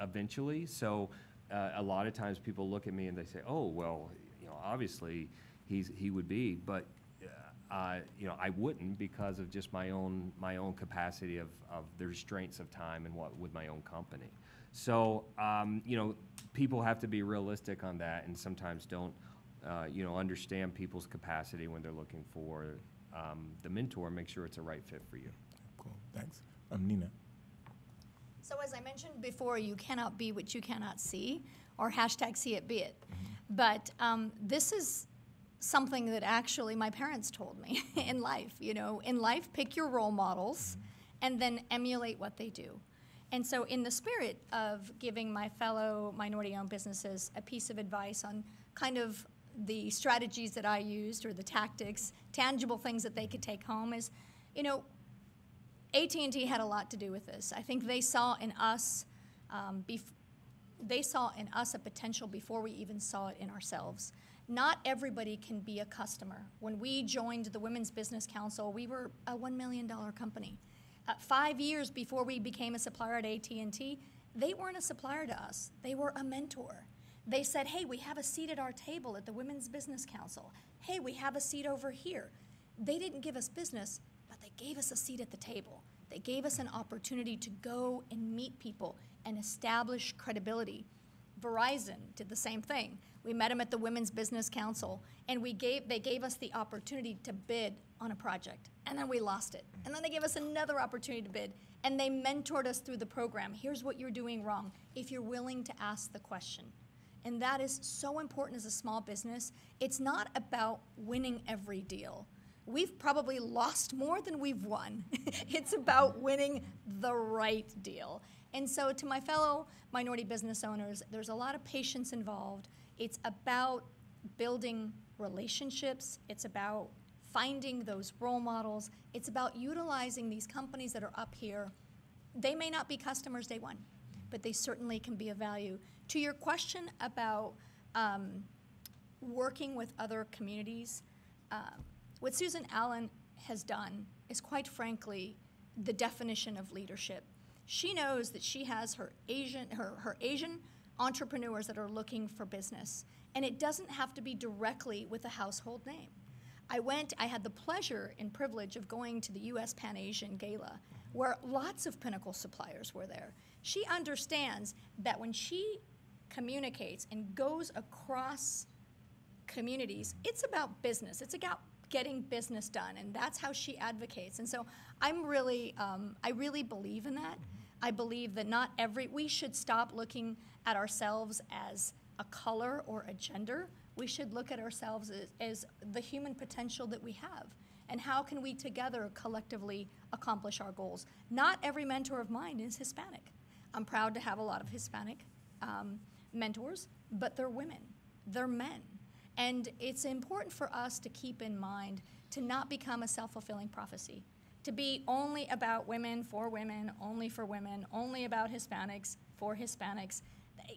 S16: eventually so uh, a lot of times people look at me and they say oh well you know obviously he's he would be but uh, you know, I wouldn't because of just my own my own capacity of, of the restraints of time and what with my own company. So um, you know, people have to be realistic on that, and sometimes don't uh, you know understand people's capacity when they're looking for um, the mentor. Make sure it's a right fit for you.
S1: Cool. Thanks. Um, Nina.
S15: So as I mentioned before, you cannot be what you cannot see, or hashtag see it be it. But um, this is something that actually my parents told me in life. You know, in life, pick your role models and then emulate what they do. And so, in the spirit of giving my fellow minority owned businesses a piece of advice on kind of the strategies that I used or the tactics, tangible things that they could take home is, you know, AT&T had a lot to do with this. I think they saw in us, um, they saw in us a potential before we even saw it in ourselves not everybody can be a customer. When we joined the Women's Business Council, we were a $1 million company. Uh, five years before we became a supplier at AT&T, they weren't a supplier to us. They were a mentor. They said, hey, we have a seat at our table at the Women's Business Council. Hey, we have a seat over here. They didn't give us business, but they gave us a seat at the table. They gave us an opportunity to go and meet people and establish credibility. Verizon did the same thing. We met them at the Women's Business Council, and we gave, they gave us the opportunity to bid on a project, and then we lost it. And then they gave us another opportunity to bid, and they mentored us through the program. Here's what you're doing wrong, if you're willing to ask the question. And that is so important as a small business. It's not about winning every deal. We've probably lost more than we've won. it's about winning the right deal. And so, to my fellow minority business owners, there's a lot of patience involved. It's about building relationships, it's about finding those role models, it's about utilizing these companies that are up here. They may not be customers day one, but they certainly can be of value. To your question about um, working with other communities, uh, what Susan Allen has done is quite frankly the definition of leadership. She knows that she has her Asian, her, her Asian entrepreneurs that are looking for business. And it doesn't have to be directly with a household name. I went, I had the pleasure and privilege of going to the US Pan Asian Gala, where lots of Pinnacle suppliers were there. She understands that when she communicates and goes across communities, it's about business. It's about getting business done, and that's how she advocates. And so I'm really, um, I really believe in that. I believe that not every, we should stop looking at ourselves as a color or a gender. We should look at ourselves as, as the human potential that we have. And how can we together collectively accomplish our goals? Not every mentor of mine is Hispanic. I'm proud to have a lot of Hispanic um, mentors, but they're women, they're men. And it's important for us to keep in mind to not become a self fulfilling prophecy, to be only about women for women, only for women, only about Hispanics for Hispanics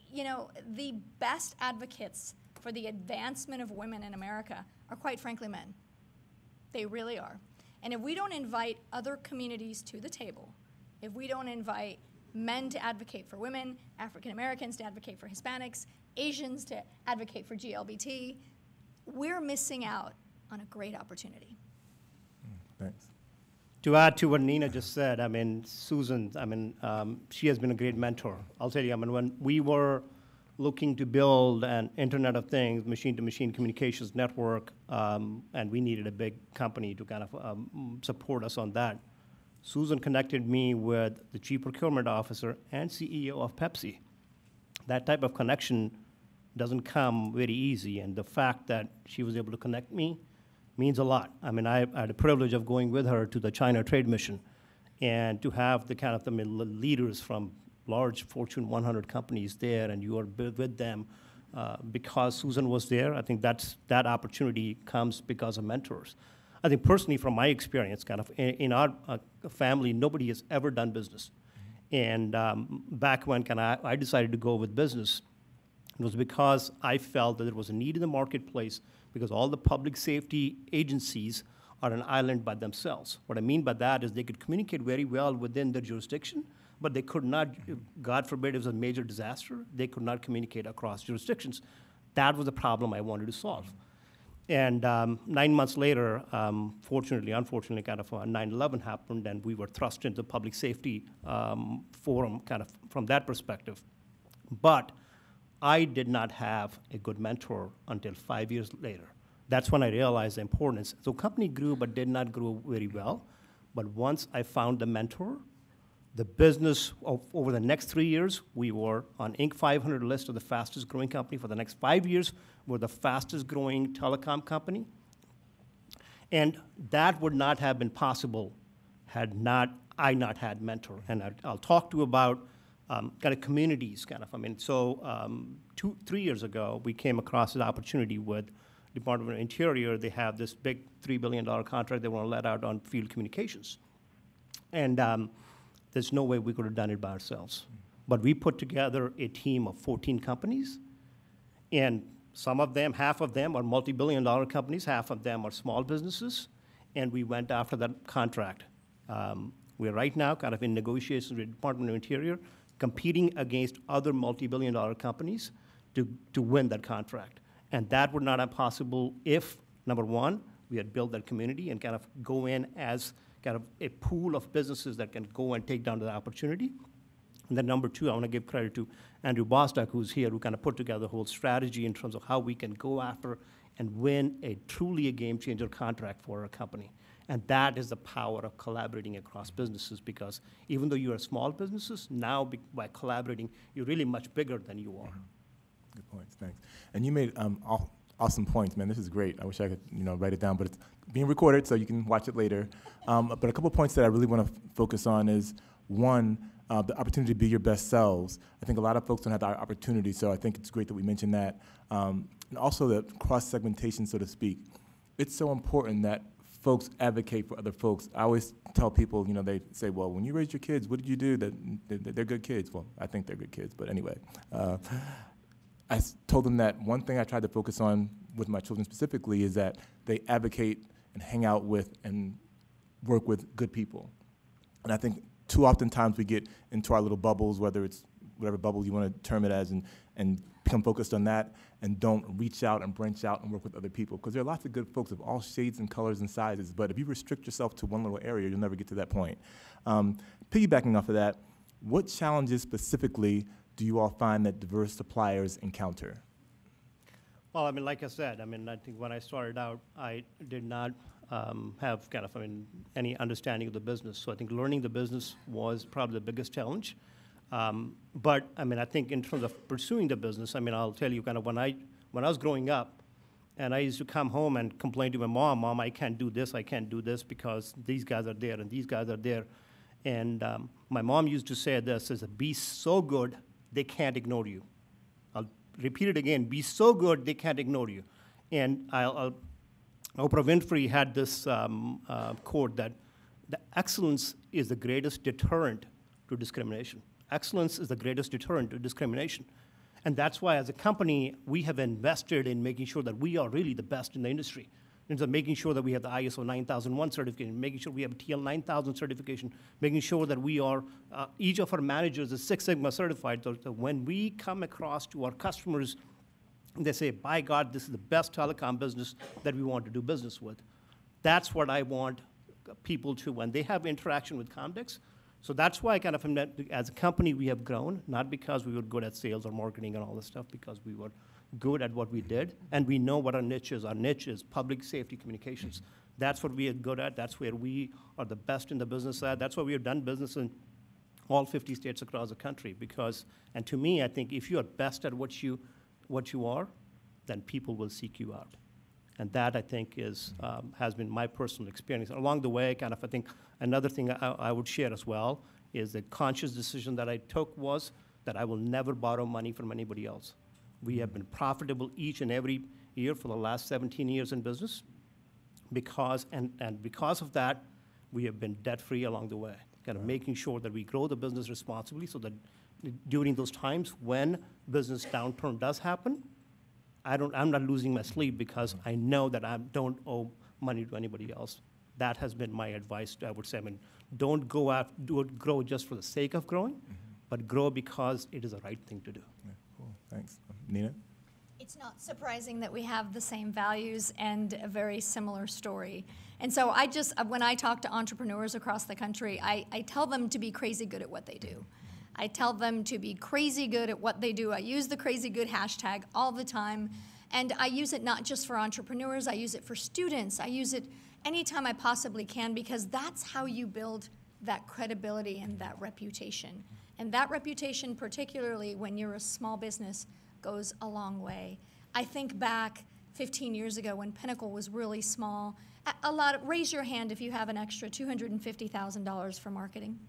S15: you know, the best advocates for the advancement of women in America are quite frankly men. They really are. And if we don't invite other communities to the table, if we don't invite men to advocate for women, African Americans to advocate for Hispanics, Asians to advocate for GLBT. We're missing out on a great opportunity.
S1: Thanks.
S11: To add to what Nina just said, I mean, Susan, I mean, um, she has been a great mentor. I'll tell you, I mean, when we were looking to build an Internet of Things, machine-to-machine communications network, um, and we needed a big company to kind of um, support us on that. Susan connected me with the chief procurement officer and CEO of Pepsi. That type of connection doesn't come very easy, and the fact that she was able to connect me means a lot. I mean, I, I had the privilege of going with her to the China Trade Mission, and to have the kind of the leaders from large Fortune 100 companies there, and you are with them uh, because Susan was there. I think that's that opportunity comes because of mentors. I think personally, from my experience, kind of in, in our uh, family, nobody has ever done business. And um, back when kind of I decided to go with business, it was because I felt that there was a need in the marketplace because all the public safety agencies are an island by themselves. What I mean by that is they could communicate very well within their jurisdiction, but they could not, God forbid, it was a major disaster, they could not communicate across jurisdictions. That was the problem I wanted to solve. And um, nine months later, um, fortunately, unfortunately, kind of 9/11 happened, and we were thrust into the public safety um, forum, kind of from that perspective. But I did not have a good mentor until five years later. That's when I realized the importance. So company grew, but did not grow very well. But once I found the mentor, the business over the next three years, we were on Inc. 500 list of the fastest growing company. For the next five years, we're the fastest growing telecom company. And that would not have been possible had not I not had mentor. And I, will talk to you about um, kind of communities, kind of. I mean, so um, two, three years ago, we came across an opportunity with Department of Interior. They have this big $3 billion contract they want to let out on field communications. And um, there's no way we could have done it by ourselves. But we put together a team of 14 companies, and some of them, half of them are multi-billion dollar companies, half of them are small businesses, and we went after that contract. Um, we're right now kind of in negotiations with the Department of Interior competing against other multi-billion dollar companies to, to win that contract. And that would not have possible if, number one, we had built that community and kind of go in as kind of a pool of businesses that can go and take down the opportunity. And then number two, I want to give credit to Andrew Bostock, who's here, who kind of put together the whole strategy in terms of how we can go after and win a truly a game changer contract for our company. And that is the power of collaborating across businesses because even though you are small businesses, now be, by collaborating, you're really much bigger than you are.
S1: Mm-hmm. Good points, thanks. And you made um, awesome points, man. This is great. I wish I could, you know, write it down, but it's being recorded, so you can watch it later. Um, but a couple points that I really want to focus on is one, uh, the opportunity to be your best selves. I think a lot of folks don't have that opportunity, so I think it's great that we mentioned that. Um, and also the cross segmentation, so to speak. It's so important that folks advocate for other folks. I always tell people, you know, they say, well, when you raised your kids, what did you do that, they're good kids? Well, I think they're good kids, but anyway. Uh, I told them that one thing I tried to focus on with my children specifically is that they advocate and hang out with and work with good people. And I think too often times we get into our little bubbles, whether it's whatever bubble you want to term it as, and, and become focused on that and don't reach out and branch out and work with other people. Because there are lots of good folks of all shades and colors and sizes, but if you restrict yourself to one little area, you'll never get to that point. Um, piggybacking off of that, what challenges specifically do you all find that diverse suppliers encounter?
S11: Well, I mean, like I said, I mean, I think when I started out, I did not um, have kind of, I mean, any understanding of the business. So I think learning the business was probably the biggest challenge. Um, but I mean, I think in terms of pursuing the business, I mean, I'll tell you kind of when I when I was growing up, and I used to come home and complain to my mom, "Mom, I can't do this, I can't do this because these guys are there and these guys are there," and um, my mom used to say this: "Is be so good they can't ignore you." I'll repeat it again: "Be so good they can't ignore you," and I'll, I'll Oprah Winfrey had this um, uh, quote that the excellence is the greatest deterrent to discrimination. Excellence is the greatest deterrent to discrimination. And that's why, as a company, we have invested in making sure that we are really the best in the industry. Terms of making sure that we have the ISO 9001 certification, making sure we have TL 9000 certification, making sure that we are, uh, each of our managers is Six Sigma certified, so that when we come across to our customers, they say, by God, this is the best telecom business that we want to do business with. That's what I want people to, when they have interaction with Comdex. So that's why I kind of, as a company, we have grown, not because we were good at sales or marketing and all this stuff, because we were good at what we did, and we know what our niche is. Our niche is public safety communications. That's what we are good at. That's where we are the best in the business at. That's why we have done business in all 50 states across the country. Because, and to me, I think if you are best at what you, what you are, then people will seek you out. And that, I think, is, um, has been my personal experience. Along the way, kind of, I think another thing I, I would share as well is the conscious decision that I took was that I will never borrow money from anybody else. We have been profitable each and every year for the last 17 years in business because, and, and because of that, we have been debt-free along the way, kind of making sure that we grow the business responsibly so that during those times when business downturn does happen, I don't, I'm not losing my sleep because I know that I don't owe money to anybody else. That has been my advice, I would say. I mean, don't go out, do it, grow just for the sake of growing, mm-hmm. but grow because it is the right thing to do.
S1: Cool, thanks. Nina?
S15: It's not surprising that we have the same values and a very similar story. And so I just, uh, when I talk to entrepreneurs across the country, I, I tell them to be crazy good at what they do. I tell them to be crazy good at what they do. I use the crazy good hashtag all the time. And I use it not just for entrepreneurs, I use it for students. I use it anytime I possibly can because that's how you build that credibility and that reputation. And that reputation, particularly when you're a small business, goes a long way. I think back 15 years ago when Pinnacle was really small. A lot of, raise your hand if you have an extra $250,000 for marketing.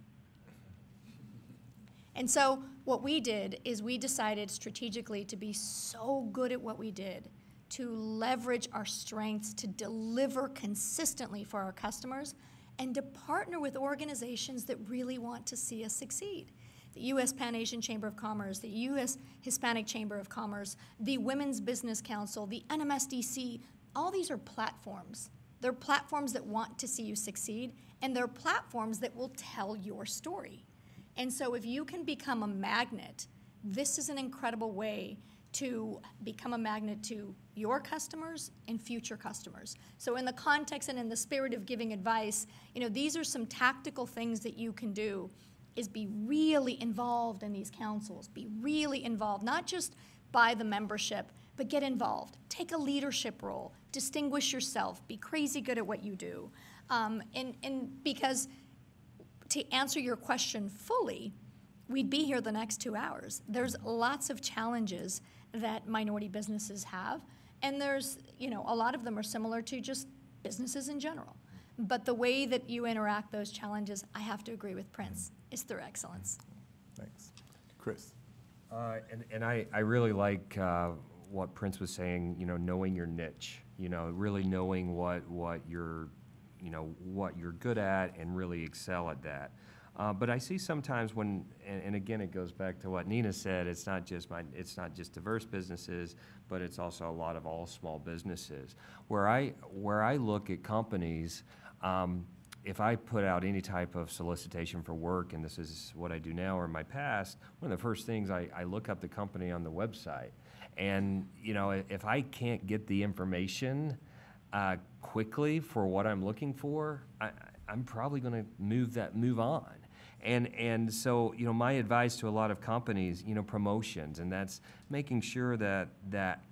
S15: And so what we did is we decided strategically to be so good at what we did, to leverage our strengths, to deliver consistently for our customers, and to partner with organizations that really want to see us succeed. The U.S. Pan Asian Chamber of Commerce, the U.S. Hispanic Chamber of Commerce, the Women's Business Council, the NMSDC, all these are platforms. They're platforms that want to see you succeed, and they're platforms that will tell your story. And so if you can become a magnet, this is an incredible way to become a magnet to your customers and future customers. So in the context and in the spirit of giving advice, you know, these are some tactical things that you can do is be really involved in these councils, be really involved, not just by the membership, but get involved. Take a leadership role, distinguish yourself, be crazy good at what you do. Um, and, and because to answer your question fully, we'd be here the next two hours. There's lots of challenges that minority businesses have, and there's, you know, a lot of them are similar to just businesses in general. But the way that you interact those challenges, I have to agree with Prince, is through excellence.
S1: Thanks. Chris?
S16: Uh, and, and I, I really like uh, what Prince was saying, you know, knowing your niche, you know, really knowing what, what you're, you know, what you're good at and really excel at that. Uh, but I see sometimes when, and, and, again, it goes back to what Nina said. It's not just my, it's not just diverse businesses, but it's also a lot of all small businesses. Where I, where I look at companies, um, if I put out any type of solicitation for work, and this is what I do now or in my past, one of the first things I, I look up the company on the website. And, you know, if I can't get the information uh, quickly for what I'm looking for, I, I'm probably going to move that, move on. And, and so, you know, my advice to a lot of companies, you know, promotions, and that's making sure that, that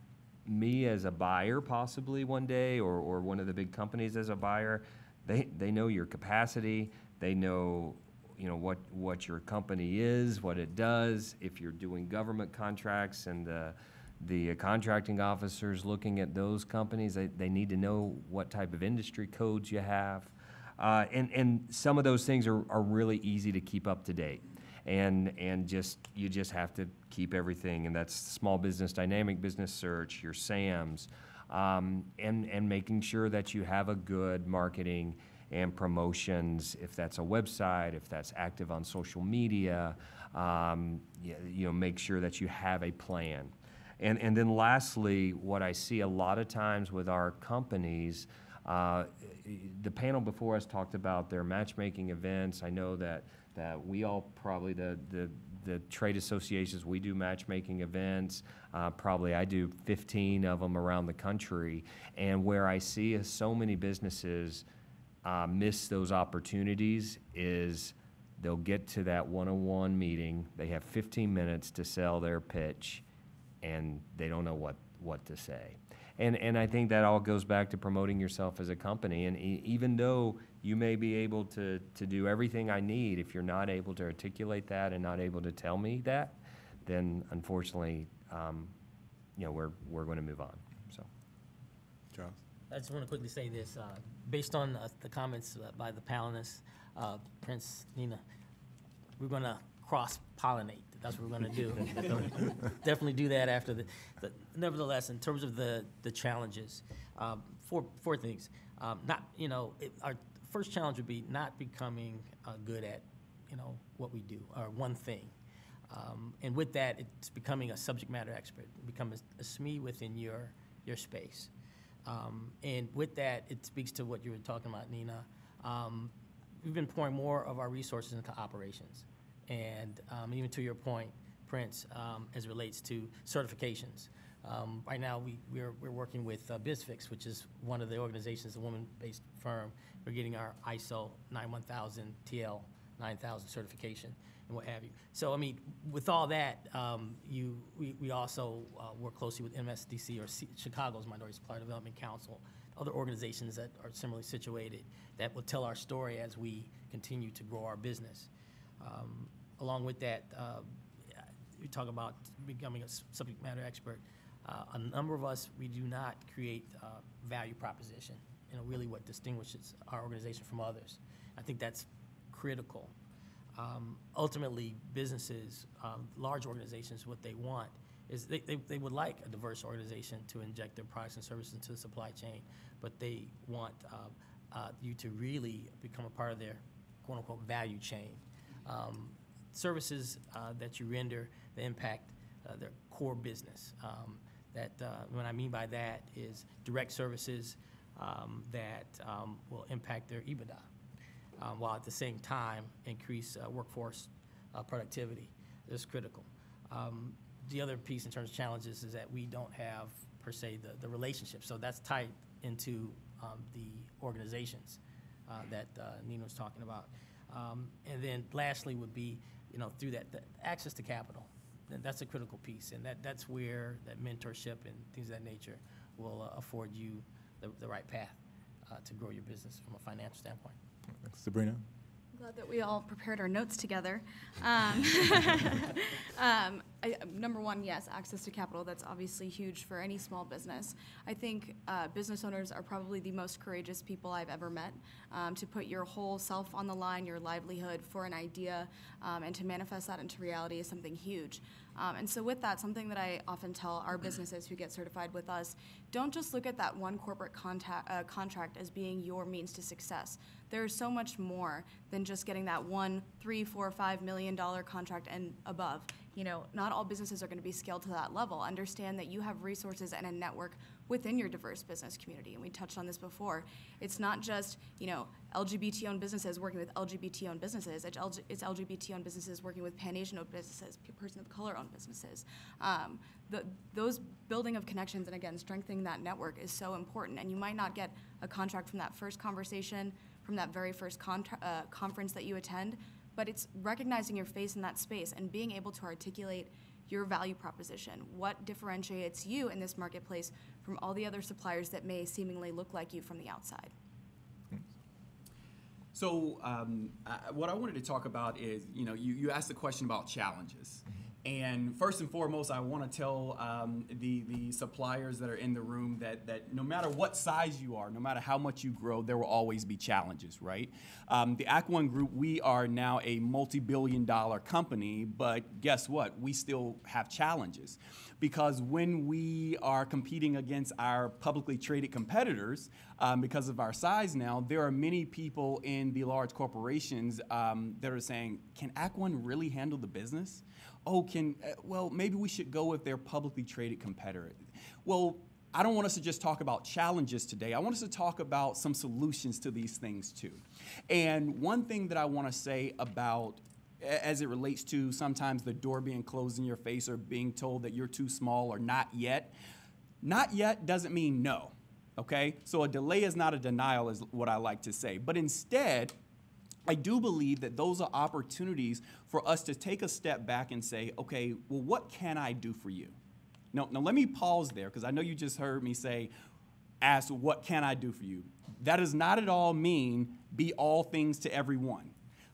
S16: me as a buyer possibly one day or, or one of the big companies as a buyer they, they know your capacity. They know, you know, what, what your company is, what it does. If you're doing government contracts and the, the contracting officers looking at those companies, they, they need to know what type of industry codes you have. Uh, and, and some of those things are, are really easy to keep up to date. And, and just you just have to keep everything, and that's small business dynamic business search, your SAMs, um, and, and making sure that you have a good marketing and promotions, if that's a website, if that's active on social media, um, you, know, make sure that you have a plan. And, and then lastly, what I see a lot of times with our companies, uh, the panel before us talked about their matchmaking events. I know that, that we all probably, the, the, the trade associations, we do matchmaking events. Uh, probably I do 15 of them around the country. And where I see so many businesses uh, miss those opportunities is they'll get to that one-on-one meeting, they have 15 minutes to sell their pitch, and they don't know what, what to say. And, and I think that all goes back to promoting yourself as a company. And e- even though you may be able to, to do everything I need, if you're not able to articulate that and not able to tell me that, then unfortunately, um, you know, we're, we're going to move on. So,
S13: Charles?
S17: I just want to quickly say this, uh, based on uh, the comments uh, by the panelists, uh, Prince, Nina, we're going to cross-pollinate. That's what we're going to do. Definitely do that after the, the, nevertheless, in terms of the, the challenges, um, four, four things. Um, Not, you know, it- our first challenge would be not becoming uh, good at, you know, what we do, or one thing. Um, And with that, it's becoming a subject matter expert, become a- a SME within your, your space. Um, and with that, it speaks to what you were talking about, Nina. Um, we've been pouring more of our resources into operations. And um, even to your point, Prince, um, as relates to certifications. Um, right now, we, we're, we're working with uh, BizFix, which is one of the organizations, a woman-based firm. We're getting our ISO 91000 TL 9000 certification and what have you. So, I mean, with all that, um, you, we, we also uh, work closely with MSDC or C- Chicago's Minority Supplier Development Council, other organizations that are similarly situated that will tell our story as we continue to grow our business. Um, along with that, uh, you talk about becoming a subject matter expert. Uh, a number of us, we do not create uh, value proposition, you know, really what distinguishes our organization from others. I think that's critical. Um, ultimately, businesses, um, large organizations, what they want is they, they, they would like a diverse organization to inject their products and services into the supply chain, but they want uh, uh, you to really become a part of their quote unquote value chain. Um, services uh, that you render that impact uh, their core business. Um, that uh, what I mean by that is direct services um, that um, will impact their EBITDA, um, while at the same time increase uh, workforce uh, productivity. This is critical. Um, the other piece in terms of challenges is that we don't have per se the, the relationship. So that's tied into um, the organizations uh, that uh, Nina was talking about. Um, and then lastly would be, you know, through that, access to capital. That's a critical piece. And that, that's where that mentorship and things of that nature will uh, afford you the, the right path uh, to grow your business from a financial standpoint.
S13: Thanks, Sabrina?
S18: Glad that we all prepared our notes together. Um, um, I, number one, yes, access to capital. That's obviously huge for any small business. I think uh, business owners are probably the most courageous people I've ever met. Um, to put your whole self on the line, your livelihood for an idea, um, and to manifest that into reality is something huge. Um, and so, with that, something that I often tell our businesses who get certified with us don't just look at that one corporate contact, uh, contract as being your means to success. There's so much more than just getting that one, three, four, five million dollar contract and above. You know, not all businesses are going to be scaled to that level. Understand that you have resources and a network within your diverse business community. And we touched on this before. It's not just, you know, LGBT owned businesses working with LGBT owned businesses, it's, LGBT owned businesses working with Pan Asian owned businesses, person of color owned businesses. Um, the, those building of connections and again, strengthening that network is so important. And you might not get a contract from that first conversation, from that very first uh, conference that you attend, but it's recognizing your face in that space and being able to articulate your value proposition. What differentiates you in this marketplace from all the other suppliers that may seemingly look like you from the outside?
S19: So, um, I, what I wanted to talk about is, you know, you, you asked the question about challenges. And first and foremost, I want to tell um, the, the suppliers that are in the room that, that no matter what size you are, no matter how much you grow, there will always be challenges, right? Um, the Act One Group, we are now a multi billion dollar company, but guess what? We still have challenges. because when we are competing against our publicly traded competitors, um, because of our size now, there are many people in the large corporations um, that are saying, can Act One really handle the business? Oh, can, uh, well, maybe we should go with their publicly traded competitor. Well, I don't want us to just talk about challenges today. I want us to talk about some solutions to these things too. And one thing that I want to say about as it relates to sometimes the door being closed in your face or being told that you're too small or not yet. Not yet doesn't mean no, okay? So a delay is not a denial, is what I like to say. But instead, I do believe that those are opportunities for us to take a step back and say, okay, well, what can I do for you? Now, now let me pause there because I know you just heard me say, ask, what can I do for you? That does not at all mean be all things to everyone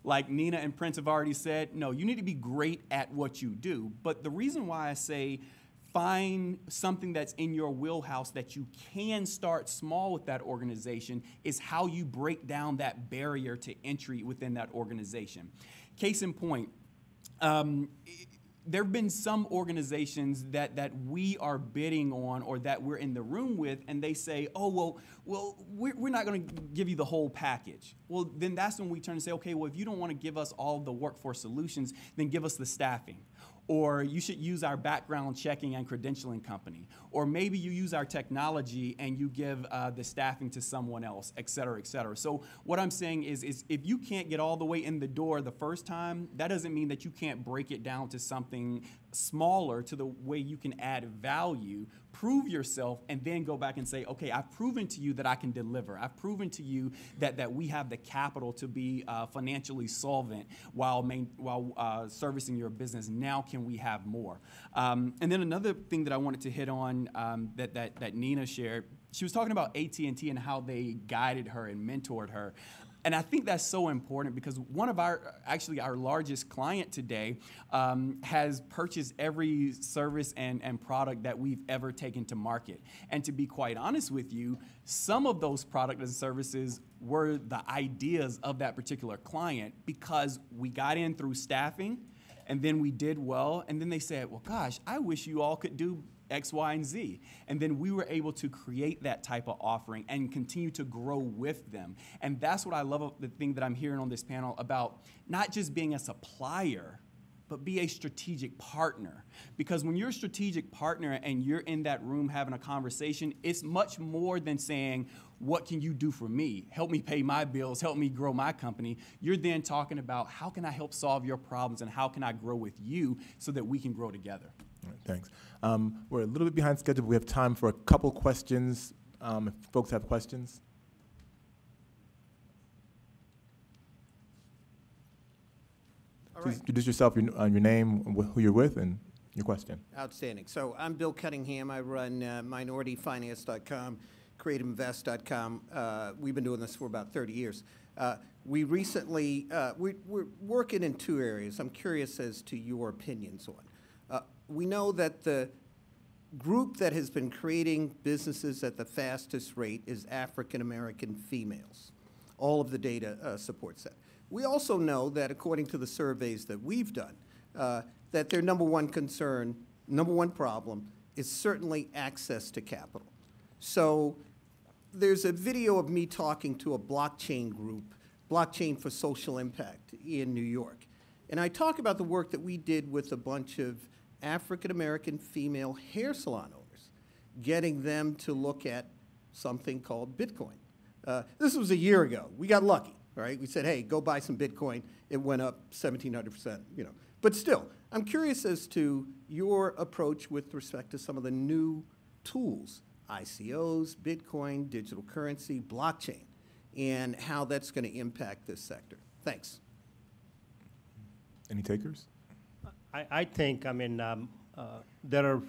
S19: like Nina and Prince have already said, no, you need to be great at what you do. But the reason why I say find something that's in your wheelhouse that you can start small with that organization is how you break down that barrier to entry within that organization. Case in point, um, there have been some organizations that, that we are bidding on or that we're in the room with, and they say, oh, well, well we're, we're not going to give you the whole package. Well, then that's when we turn and say, okay, well, if you don't want to give us all the workforce solutions, then give us the staffing or you should use our background checking and credentialing company, or maybe you use our technology and you give uh, the staffing to someone else, et cetera, et cetera. So what I'm saying is, is if you can't get all the way in the door the first time, that doesn't mean that you can't break it down to something smaller to the way you can add value prove yourself, and then go back and say, okay, I've proven to you that I can deliver. I've proven to you that, that we have the capital to be uh, financially solvent while, main, while uh, servicing your business. Now can we have more? Um, and then another thing that I wanted to hit on um, that, that, that Nina shared, she was talking about AT&T and how they guided her and mentored her. And I think that's so important because one of our, actually our largest client today um, has purchased every service and, and product that we've ever taken to market. And to be quite honest with you, some of those products and services were the ideas of that particular client because we got in through staffing and then we did well. And then they said, well, gosh, I wish you all could do X, Y, and Z. And then we were able to create that type of offering and continue to grow with them. And that's what I love the thing that I'm hearing on this panel about not just being a supplier, but be a strategic partner. Because when you're a strategic partner and you're in that room having a conversation, it's much more than saying, What can you do for me? Help me pay my bills, help me grow my company. You're then talking about how can I help solve your problems and how can I grow with you so that we can grow together.
S1: Right, thanks. Um, we're a little bit behind schedule, but we have time for a couple questions. Um, if folks have questions.
S20: All
S1: Please
S20: right.
S1: introduce yourself, your, uh, your name, who you're with, and your question.
S20: Outstanding. So I'm Bill Cunningham. I run uh, minorityfinance.com, createinvest.com. Uh, we've been doing this for about 30 years. Uh, we recently, uh, we, we're working in two areas. I'm curious as to your opinions on. We know that the group that has been creating businesses at the fastest rate is African American females. All of the data uh, supports that. We also know that according to the surveys that we've done, uh, that their number one concern, number one problem, is certainly access to capital. So there's a video of me talking to a blockchain group, Blockchain for Social Impact in New York. And I talk about the work that we did with a bunch of African American female hair salon owners, getting them to look at something called Bitcoin. Uh, this was a year ago. We got lucky, right? We said, hey, go buy some Bitcoin. It went up 1,700%, you know. But still, I'm curious as to your approach with respect to some of the new tools, ICOs, Bitcoin, digital currency, blockchain, and how that's going to impact this sector. Thanks.
S1: Any takers?
S11: I, I think, I mean, um, uh, there are,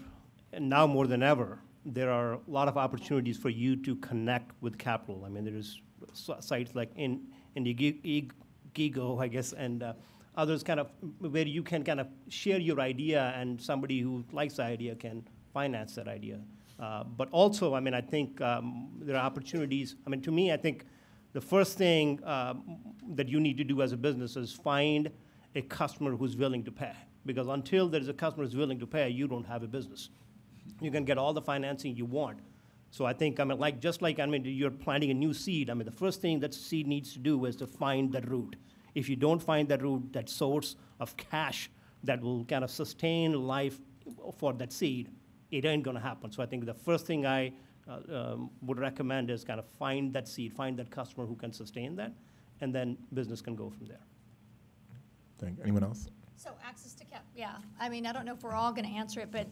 S11: now more than ever, there are a lot of opportunities for you to connect with capital. I mean, there is sites like in, Indiegogo, I guess, and uh, others kind of, where you can kind of share your idea and somebody who likes the idea can finance that idea. Uh, But also, I mean, I think um, there are opportunities, I mean, to me, I think the first thing um, that you need to do as a business is find a customer who's willing to pay. Because until there is a customer who's willing to pay, you don't have a business. you can get all the financing you want. So I think, I mean, like, just like, I mean, you're planting a new seed, I mean, the first thing that seed needs to do is to find that root. If you don't find that root, that source of cash that will kind of sustain life for that seed, it ain't gonna happen. So I think the first thing I uh, um, would recommend is kind of find that seed, find that customer who can sustain that, and then business can go from there.
S1: Thank, anyone else?
S15: So access to cap, yeah, I mean, I don't know if we're all gonna answer it, but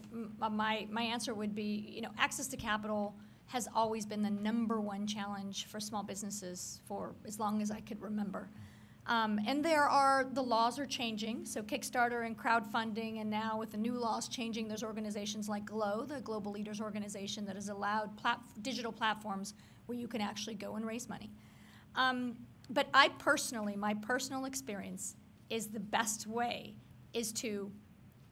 S15: my, my answer would be, you know, access to capital has always been the number one challenge for small businesses for as long as I could remember. Um, and there are, the laws are changing, so Kickstarter and crowdfunding, and now with the new laws changing, there's organizations like GLOW, the Global Leaders Organization, that has allowed plat- digital platforms where you can actually go and raise money. Um, but I personally, my personal experience is the best way is to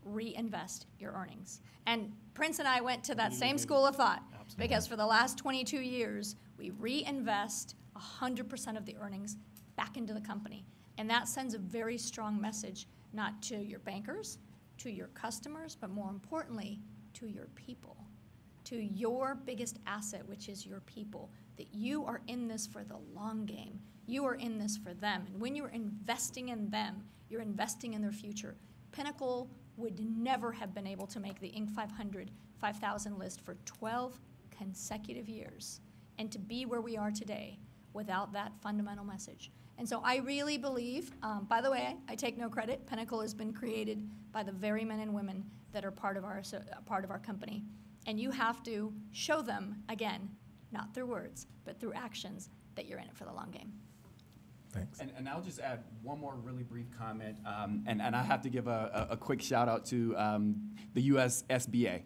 S15: reinvest your earnings. And Prince and I went to that same school of thought because for the last 22 years, we reinvest 100% of the earnings back into the company. And that sends a very strong message, not to your bankers, to your customers, but more importantly, to your people, to your biggest asset, which is your people, that you are in this for the long game. You are in this for them. And when you're investing in them, you're investing in their future. Pinnacle would never have been able to make the Inc. 500, 5,000 list for 12 consecutive years and to be where we are today without that fundamental message. And so I really believe, um, by the way, I take no credit. Pinnacle has been created by the very men and women that are part of our, so, uh, part of our company. And you have to show them, again, not through words, but through actions, that you're in it for the long game.
S1: Thanks.
S19: And, and I'll just add one more really brief comment, um, and, and I have to give a, a, a quick shout out to um, the US SBA.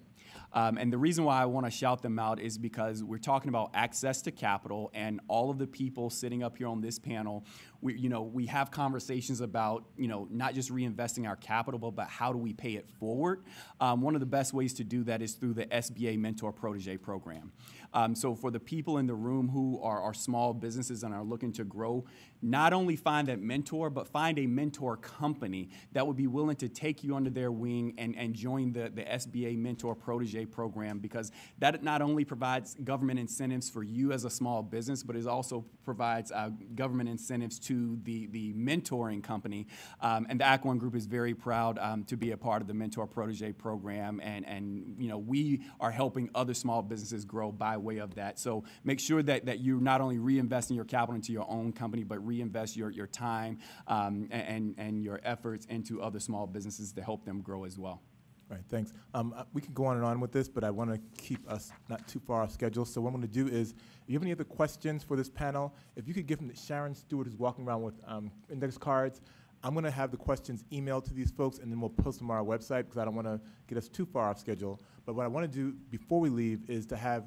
S19: Um, and the reason why I want to shout them out is because we're talking about access to capital, and all of the people sitting up here on this panel, we, you know, we have conversations about, you know, not just reinvesting our capital, but, but how do we pay it forward. Um, one of the best ways to do that is through the SBA Mentor Protege Program. Um, so for the people in the room who are, are small businesses and are looking to grow, not only find that mentor, but find a mentor company that would be willing to take you under their wing and, and join the, the SBA Mentor Protege program because that not only provides government incentives for you as a small business, but it also provides uh, government incentives to the, the mentoring company. Um, and the Act One Group is very proud um, to be a part of the Mentor Protege program. And, and you know, we are helping other small businesses grow by way of that. So make sure that, that you're not only reinvesting your capital into your own company, but reinvest your, your time um, and, and your efforts into other small businesses to help them grow as well.
S1: Right, thanks. Um, uh, we can go on and on with this, but I want to keep us not too far off schedule. So what I'm going to do is, if you have any other questions for this panel, if you could give them to Sharon Stewart, who's walking around with um, index cards. I'm going to have the questions emailed to these folks, and then we'll post them on our website because I don't want to get us too far off schedule. But what I want to do before we leave is to have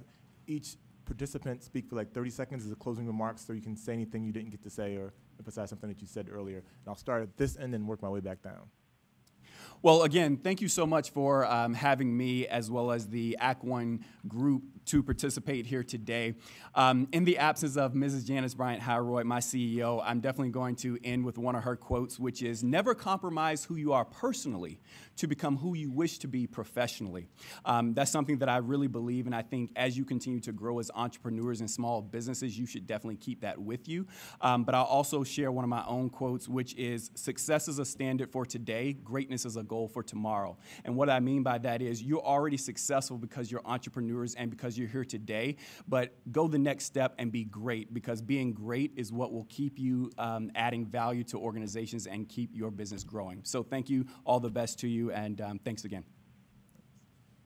S1: each participant speak for like 30 seconds as a closing remarks, so you can say anything you didn't get to say or emphasize something that you said earlier. And I'll start at this end and work my way back down.
S19: Well, again, thank you so much for um, having me as well as the Act One group to participate here today. Um, in the absence of Mrs. Janice Bryant Howroyd, my CEO, I'm definitely going to end with one of her quotes, which is Never compromise who you are personally to become who you wish to be professionally. Um, that's something that I really believe, and I think as you continue to grow as entrepreneurs and small businesses, you should definitely keep that with you. Um, but I'll also share one of my own quotes, which is Success is a standard for today, greatness is a goal for tomorrow. And what I mean by that is you're already successful because you're entrepreneurs and because you're here today, but go the next step and be great because being great is what will keep you um, adding value to organizations and keep your business growing. So thank you, all the best to you, and um, thanks again.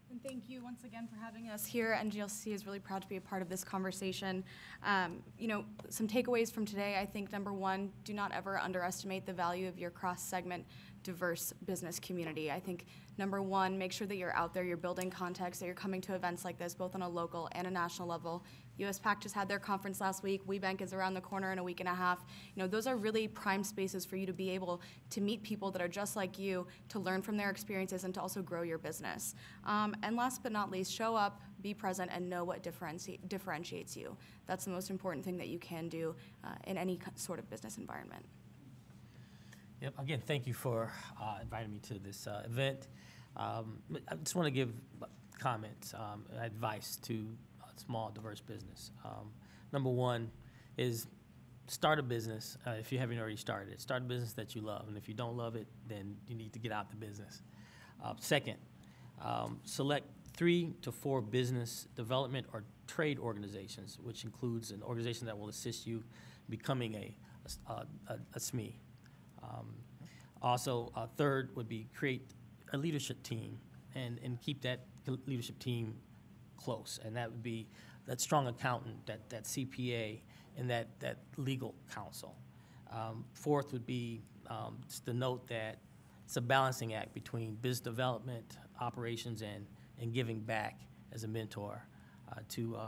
S18: And thank you once again for having us here. NGLCC is really proud to be a part of this conversation. Um, you know, some takeaways from today, I think number one, do not ever underestimate the value of your cross-segment diverse business community. I think number one, make sure that you're out there, you're building contacts, that you're coming to events like this, both on a local and a national level. USPAACC just had their conference last week. WBENC is around the corner in a week and a half. You know, those are really prime spaces for you to be able to meet people that are just like you, to learn from their experiences, and to also grow your business. Um, and last but not least, show up, be present, and know what differenti- differentiates you. That's the most important thing that you can do uh, in any sort of business environment.
S17: Yep. Again, thank you for uh, inviting me to this uh, event. Um, I just want to give comments, um, advice to a small, diverse business. Um, number one is start a business uh, if you haven't already started it. Start a business that you love, and if you don't love it, then you need to get out the business. Uh, second, um, select three to four business development or trade organizations, which includes an organization that will assist you becoming a, a, a, a SME. Um, also, uh, third would be create a leadership team and, and keep that leadership team close. And that would be that strong accountant, that, that CPA, and that, that legal counsel. Um, fourth would be um, just the note that it's a balancing act between business development, operations, and, and giving back as a mentor uh, to uh,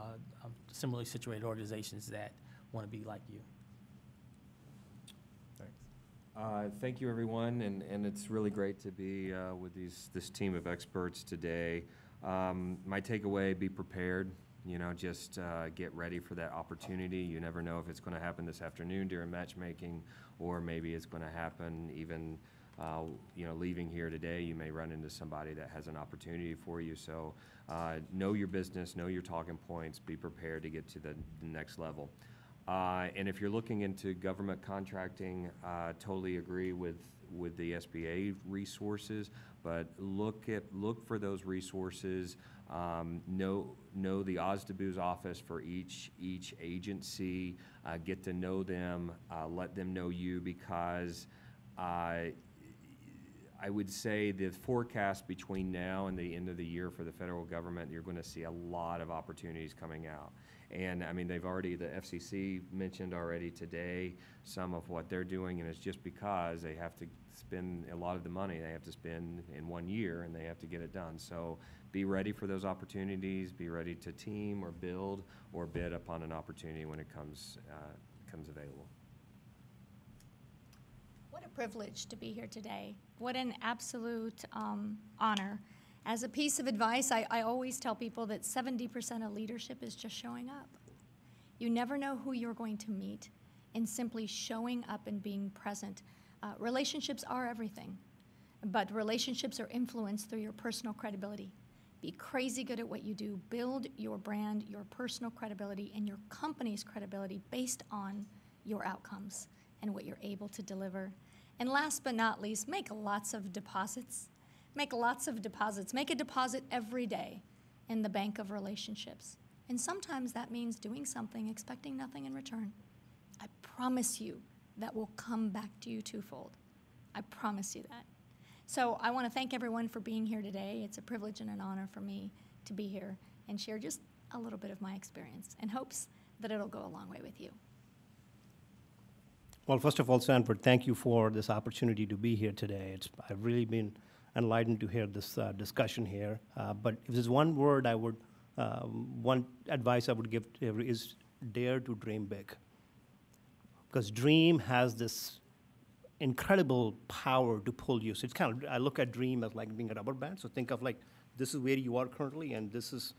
S17: um, similarly situated organizations that want to be like you.
S16: Uh, Thank you, everyone, and, and it's really great to be uh, with these, this team of experts today. Um, My takeaway, be prepared, you know, just uh, get ready for that opportunity. You never know if it's going to happen this afternoon during matchmaking, or maybe it's going to happen even, uh, you know, leaving here today, you may run into somebody that has an opportunity for you. So uh, know your business, know your talking points, be prepared to get to the the next level. Uh, And if you're looking into government contracting, uh, totally agree with, with the SBA resources, but look at, look for those resources. Um, Know, know the OSDBU's office for each, each agency, uh, get to know them, uh, let them know you, because uh, I would say the forecast between now and the end of the year for the federal government, you're going to see a lot of opportunities coming out. And I mean, they've already, the FCC mentioned already today some of what they're doing, and it's just because they have to spend a lot of the money they have to spend in one year, and they have to get it done. So be ready for those opportunities, be ready to team or build or bid upon an opportunity when it comes, uh, comes available.
S15: What a privilege to be here today. What an absolute um, honor. As a piece of advice, I, I always tell people that 70% of leadership is just showing up. You never know who you're going to meet, and simply showing up and being present. Uh, relationships are everything, but relationships are influenced through your personal credibility. Be crazy good at what you do. Build your brand, your personal credibility, and your company's credibility based on your outcomes and what you're able to deliver. And last but not least, make lots of deposits. Make lots of deposits. Make a deposit every day in the bank of relationships. And sometimes that means doing something, expecting nothing in return. I promise you that will come back to you twofold. I promise you that. So I want to thank everyone for being here today. It's a privilege and an honor for me to be here and share just a little bit of my experience and hopes that it'll go a long way with you.
S11: Well, first of all, Sanford, thank you for this opportunity to be here today. It's, I've really been enlightened to hear this uh, discussion here. Uh, but if there's one word I would, um, one advice I would give is dare to dream big. Because dream has this incredible power to pull you. So it's kind of, I look at dream as like being a rubber band. So think of like, this is where you are currently, and this is,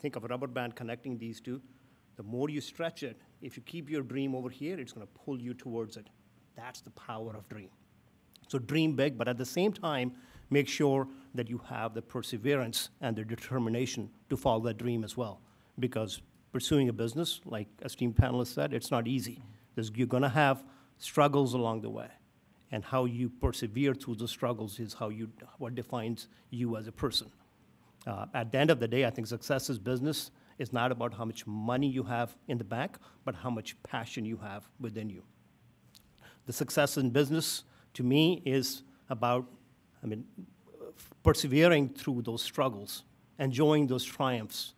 S11: think of a rubber band connecting these two. The more you stretch it, if you keep your dream over here, it's going to pull you towards it. That's the power of dream. So dream big, but at the same time, make sure that you have the perseverance and the determination to follow that dream as well. Because pursuing a business, like esteemed panelists said, it's not easy. There's, you're going to have struggles along the way. And how you persevere through those struggles is how you, what defines you as a person. Uh, at the end of the day, I think success is business is not about how much money you have in the bank, but how much passion you have within you. The success in business, to me, is about, I mean, persevering through those struggles, enjoying those triumphs,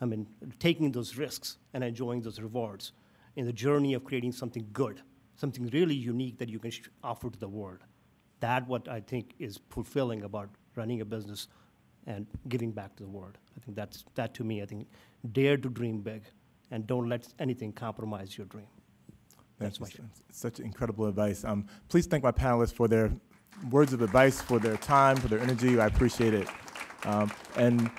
S11: I mean, taking those risks and enjoying those rewards in the journey of creating something good, something really unique that you can offer to the world. That what I think is fulfilling about running a business and giving back to the world. I think that's that to me. I think dare to dream big, and don't let anything compromise your dream. That's my
S1: Such incredible advice. Um, please thank my panelists for their words of advice, for their time, for their energy. I appreciate it. Um, and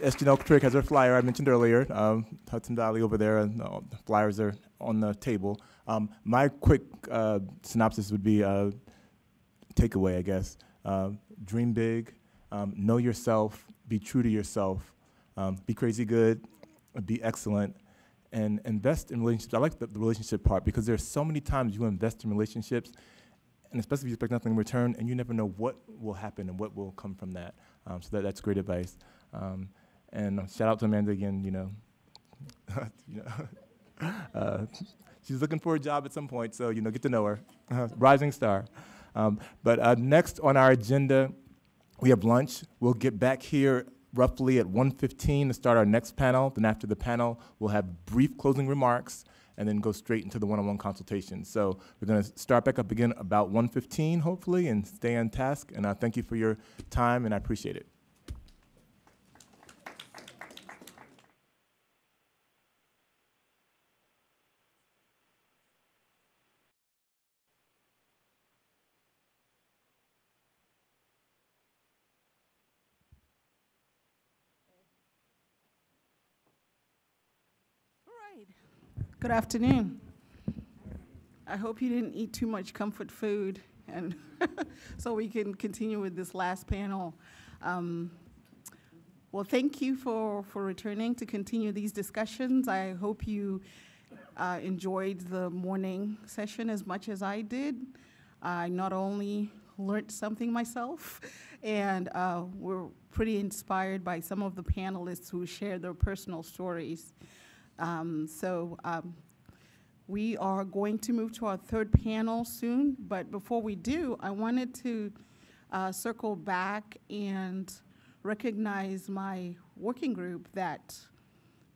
S1: SG Trick has her flyer I mentioned earlier. Um, Hudson Valley over there, and uh, the flyers are on the table. Um, my quick uh, synopsis would be uh, takeaway, I guess. Uh, dream big, Um, know yourself, be true to yourself, um, be crazy good, be excellent, and invest in relationships. I like the, the relationship part because there's so many times you invest in relationships, and especially if you expect nothing in return, and you never know what will happen and what will come from that. Um, so that, that's great advice. Um, and uh, shout out to Amanda again. You know, you know, uh, she's looking for a job at some point, so you know, get to know her. rising star. Um, but uh, next on our agenda, we have lunch. We'll get back here roughly at 1.15 to start our next panel. Then after the panel, we'll have brief closing remarks and then go straight into the one-on-one consultation. So we're going to start back up again about 1.15, hopefully, and stay on task. And I thank you for your time, and I appreciate it.
S3: Good afternoon. I hope you didn't eat too much comfort food, and so we can continue with this last panel. Um, well, thank you for, for returning to continue these discussions. I hope you uh, enjoyed the morning session as much as I did. I not only learned something myself, and uh, we're pretty inspired by some of the panelists who shared their personal stories. Um, so um, we are going to move to our third panel soon, but before we do, I wanted to uh, circle back and recognize my working group that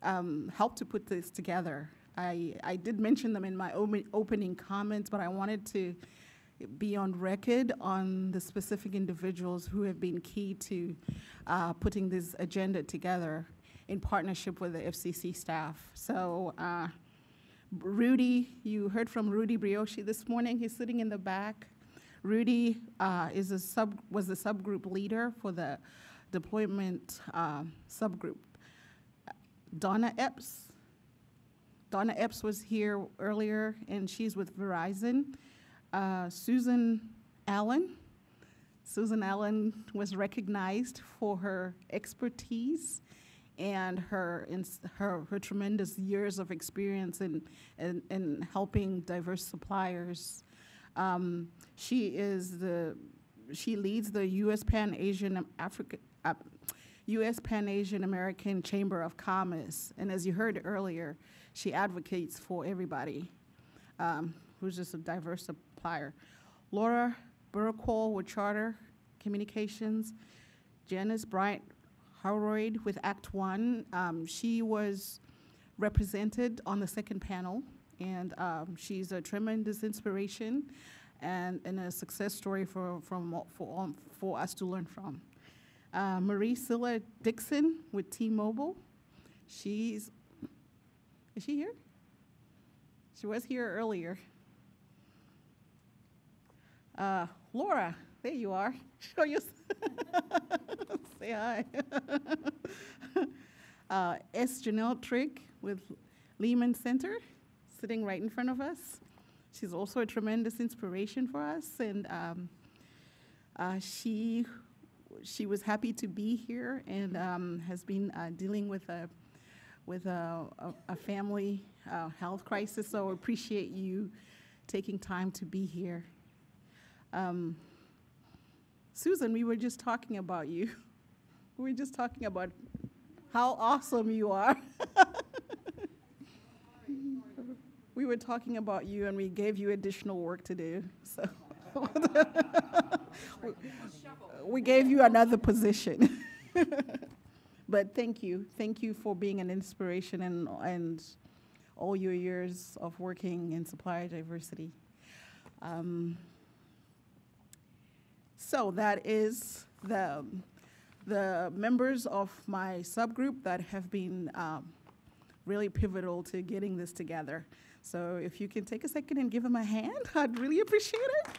S3: um, helped to put this together. I, I did mention them in my opening comments, but I wanted to be on record on the specific individuals who have been key to uh, putting this agenda together in partnership with the FCC staff. So uh, Rudy, you heard from Rudy Brioche this morning. He's sitting in the back. Rudy uh, is a sub, was the subgroup leader for the deployment uh, subgroup. Donna Epps. Donna Epps was here earlier, and she's with Verizon. Uh, Susan Allen. Susan Allen was recognized for her expertise and her, her, her tremendous years of experience in, in, in helping diverse suppliers. Um, she is the, she leads the U.S. Pan Asian Africa, uh, U.S. Pan Asian American Chamber of Commerce, and as you heard earlier, she advocates for everybody um, who's just a diverse supplier. Laura Burquall with Charter Communications, Janice Bryant Howroyd with Act One. Um, she was represented on the second panel, and um, she's a tremendous inspiration and, and a success story for, from, for, for us to learn from. Uh, Marie Silla Dixon with T-Mobile. She's, is she here? She was here earlier. Uh, Laura, there you are. Show your say hi. uh, S. Janelle Trick with Lehman Center, sitting right in front of us. She's also a tremendous inspiration for us, and um, uh, she she was happy to be here and um, has been uh, dealing with a with a, a, a family uh, health crisis. So appreciate you taking time to be here. Um, Susan, we were just talking about you. we were just talking about how awesome you are. we were talking about you and we gave you additional work to do. So we gave you another position. but thank you. Thank you for being an inspiration and, and all your years of working in supplier diversity. Um, so that is the, the members of my subgroup that have been um, really pivotal to getting this together. So if you can take a second and give them a hand, I'd really appreciate it.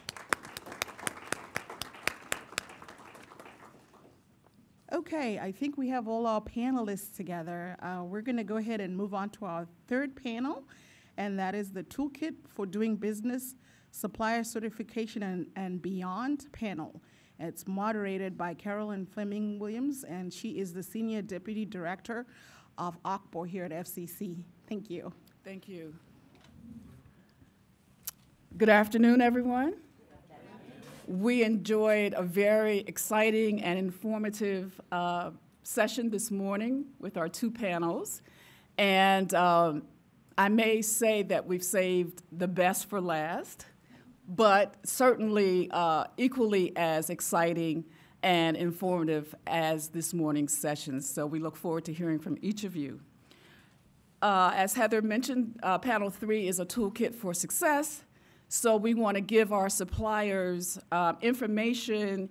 S3: Okay, I think we have all our panelists together. Uh, we're going to go ahead and move on to our third panel, and that is the Toolkit for Doing Business supplier certification and, and beyond panel. It's moderated by Carolyn Fleming Williams, and she is the Senior Deputy Director of OCBO here at FCC. Thank you.
S21: Thank you. Good afternoon, everyone. We enjoyed a very exciting and informative uh, session this morning with our two panels. And um, I may say that we've saved the best for last, but certainly uh, equally as exciting and informative as this morning's sessions. So we look forward to hearing from each of you. Uh, as Heather mentioned, uh, panel three is a toolkit for success. So we want to give our suppliers uh, information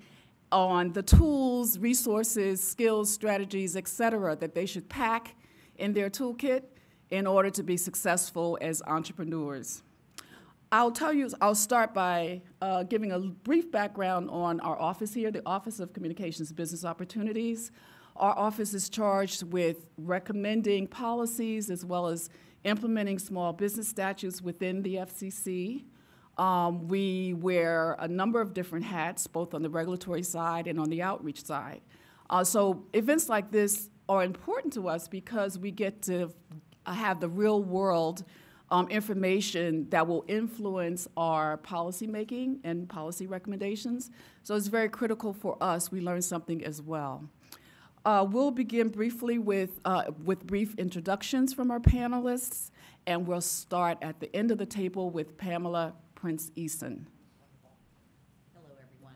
S21: on the tools, resources, skills, strategies, et cetera, that they should pack in their toolkit in order to be successful as entrepreneurs. I'll tell you, I'll start by uh, giving a brief background on our office here, the Office of Communications Business Opportunities. Our office is charged with recommending policies as well as implementing small business statutes within the FCC. Um, we wear a number of different hats, both on the regulatory side and on the outreach side. Uh, so events like this are important to us because we get to have the real world um, information that will influence our policy making and policy recommendations. So it's very critical for us. We learn something as well. Uh, we'll begin briefly with, uh, with brief introductions from our panelists, and we'll start at the end of the table with Pamela Prince Eason.
S22: Hello, everyone.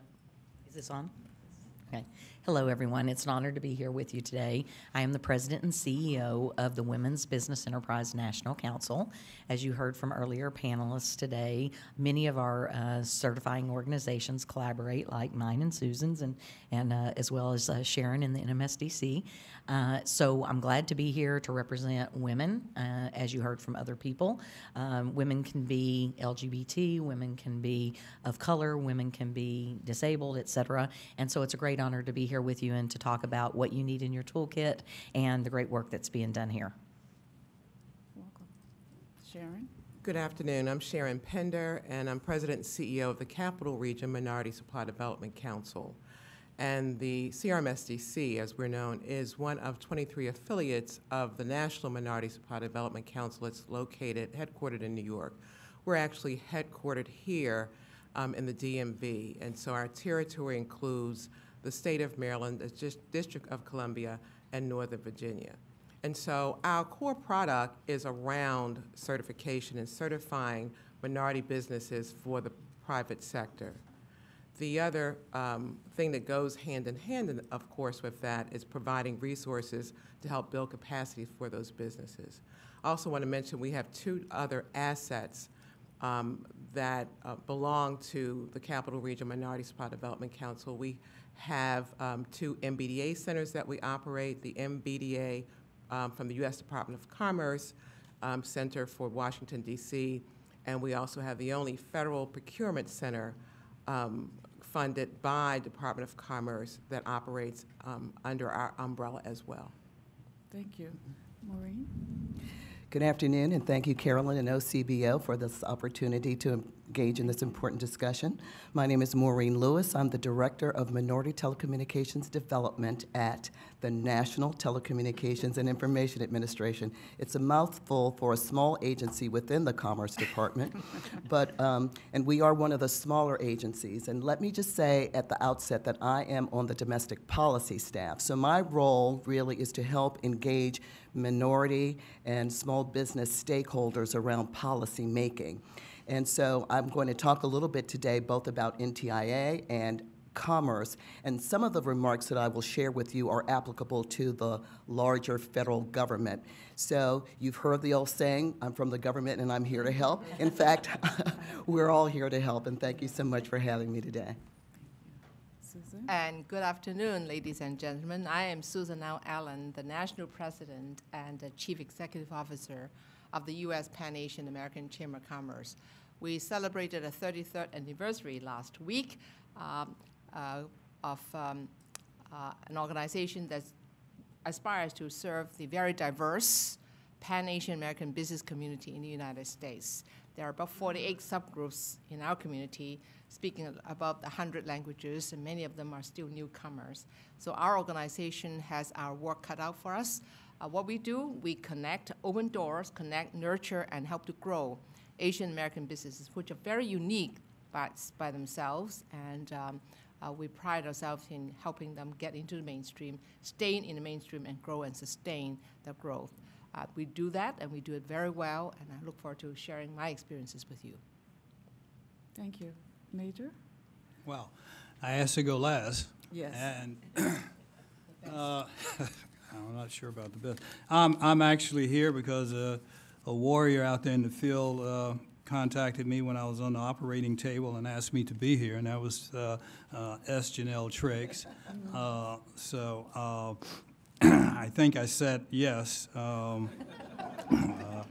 S22: Is this on? Okay. Hello, everyone. It's an honor to be here with you today. I am the president and CEO of the Women's Business Enterprise National Council. As you heard from earlier panelists today, many of our uh, certifying organizations collaborate, like mine and Susan's, and, and uh, as well as uh, Sharon in the NMSDC. Uh, so I'm glad to be here to represent women, uh, as you heard from other people. Um, women can be LGBT, women can be of color, women can be disabled, et cetera. And so it's a great honor to be here with you and to talk about what you need in your toolkit and the great work that's being done here.
S21: Welcome. Sharon?
S23: Good afternoon. I'm Sharon Pinder, and I'm President and CEO of the Capital Region Minority Supply Development Council. And the CRMSDC, as we're known, is one of 23 affiliates of the National Minority Supply Development Council. It's located, headquartered in New York. We're actually headquartered here um, in the DMV, and so our territory includes the state of Maryland, the District of Columbia, and Northern Virginia. And so our core product is around certification and certifying minority businesses for the private sector. The other um, thing that goes hand in hand, of course, with that is providing resources to help build capacity for those businesses. I also want to mention we have two other assets um, that uh, belong to the Capital Region Minority Supply Development Council. We have um, two MBDA centers that we operate, the MBDA um, from the U.S. Department of Commerce um, Center for Washington, D.C., and we also have the only federal procurement center um, funded by Department of Commerce that operates um, under our umbrella as well.
S21: Thank you. Maureen?
S24: Good afternoon, and thank you, Carolyn and OCBO, for this opportunity to engage in this important discussion. My name is Maureen Lewis. I'm the Director of Minority Telecommunications Development at the National Telecommunications and Information Administration. It's a mouthful for a small agency within the Commerce Department, but um, and we are one of the smaller agencies. And let me just say at the outset that I am on the domestic policy staff. So my role really is to help engage minority and small business stakeholders around policy making. And so I'm going to talk a little bit today both about NTIA and commerce, and some of the remarks that I will share with you are applicable to the larger federal government. So you've heard the old saying, I'm from the government and I'm here to help. In fact, we're all here to help, and thank you so much for having me today.
S25: Susan? And good afternoon, ladies and gentlemen. I am Susan L. Allen, the National President and the Chief Executive Officer of the U.S. Pan Asian American Chamber of Commerce. We celebrated a 33rd anniversary last week um, uh, of um, uh, an organization that aspires to serve the very diverse Pan-Asian American business community in the United States. There are about 48 subgroups in our community speaking about 100 languages, and many of them are still newcomers. So our organization has our work cut out for us. Uh, what we do, we connect, open doors, connect, nurture, and help to grow Asian American businesses, which are very unique by, by themselves, and um, uh, we pride ourselves in helping them get into the mainstream, staying in the mainstream, and grow and sustain their growth. Uh, we do that, and we do it very well, and I look forward to sharing my experiences with you.
S21: Thank you. Major?
S26: Well, I asked to go last.
S21: Yes.
S26: And uh, I'm not sure about the best. I'm, I'm actually here because uh, a warrior out there in the field uh, contacted me when I was on the operating table and asked me to be here, and that was uh, uh, S. Janelle Triggs. Uh, so uh, I think I said yes, um, uh,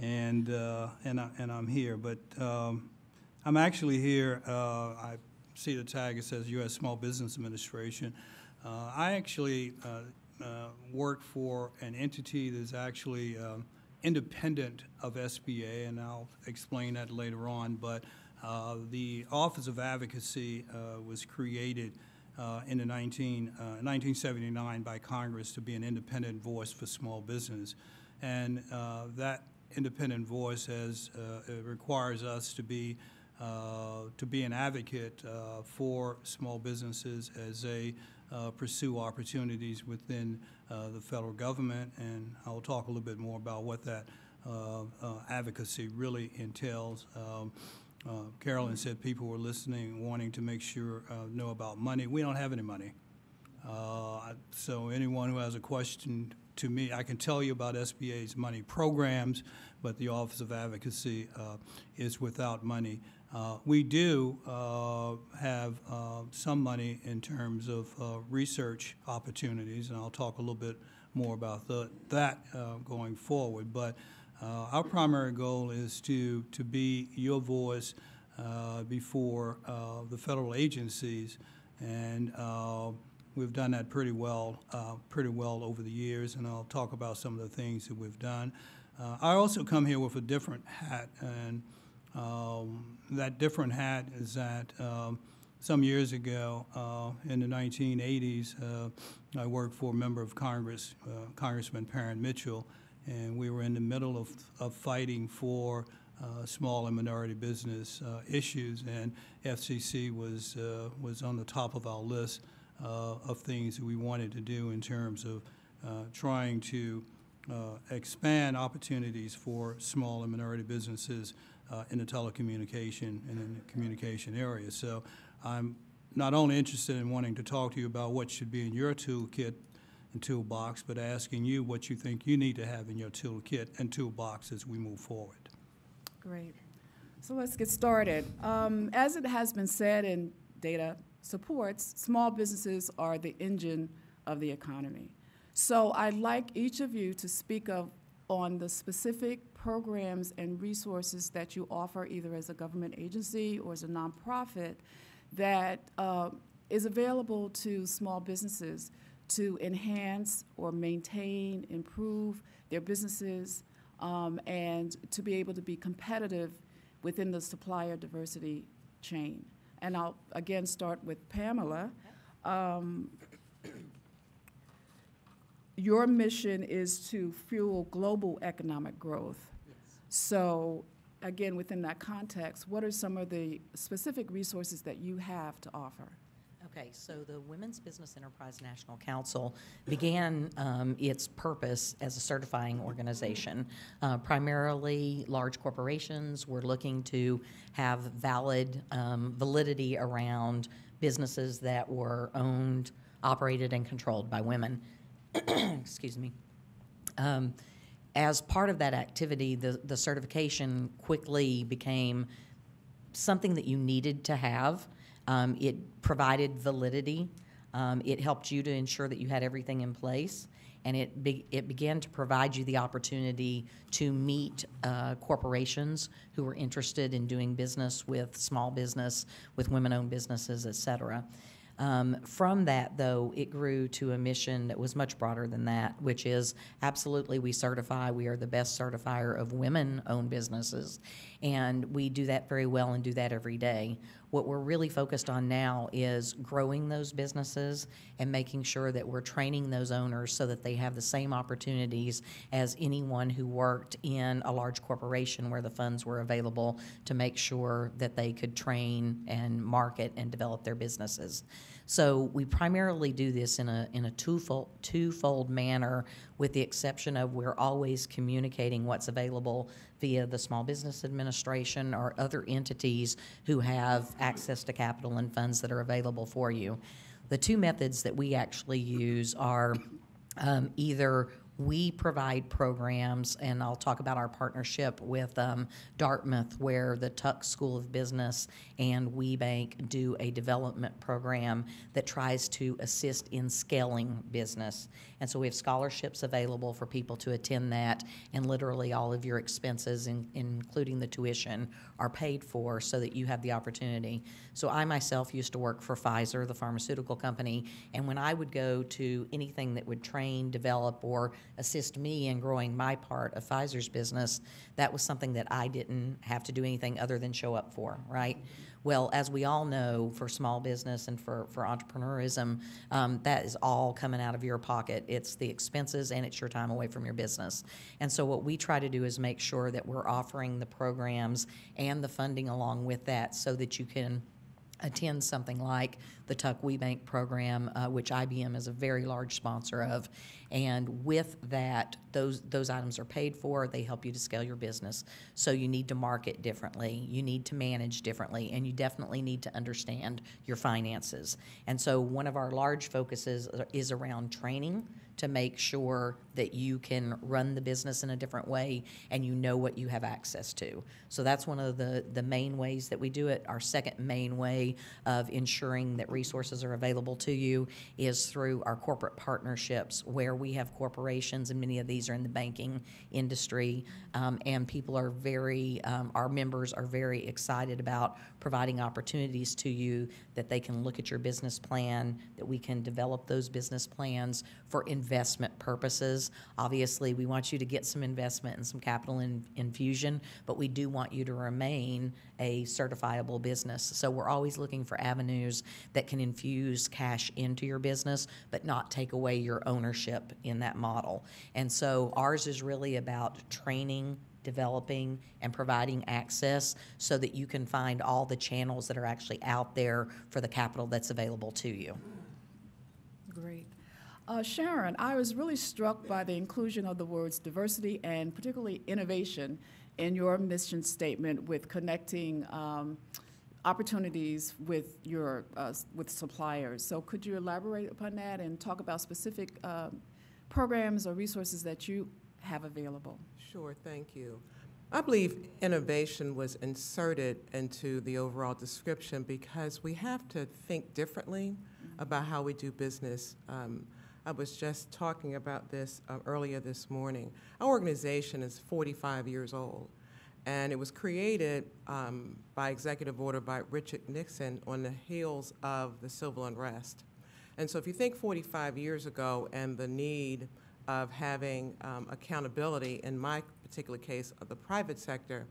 S26: and uh, and I, and I'm here. But um, I'm actually here. Uh, I see the tag. It says U.S. Small Business Administration. Uh, I actually uh, uh, work for an entity that's actually um, independent of SBA, and I'll explain that later on. But uh, the Office of Advocacy uh, was created uh, in the 19, uh, 1979 by Congress to be an independent voice for small business. And uh, that independent voice has, uh, requires us to be, uh, to be an advocate uh, for small businesses as they uh, pursue opportunities within uh, the federal government. And I'll talk a little bit more about what that uh, uh, advocacy really entails. Um, uh, Carolyn said people were listening, wanting to make sure, know about money. We don't have any money. So anyone who has a question to me, I can tell you about SBA's money programs, but the Office of Advocacy is without money. Uh, We do uh, have uh, some money in terms of uh, research opportunities, and I'll talk a little bit more about the- that uh, going forward. But our primary goal is to, to be your voice before the federal agencies, and we've done that pretty well, pretty well over the years, and I'll talk about some of the things that we've done. I also come here with a different hat, and um, that different hat is that um, some years ago, uh, in the 1980s, uh, I worked for a member of Congress, uh, Congressman Parren Mitchell, and we were in the middle of, of fighting for uh, small and minority business uh, issues, and FCC was, uh, was on the top of our list of things that we wanted to do in terms of trying to expand opportunities for small and minority businesses uh, in the telecommunication and in the communication area. So I'm not only interested in wanting to talk to you about what should be in your toolkit and toolbox, but asking you what you think you need to have in your toolkit and toolbox as we move forward.
S21: Great. So let's get started. Um, as it has been said and data supports, small businesses are the engine of the economy. So I'd like each of you to speak of on the specific programs and resources that you offer either as a government agency or as a nonprofit that uh, is available to small businesses to enhance or maintain, improve their businesses, um, and to be able to be competitive within the supplier diversity chain. And I'll again start with Pamela. Um, your mission is to fuel global economic growth. So, again, within that context, what are some of the specific resources that you have to offer?
S22: Okay, so the Women's Business Enterprise National Council began um, its purpose as a certifying organization. Uh, primarily, large corporations were looking to have valid um, validity around businesses that were owned, operated, and controlled by women. Excuse me. Um, as part of that activity, the, the certification quickly became something that you needed to have. Um, it provided validity. Um, it helped you to ensure that you had everything in place. And it, be, it began to provide you the opportunity to meet uh, corporations who were interested in doing business with small business, with women owned businesses, et cetera. Um, from that, though, it grew to a mission that was much broader than that, which is absolutely we certify, we are the best certifier of women owned businesses. And we do that very well and do that every day. What we're really focused on now is growing those businesses and making sure that we're training those owners so that they have the same opportunities as anyone who worked in a large corporation where the funds were available to make sure that they could train and market and develop their businesses. So we primarily do this in a, in a twofold, twofold manner, with the exception of we're always communicating what's available via the Small Business Administration or other entities who have access to capital and funds that are available for you. The two methods that we actually use are um, either we provide programs, and I'll talk about our partnership with um, Dartmouth, where the Tuck School of Business and WBENC do a development program that tries to assist in scaling business. And so we have scholarships available for people to attend that, and literally all of your expenses, in, including the tuition, are paid for so that you have the opportunity. So I myself used to work for Pfizer, the pharmaceutical company, and when I would go to anything that would train, develop, or assist me in growing my part of Pfizer's business, that was something that I didn't have to do anything other than show up for, right? Well, as we all know, for small business and for, for entrepreneurism, um, that is all coming out of your pocket. It's the expenses and it's your time away from your business. And so, what we try to do is make sure that we're offering the programs and the funding along with that so that you can attend something like the Tuck WBENC program, uh, which IBM is a very large sponsor of. And with that, those, those items are paid for. They help you to scale your business. So you need to market differently, you need to manage differently, and you definitely need to understand your finances. And so one of our large focuses is around training to make sure that you can run the business in a different way and you know what you have access to. So that's one of the, the main ways that we do it. Our second main way of ensuring that resources are available to you is through our corporate partnerships, where we have corporations, and many of these are in the banking industry, um, and people are very, um, our members are very excited about providing opportunities to you that they can look at your business plan, that we can develop those business plans for investment purposes. Obviously, we want you to get some investment and some capital in, infusion, but we do want you to remain a certifiable business. So we're always looking for avenues that can infuse cash into your business, but not take away your ownership in that model. And so ours is really about training, developing, and providing access so that you can find all the channels that are actually out there for the capital that's available to you.
S21: Great. Uh, Sharon, I was really struck by the inclusion of the words diversity and particularly innovation in your mission statement with connecting um, opportunities with your uh, with suppliers. So could you elaborate upon that and talk about specific uh, programs or resources that you have available?
S23: Sure, thank you. I believe innovation was inserted into the overall description because we have to think differently about how we do business. Um, I was just talking about this uh, earlier this morning. Our organization is 45 years old, and it was created um, by executive order by Richard Nixon on the heels of the civil unrest. And so, if you think 45 years ago and the need of having um, accountability, in my particular case, of the private sector,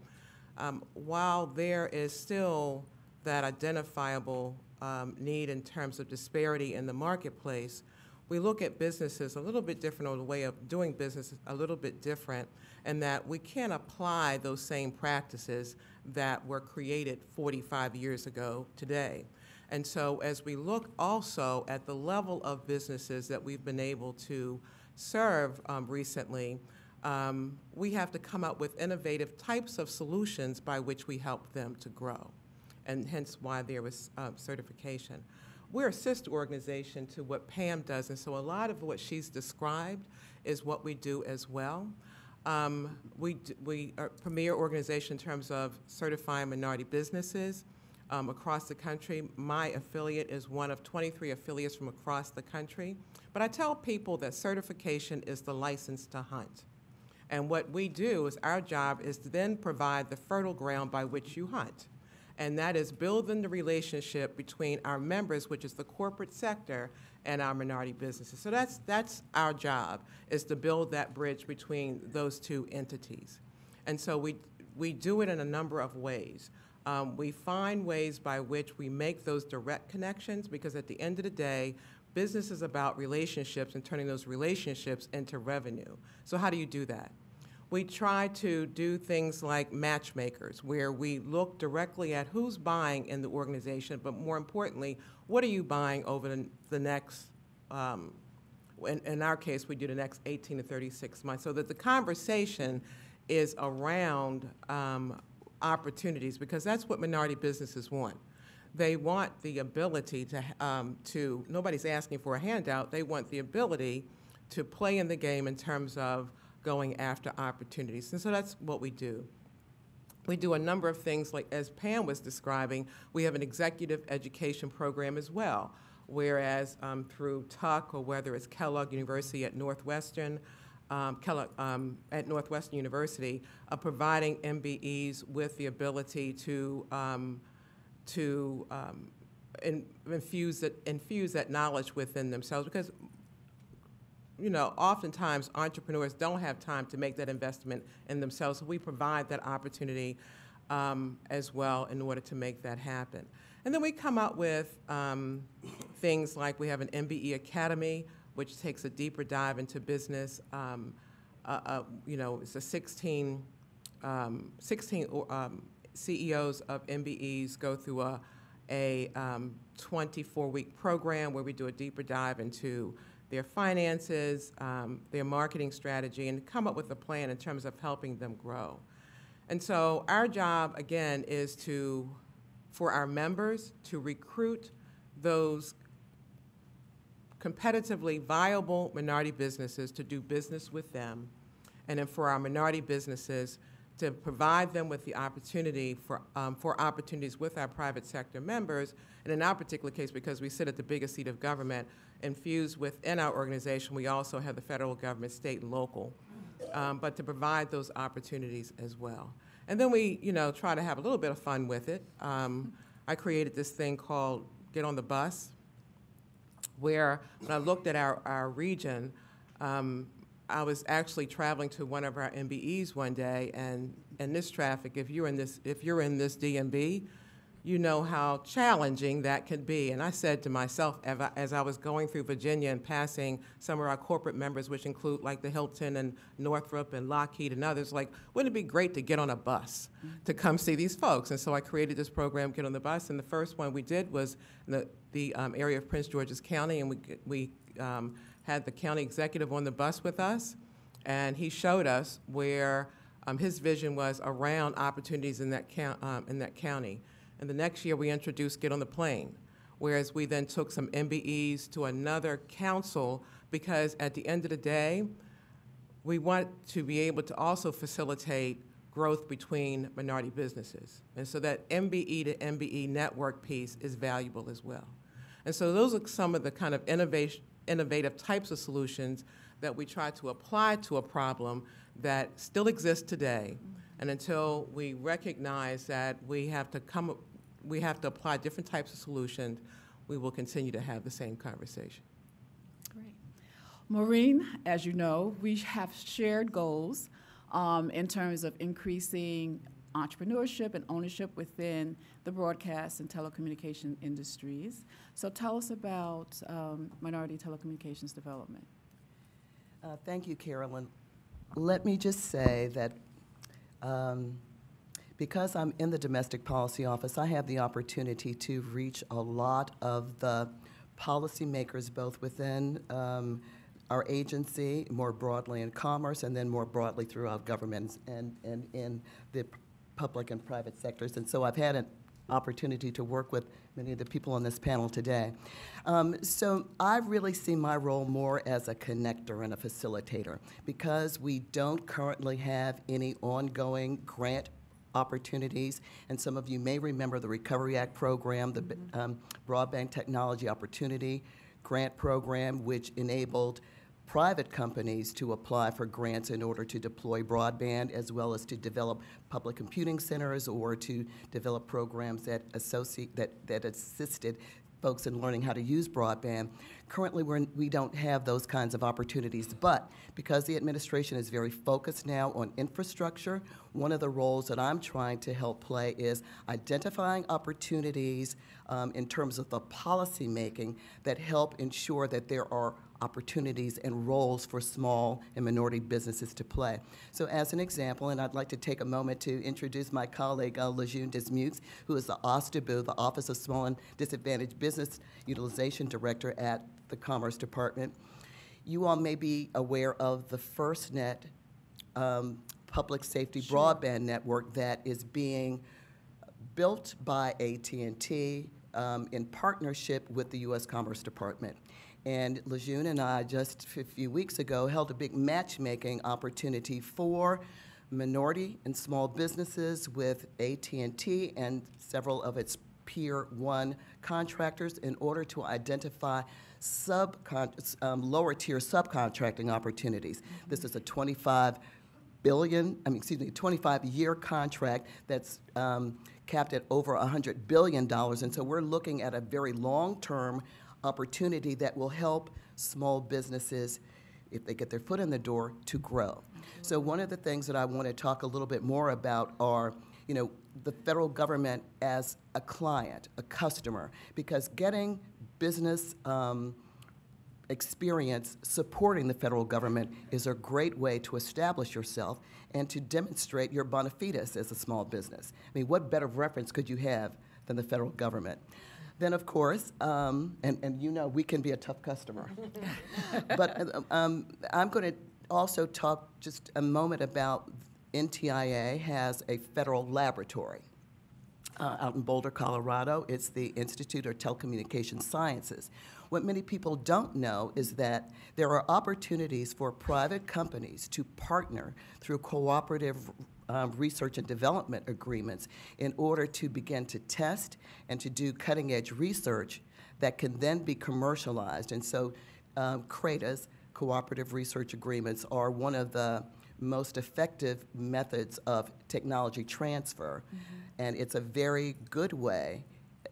S23: um, while there is still that identifiable um, need in terms of disparity in the marketplace, we look at businesses a little bit different or the way of doing business a little bit different and that we can't apply those same practices that were created 45 years ago today. And so as we look also at the level of businesses that we've been able to serve um, recently, um, we have to come up with innovative types of solutions by which we help them to grow, and hence why there was uh, certification. We're a sister organization to what Pam does, and so a lot of what she's described is what we do as well. Um, we, we are a premier organization in terms of certifying minority businesses um, across the country. My affiliate is one of 23 affiliates from across the country. But I tell people that certification is the license to hunt. And what we do is our job is to then provide the fertile ground by which you hunt and that is building the relationship between our members, which is the corporate sector, and our minority businesses. So that's, that's our job, is to build that bridge between those two entities. And so we, we do it in a number of ways. Um, we find ways by which we make those direct connections because at the end of the day, business is about relationships and turning those relationships into revenue. So, how do you do that? We try to do things like matchmakers, where we look directly at who's buying in the organization, but more importantly, what are you buying over the, the next, um, in, in our case, we do the next 18 to 36 months, so that the conversation is around um, opportunities, because that's what minority businesses want. They want the ability to, um, to, nobody's asking for a handout, they want the ability to play in the game in terms of going after opportunities. And so that's what we do. We do a number of things, like as Pam was describing, we have an executive education program as well, whereas um, through Tuck or whether it's Kellogg University at Northwestern, um, Kellogg um, at Northwestern University, uh, providing MBEs with the ability to um, to um, in, infuse that infuse that knowledge within themselves because you know, oftentimes entrepreneurs don't have time to make that investment in themselves. So we provide that opportunity um, as well in order to make that happen. And then we come up with um, things like we have an MBE Academy, which takes a deeper dive into business. Um, uh, uh, you know, it's a 16, um, 16 um, CEOs of MBEs go through a, a 24-week um, program where we do a deeper dive into their finances, um, their marketing strategy, and come up with a plan in terms of helping them grow. And so our job, again, is to, for our members, to recruit those competitively viable minority businesses to do business with them, and then for our minority businesses to provide them with the opportunity for, um, for opportunities with our private sector members, and in our particular case, because we sit at the biggest seat of government, infused within our organization, we also have the federal government, state and local, um, but to provide those opportunities as well. And then we, you know, try to have a little bit of fun with it. Um, I created this thing called Get on the Bus, where when I looked at our, our region, um, I was actually traveling to one of our MBEs one day, and in this traffic, if you're in this, if you're in this DMV, you know how challenging that could be. And I said to myself as I was going through Virginia and passing some of our corporate members, which include like the Hilton and Northrop and Lockheed and others, like, wouldn't it be great to get on a bus to come see these folks? And so I created this program, Get on the Bus. And the first one we did was the, the um, area of Prince George's County, and we, we um, had the county executive on the bus with us. And he showed us where um, his vision was around opportunities in that, um, in that county. And the next year, we introduced Get on the Plane, whereas we then took some MBEs to another council because at the end of the day, we want to be able to also facilitate growth between minority businesses. And so that MBE to MBE network piece is valuable as well. And so those are some of the kind of innovation, innovative types of solutions that we try to apply to a problem that still exists today, and until we recognize that we have to come, we have to apply different types of solutions, we will continue to have the same conversation.
S21: Great. Maureen, as you know, we have shared goals um, in terms of increasing entrepreneurship and ownership within the broadcast and telecommunication industries. So tell us about um, minority telecommunications development.
S24: Uh, thank you, Carolyn. Let me just say that um, because I'm in the domestic policy office, I have the opportunity to reach a lot of the policymakers, both within um, our agency, more broadly in commerce, and then more broadly throughout government and, and in the public and private sectors. And so I've had an opportunity to work with many of the people on this panel today. Um, so I really see my role more as a connector and a facilitator because we don't currently have any ongoing grant opportunities. And some of you may remember the Recovery Act program, the um, Broadband Technology Opportunity Grant Program, which enabled private companies to apply for grants in order to deploy broadband as well as to develop public computing centers or to develop programs that associate that, that assisted folks in learning how to use broadband. Currently, we're, we don't have those kinds of opportunities, but because the administration is very focused now on infrastructure, one of the roles that I'm trying to help play is identifying opportunities um, in terms of the policy making that help ensure that there are opportunities and roles for small and minority businesses to play. So as an example, and I'd like to take a moment to introduce my colleague, uh, Lejeune Dismukes, who is the OSDBU, the Office of Small and Disadvantaged Business Utilization Director at the Commerce Department. You all may be aware of the FirstNet um, public safety broadband network that is being built by AT&T um, in partnership with the U.S. Commerce Department. And Lejeune and I just a few weeks ago held a big matchmaking opportunity for minority and small businesses with AT&T and several of its tier one contractors in order to identify um, lower tier subcontracting opportunities. This is a 25 billion, I mean, excuse me, 25-year contract that's um, capped at over $100 billion. And so we're looking at a very long-term opportunity that will help small businesses, if they get their foot in the door, to grow. So one of the things that I want to talk a little bit more about are, you know, the federal government as a client, a customer, because getting business um, experience supporting the federal government is a great way to establish yourself and to demonstrate your bona fides as a small business. I mean, what better reference could you have than the federal government? Then, of course, um, and, and you know we can be a tough customer. but uh, um, I'm going to also talk just a moment about NTIA has a federal laboratory uh, out in Boulder, Colorado. It's the Institute of Telecommunication Sciences. What many people don't know is that there are opportunities for private companies to partner through cooperative um, research and development agreements in order to begin to test and to do cutting edge research that can then be commercialized. And so, um, CRADAs, cooperative research agreements, are one of the most effective methods of technology transfer. And it's a very good way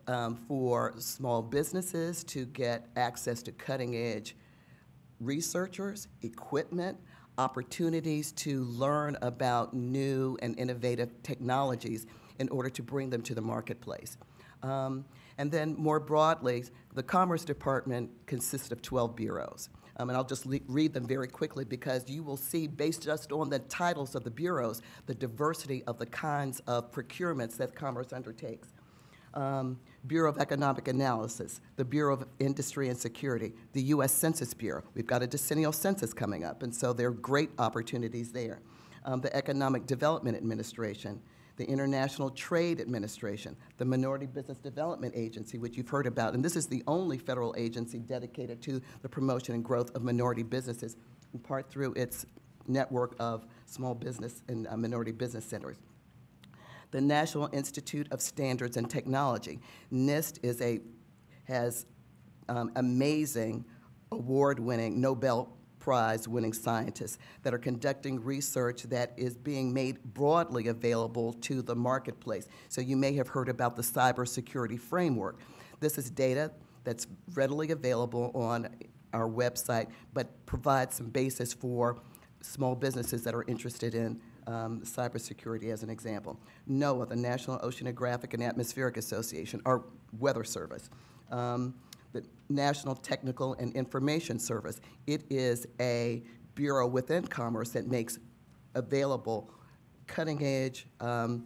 S24: um, for small businesses to get access to cutting edge researchers, equipment, opportunities to learn about new and innovative technologies in order to bring them to the marketplace. Um, and then more broadly, the Commerce Department consists of 12 bureaus. Um, and I'll just read them very quickly because you will see, based just on the titles of the bureaus, the diversity of the kinds of procurements that Commerce undertakes. Um, Bureau of Economic Analysis, the Bureau of Industry and Security, the U.S. Census Bureau. We've got a decennial census coming up, and so there are great opportunities there. Um, the Economic Development Administration, the International Trade Administration, the Minority Business Development Agency, which you've heard about, and this is the only federal agency dedicated to the promotion and growth of minority businesses, in part through its network of small business and uh, minority business centers the National Institute of Standards and Technology. NIST is a, has um, amazing award-winning Nobel Prize-winning scientists that are conducting research that is being made broadly available to the marketplace. So you may have heard about the cybersecurity framework. This is data that's readily available on our website, but provides some basis for small businesses that are interested in um, cybersecurity as an example. NOAA, the National Oceanographic and Atmospheric Association, our weather service. Um, the National Technical and Information Service. It is a bureau within Commerce that makes available cutting edge um,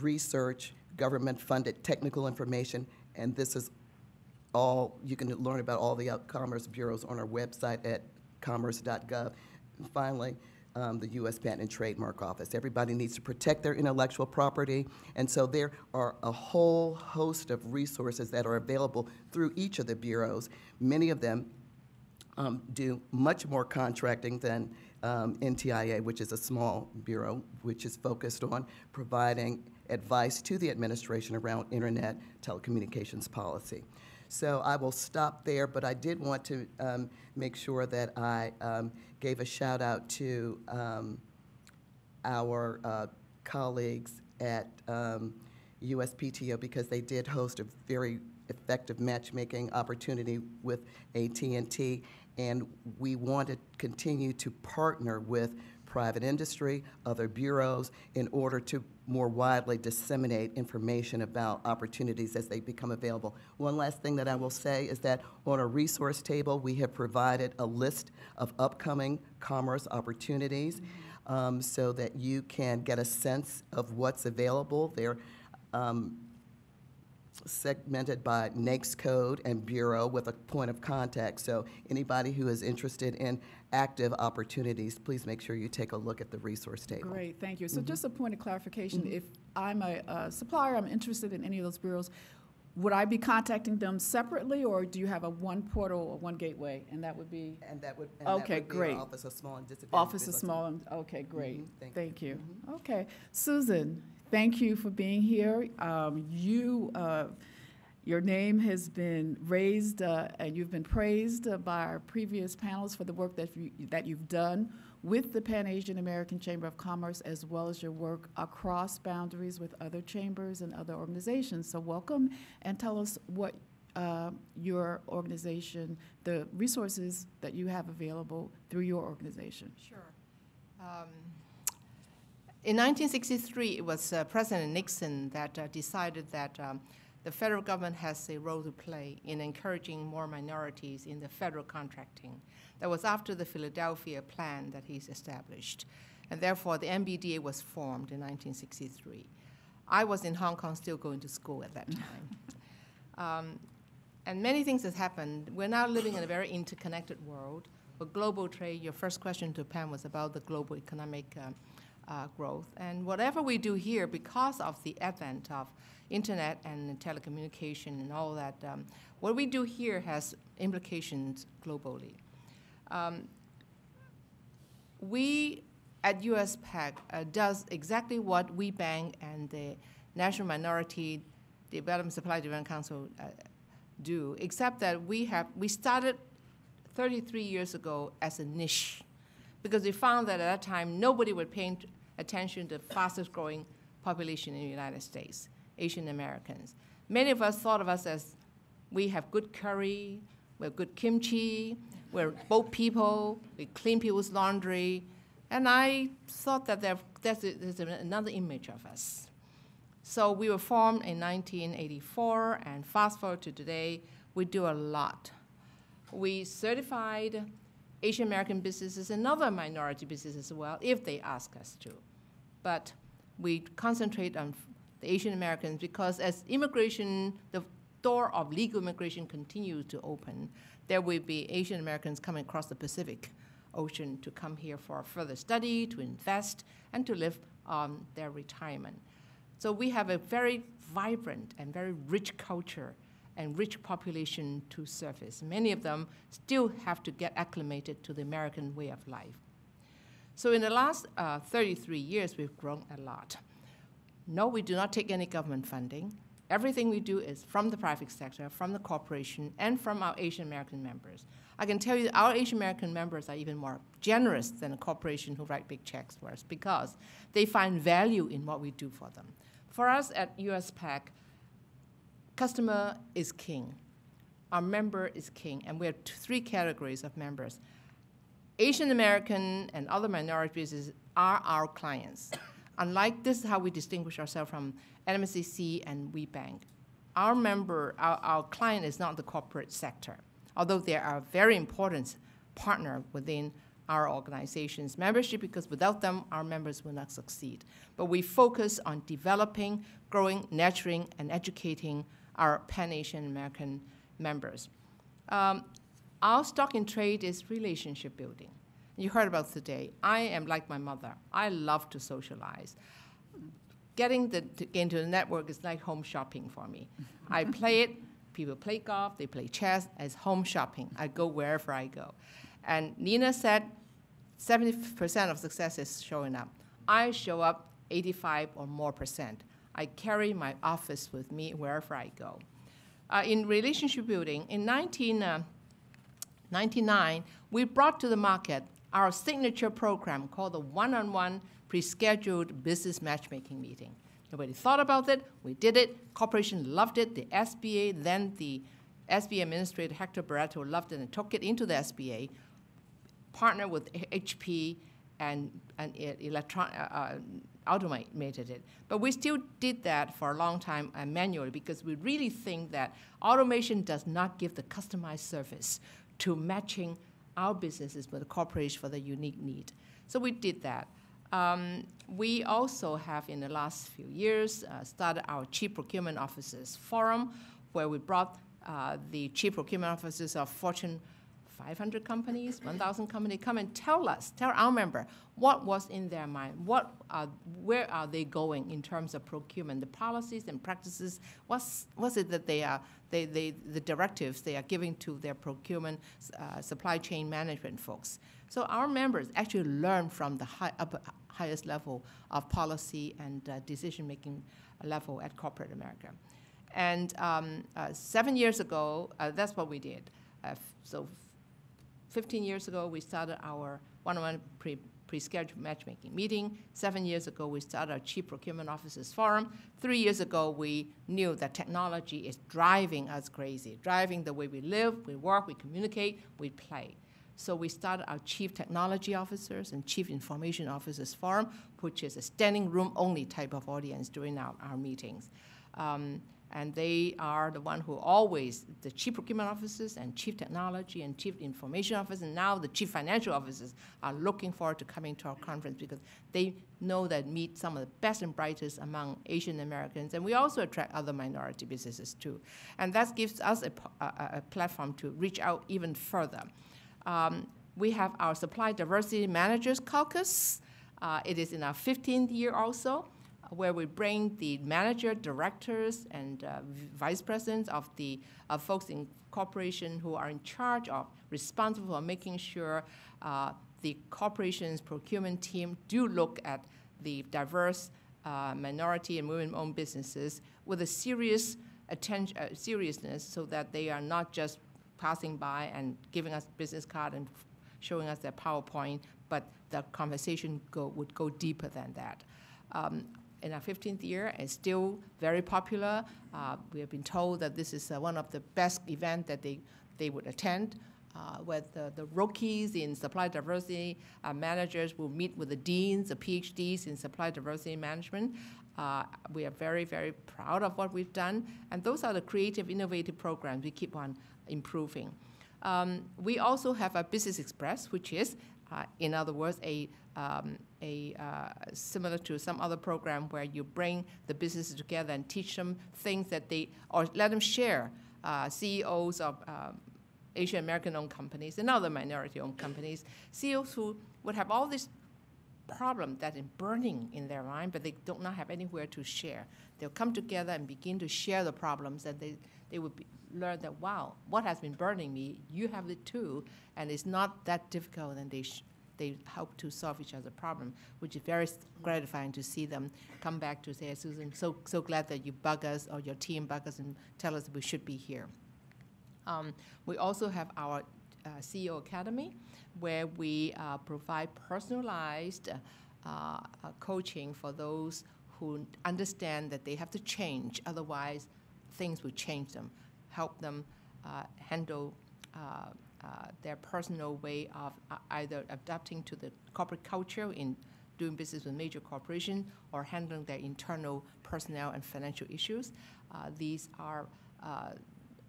S24: research, government funded technical information, and this is all, you can learn about all the Commerce bureaus on our website at commerce.gov. And finally, um, the U.S. Patent and Trademark Office. Everybody needs to protect their intellectual property, and so there are a whole host of resources that are available through each of the bureaus. Many of them um, do much more contracting than um, NTIA, which is a small bureau, which is focused on providing advice to the administration around internet telecommunications policy. So I will stop there, but I did want to um, make sure that I um, gave a shout out to um, our uh, colleagues at USPTO because they did host a very effective matchmaking opportunity with AT&T, and we want to continue to partner with private industry, other bureaus, in order to more widely disseminate information about opportunities as they become available. One last thing that I will say is that on our resource table, we have provided a list of upcoming commerce opportunities um, so that you can get a sense of what's available. They're um, segmented by NAICS code and bureau with a point of contact. So anybody who is interested in active opportunities, please make sure you take a look at the resource table.
S21: Great, thank you. So just a point of clarification, if I'm a uh, supplier, I'm interested in any of those bureaus, would I be contacting them separately, or do you have a one portal or one gateway? And that would be?
S24: And that would, and that
S21: Okay,
S24: would be
S21: great.
S24: Office of Small and Disadvantaged
S21: Office of Small, and okay, great.
S24: Mhm, thank
S21: Thank you. Okay. Susan, thank you for being here. Um, You, uh, your name has been raised, uh, and you've been praised uh, by our previous panels for the work that you, that you've done with the Pan Asian American Chamber of Commerce, as well as your work across boundaries with other chambers and other organizations. So welcome, and tell us what uh, your organization, the resources that you have available through your organization.
S25: Sure. Um, In 1963, it was uh, President Nixon that uh, decided that um, the federal government has a role to play in encouraging more minorities in the federal contracting. That was after the Philadelphia Plan that he's established. And therefore, the MBDA was formed in 1963. I was in Hong Kong still going to school at that time. Um, and many things have happened. We're now living in a very interconnected world. With global trade, your first question to Pam was about the global economic uh, uh, growth. And whatever we do here, because of the advent of internet and telecommunication and all that, um, what we do here has implications globally. Um, we at USPAACC uh, does exactly what WBENC and the National Minority Development Supply Development Council uh, do, except that we have we started 33 years ago as a niche because we found that at that time nobody would pay attention to the fastest growing population in the United States, Asian Americans. Many of us thought of us as we have good curry, we have good kimchi, we're boat people, we clean people's laundry, and I thought that there, that's there's another image of us. So we were formed in 1984, and fast forward to today, we do a lot. We certified Asian American businesses and other minority businesses as well, if they ask us to. But we concentrate on the Asian Americans because as immigration, the door of legal immigration continues to open, there will be Asian Americans coming across the Pacific Ocean to come here for further study, to invest, and to live on their retirement. So we have a very vibrant and very rich culture and rich population to service. Many of them still have to get acclimated to the American way of life. So in the last uh, 33 years, we've grown a lot. No, we do not take any government funding. Everything we do is from the private sector, from the corporation, and from our Asian American members. I can tell you our Asian American members are even more generous than a corporation who write big checks for us because they find value in what we do for them. For us at USPAACC, customer is king. Our member is king, and we have three categories of members. Asian American and other minority businesses are our clients. Unlike this is how we distinguish ourselves from NMSDC and WBENC. Our member, our, our client is not the corporate sector, although they are a very important partner within our organization's membership because without them, our members will not succeed. But we focus on developing, growing, nurturing, and educating our Pan-Asian American members. Um, our stock in trade is relationship building. You heard about today. I am like my mother. I love to socialize. Getting the, to get into the network is like home shopping for me. I play it. People play golf. They play chess. It's home shopping. I go wherever I go. And Nina said, 70% of success is showing up. I show up 85 or more percent. I carry my office with me wherever I go. Uh, in relationship building, in 1999, we brought to the market our signature program called the one-on-one pre-scheduled business matchmaking meeting. Nobody thought about it. We did it. Corporation loved it. The SBA, then the SBA administrator Hector Barreto loved it and took it into the SBA, partnered with HP and, and electron, uh, uh, automated it. But we still did that for a long time uh, manually because we really think that automation does not give the customized service to matching our businesses but the corporation for the unique need. So we did that. Um, we also have, in the last few years, uh, started our Chief Procurement Officers Forum, where we brought uh, the Chief Procurement Officers of Fortune 500 companies, 1,000 companies, come and tell us, tell our member, what was in their mind, what are, where are they going in terms of procurement, the policies and practices, what's, what's it that they are, they, they, the directives they are giving to their procurement, uh, supply chain management folks. So our members actually learn from the high, upper, highest level of policy and uh, decision-making level at corporate America. And um, uh, seven years ago, uh, that's what we did. Uh, so 15 years ago, we started our one-on-one pre, pre-scheduled matchmaking meeting. Seven years ago, we started our Chief Procurement Officers Forum. Three years ago, we knew that technology is driving us crazy, driving the way we live, we work, we communicate, we play. So we started our Chief Technology Officers and Chief Information Officers Forum, which is a standing room only type of audience during our, our meetings. Um, and they are the one who always, the chief procurement officers and chief technology and chief information officers, and now the chief financial officers are looking forward to coming to our conference because they know that meet some of the best and brightest among Asian Americans. And we also attract other minority businesses too. And that gives us a, a, a platform to reach out even further. Um, we have our Supply Diversity Managers Caucus. Uh, it is in our 15th year also where we bring the manager, directors, and uh, vice presidents of the of folks in corporation who are in charge of responsible for making sure uh, the corporation's procurement team do look at the diverse uh, minority and women-owned businesses with a serious attention, uh, seriousness, so that they are not just passing by and giving us business card and showing us their PowerPoint, but the conversation go, would go deeper than that. Um, in our 15th year and still very popular. Uh, we have been told that this is uh, one of the best events that they, they would attend. Uh, where the, the rookies in supply diversity uh, managers will meet with the deans, the PhDs in supply diversity management. Uh, we are very, very proud of what we've done. And those are the creative, innovative programs we keep on improving. Um, we also have a Business Express, which is, uh, in other words, a um, a uh, similar to some other program where you bring the businesses together and teach them things that they or let them share. Uh, CEOs of um, Asian American owned companies and other minority owned companies, CEOs who would have all this problem that is burning in their mind, but they do not have anywhere to share. They'll come together and begin to share the problems, and they, they would be, learn that, wow, what has been burning me, you have it too, and it's not that difficult, and they they help to solve each other's problem, which is very gratifying to see them come back to say, Susan, so, so glad that you bug us or your team bug us and tell us we should be here. Um, we also have our uh, CEO Academy, where we uh, provide personalized uh, uh, coaching for those who understand that they have to change, otherwise things will change them, help them uh, handle uh, uh, their personal way of uh, either adapting to the corporate culture in doing business with major corporations or handling their internal personnel and financial issues. Uh, these are uh,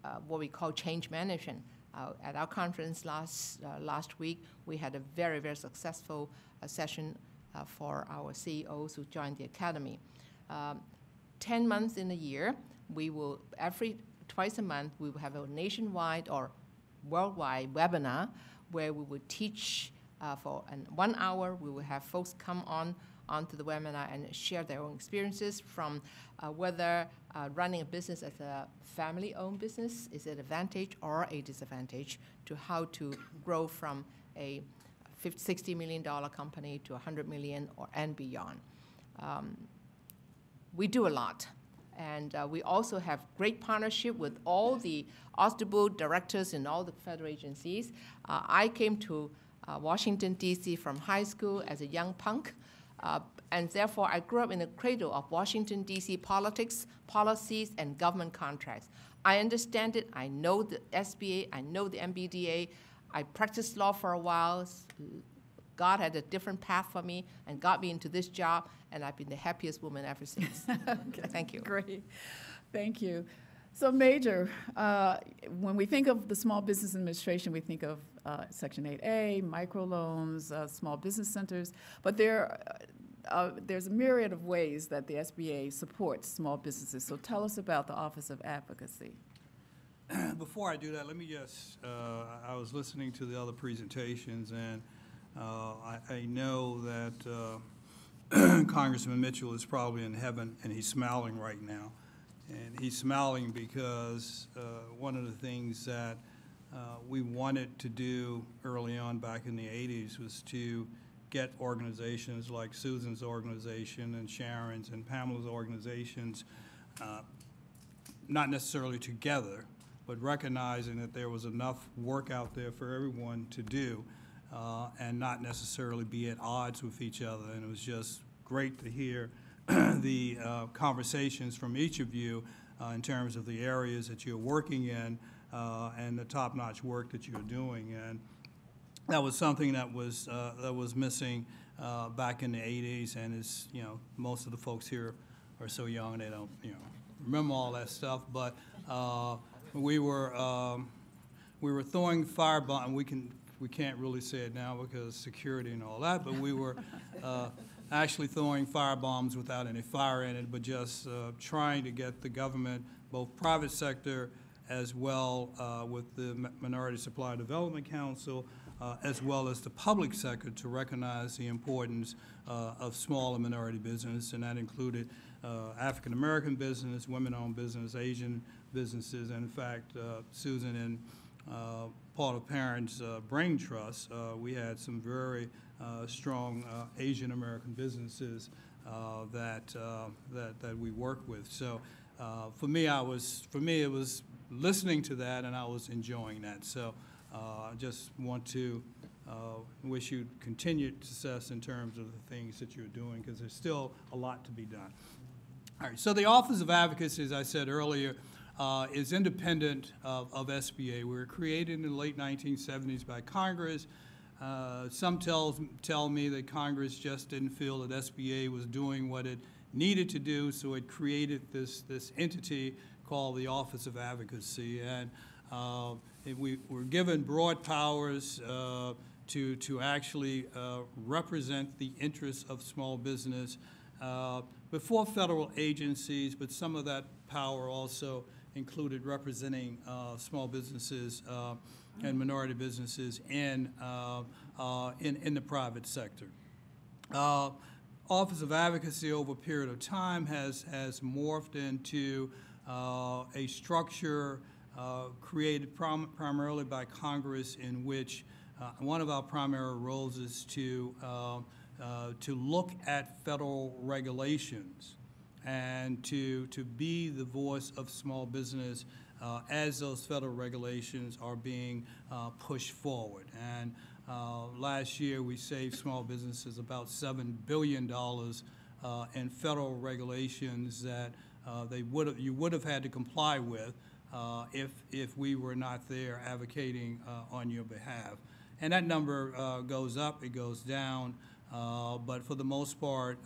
S25: uh, what we call change management. Uh, at our conference last, last week, we had a very, very successful session for our CEOs who joined the academy. Um, 10 months in a year, we will, every twice a month, we will have a nationwide or worldwide webinar where we will teach uh, for an one hour. We will have folks come on onto the webinar and share their own experiences from uh, whether uh, running a business as a family-owned business is an advantage or a disadvantage to how to grow from a 50, $60 million company to 100 million or and beyond. Um, we do a lot. And uh, we also have great partnership with all the OSDBU directors in all the federal agencies. Uh, I came to uh, Washington, D.C. from high school as a young punk. Uh, and therefore I grew up in the cradle of Washington, D.C. politics, policies, and government contracts. I understand it. I know the SBA. I know the MBDA. I practiced law for a while. God had a different path for me and got me into this job, and I've been the happiest woman ever since.
S21: Okay,
S25: Thank you.
S21: Great. Thank you. So Major, uh, when we think of the Small Business Administration, we think of uh, Section 8A, microloans, uh, small business centers, but there, uh, there's a myriad of ways that the SBA supports small businesses. So tell us about the Office of Advocacy.
S26: Before I do that, let me just, uh, I was listening to the other presentations, and uh, I, I know that uh, Congressman Mitchell is probably in heaven, and he's smiling right now. And he's smiling because uh, one of the things that uh, we wanted to do early on back in the 80s was to get organizations like Susan's organization and Sharon's and Pamela's organizations, uh, not necessarily together, but recognizing that there was enough work out there for everyone to do uh, and not necessarily be at odds with each other. And it was just great to hear the uh, conversations from each of you uh, in terms of the areas that you're working in uh, and the top-notch work that you're doing. And that was something that was uh, that was missing back in the 80s, and it's you know most of the folks here are so young they don't you know remember all that stuff. But we were um, we were throwing firebomb. We can we can't really say it now because security and all that, but we were uh, actually throwing firebombs without any fire in it, but just uh, trying to get the government, both private sector as well uh, with the Minority Supply Development Council, uh, as well as the public sector to recognize the importance uh, of small and minority business, and that included uh, African American business, women-owned business, Asian businesses, and in fact, uh, Susan and uh, Paula Parent's uh, Brain Trust, uh, we had some very uh, strong uh, Asian American businesses uh, that, that that we work with. So for me, I was for me it was listening to that, and I was enjoying that. So I just want to wish you continued success in terms of the things that you're doing, because there's still a lot to be done. All right, so the Office of Advocacy, as I said earlier, uh, is independent of, of SBA. We were created in the late 1970s by Congress. Uh, some tells, tell me that Congress just didn't feel that SBA was doing what it needed to do, so it created this, this entity called the Office of Advocacy. And uh, we were given broad powers uh, to, to actually uh, represent the interests of small business uh, before federal agencies, but some of that power also included representing uh, small businesses uh, and minority businesses in, uh, uh, in, in the private sector. Uh, Office of Advocacy over a period of time has, has morphed into a structure created prim- primarily by Congress in which one of our primary roles is to, to look at federal regulations and to, to be the voice of small business uh, as those federal regulations are being uh, pushed forward. And uh, last year, we saved small businesses about $7 billion uh, in federal regulations that uh, they would you would have had to comply with uh, if, if we were not there advocating on your behalf. And that number goes up, it goes down, but for the most part,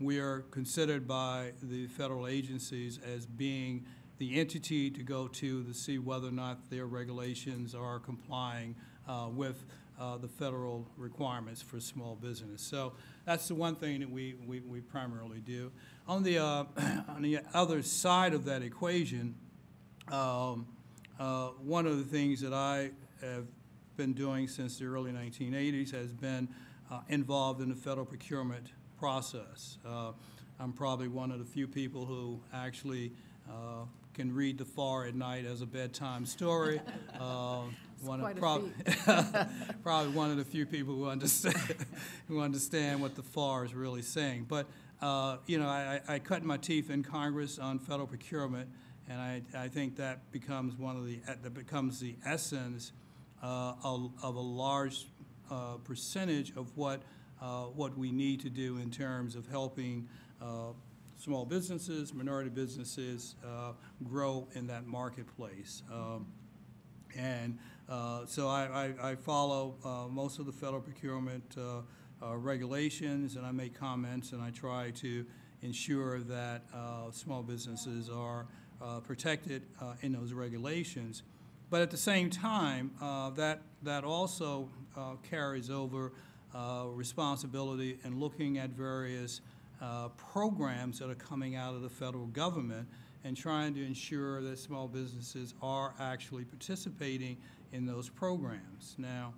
S26: we are considered by the federal agencies as being the entity to go to to see whether or not their regulations are complying uh, with uh, the federal requirements for small business. So that's the one thing that we, we, we primarily do. On the, uh, on the other side of that equation, um, uh, one of the things that I have been doing since the early 1980s has been uh, involved in the federal procurement process. Uh, I'm probably one of the few people who actually uh, can read the FAR at night as a bedtime story. Uh, one
S21: a
S26: prob- probably one of the few people who understand who understand what the FAR is really saying. But uh, you know, I, I cut my teeth in Congress on federal procurement, and I, I think that becomes one of the that becomes the essence uh, of, of a large uh, percentage of what uh, what we need to do in terms of helping uh, small businesses, minority businesses uh, grow in that marketplace. Um, and uh, so I, I, I follow uh, most of the federal procurement regulations, and I make comments, and I try to ensure that small businesses are protected in those regulations. But at the same time, that, that also carries over responsibility in looking at various uh, programs that are coming out of the federal government and trying to ensure that small businesses are actually participating in those programs. Now,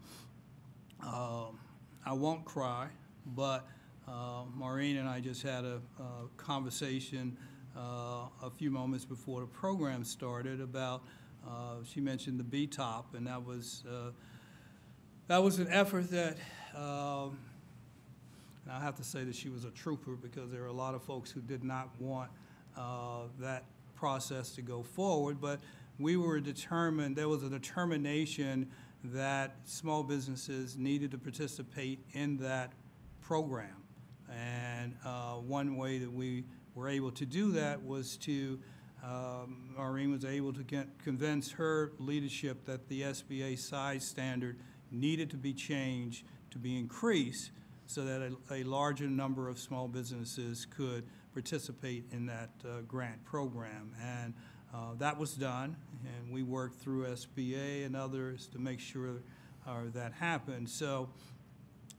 S26: um, I won't cry, but uh, Maureen and I just had a, a conversation uh, a few moments before the program started about, uh, she mentioned the BTOP, and that was, uh, that was an effort that, um, and I have to say that she was a trooper because there are a lot of folks who did not want uh, that process to go forward, but we were determined, there was a determination that small businesses needed to participate in that program. And uh, one way that we were able to do that was to, um, Maureen was able to get, convince her leadership that the SBA size standard needed to be changed to be increased so that a, a larger number of small businesses could participate in that uh, grant program. And uh, that was done, and we worked through SBA and others to make sure uh, that happened. So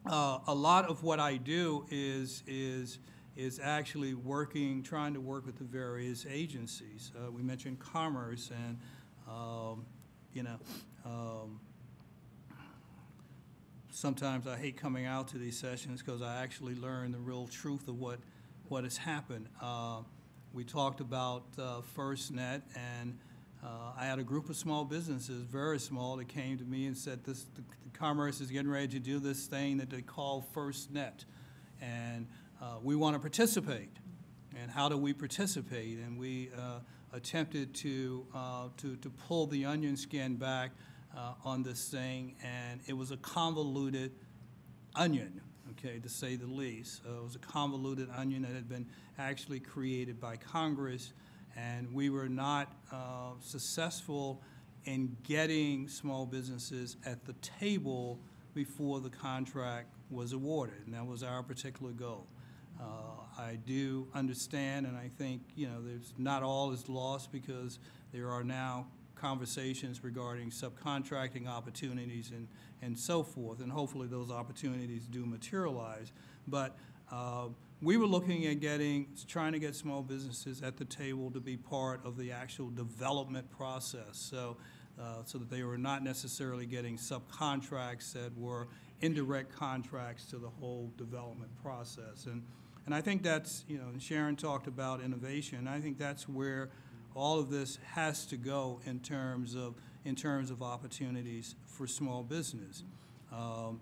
S26: uh, a lot of what I do is, is, is actually working, trying to work with the various agencies. Uh, we mentioned commerce and, um, you know, um, sometimes I hate coming out to these sessions because I actually learn the real truth of what, what has happened. Uh, we talked about uh, FirstNet, and uh, I had a group of small businesses, very small, that came to me and said, "This the, the Commerce is getting ready to do this thing that they call FirstNet, and uh, we want to participate. And how do we participate?" And we uh, attempted to, uh, to to pull the onion skin back uh, on this thing, and it was a convoluted onion okay, to say the least. Uh, it was a convoluted onion that had been actually created by Congress, and we were not uh, successful in getting small businesses at the table before the contract was awarded, and that was our particular goal. Uh, I do understand, and I think, you know, there's not all is lost because there are now conversations regarding subcontracting opportunities and, and so forth, and hopefully those opportunities do materialize. But uh, we were looking at getting, trying to get small businesses at the table to be part of the actual development process. So, uh, so that they were not necessarily getting subcontracts that were indirect contracts to the whole development process. And, and I think that's, you know, Sharon talked about innovation. I think that's where all of this has to go in terms of, in terms of opportunities for small business. Um,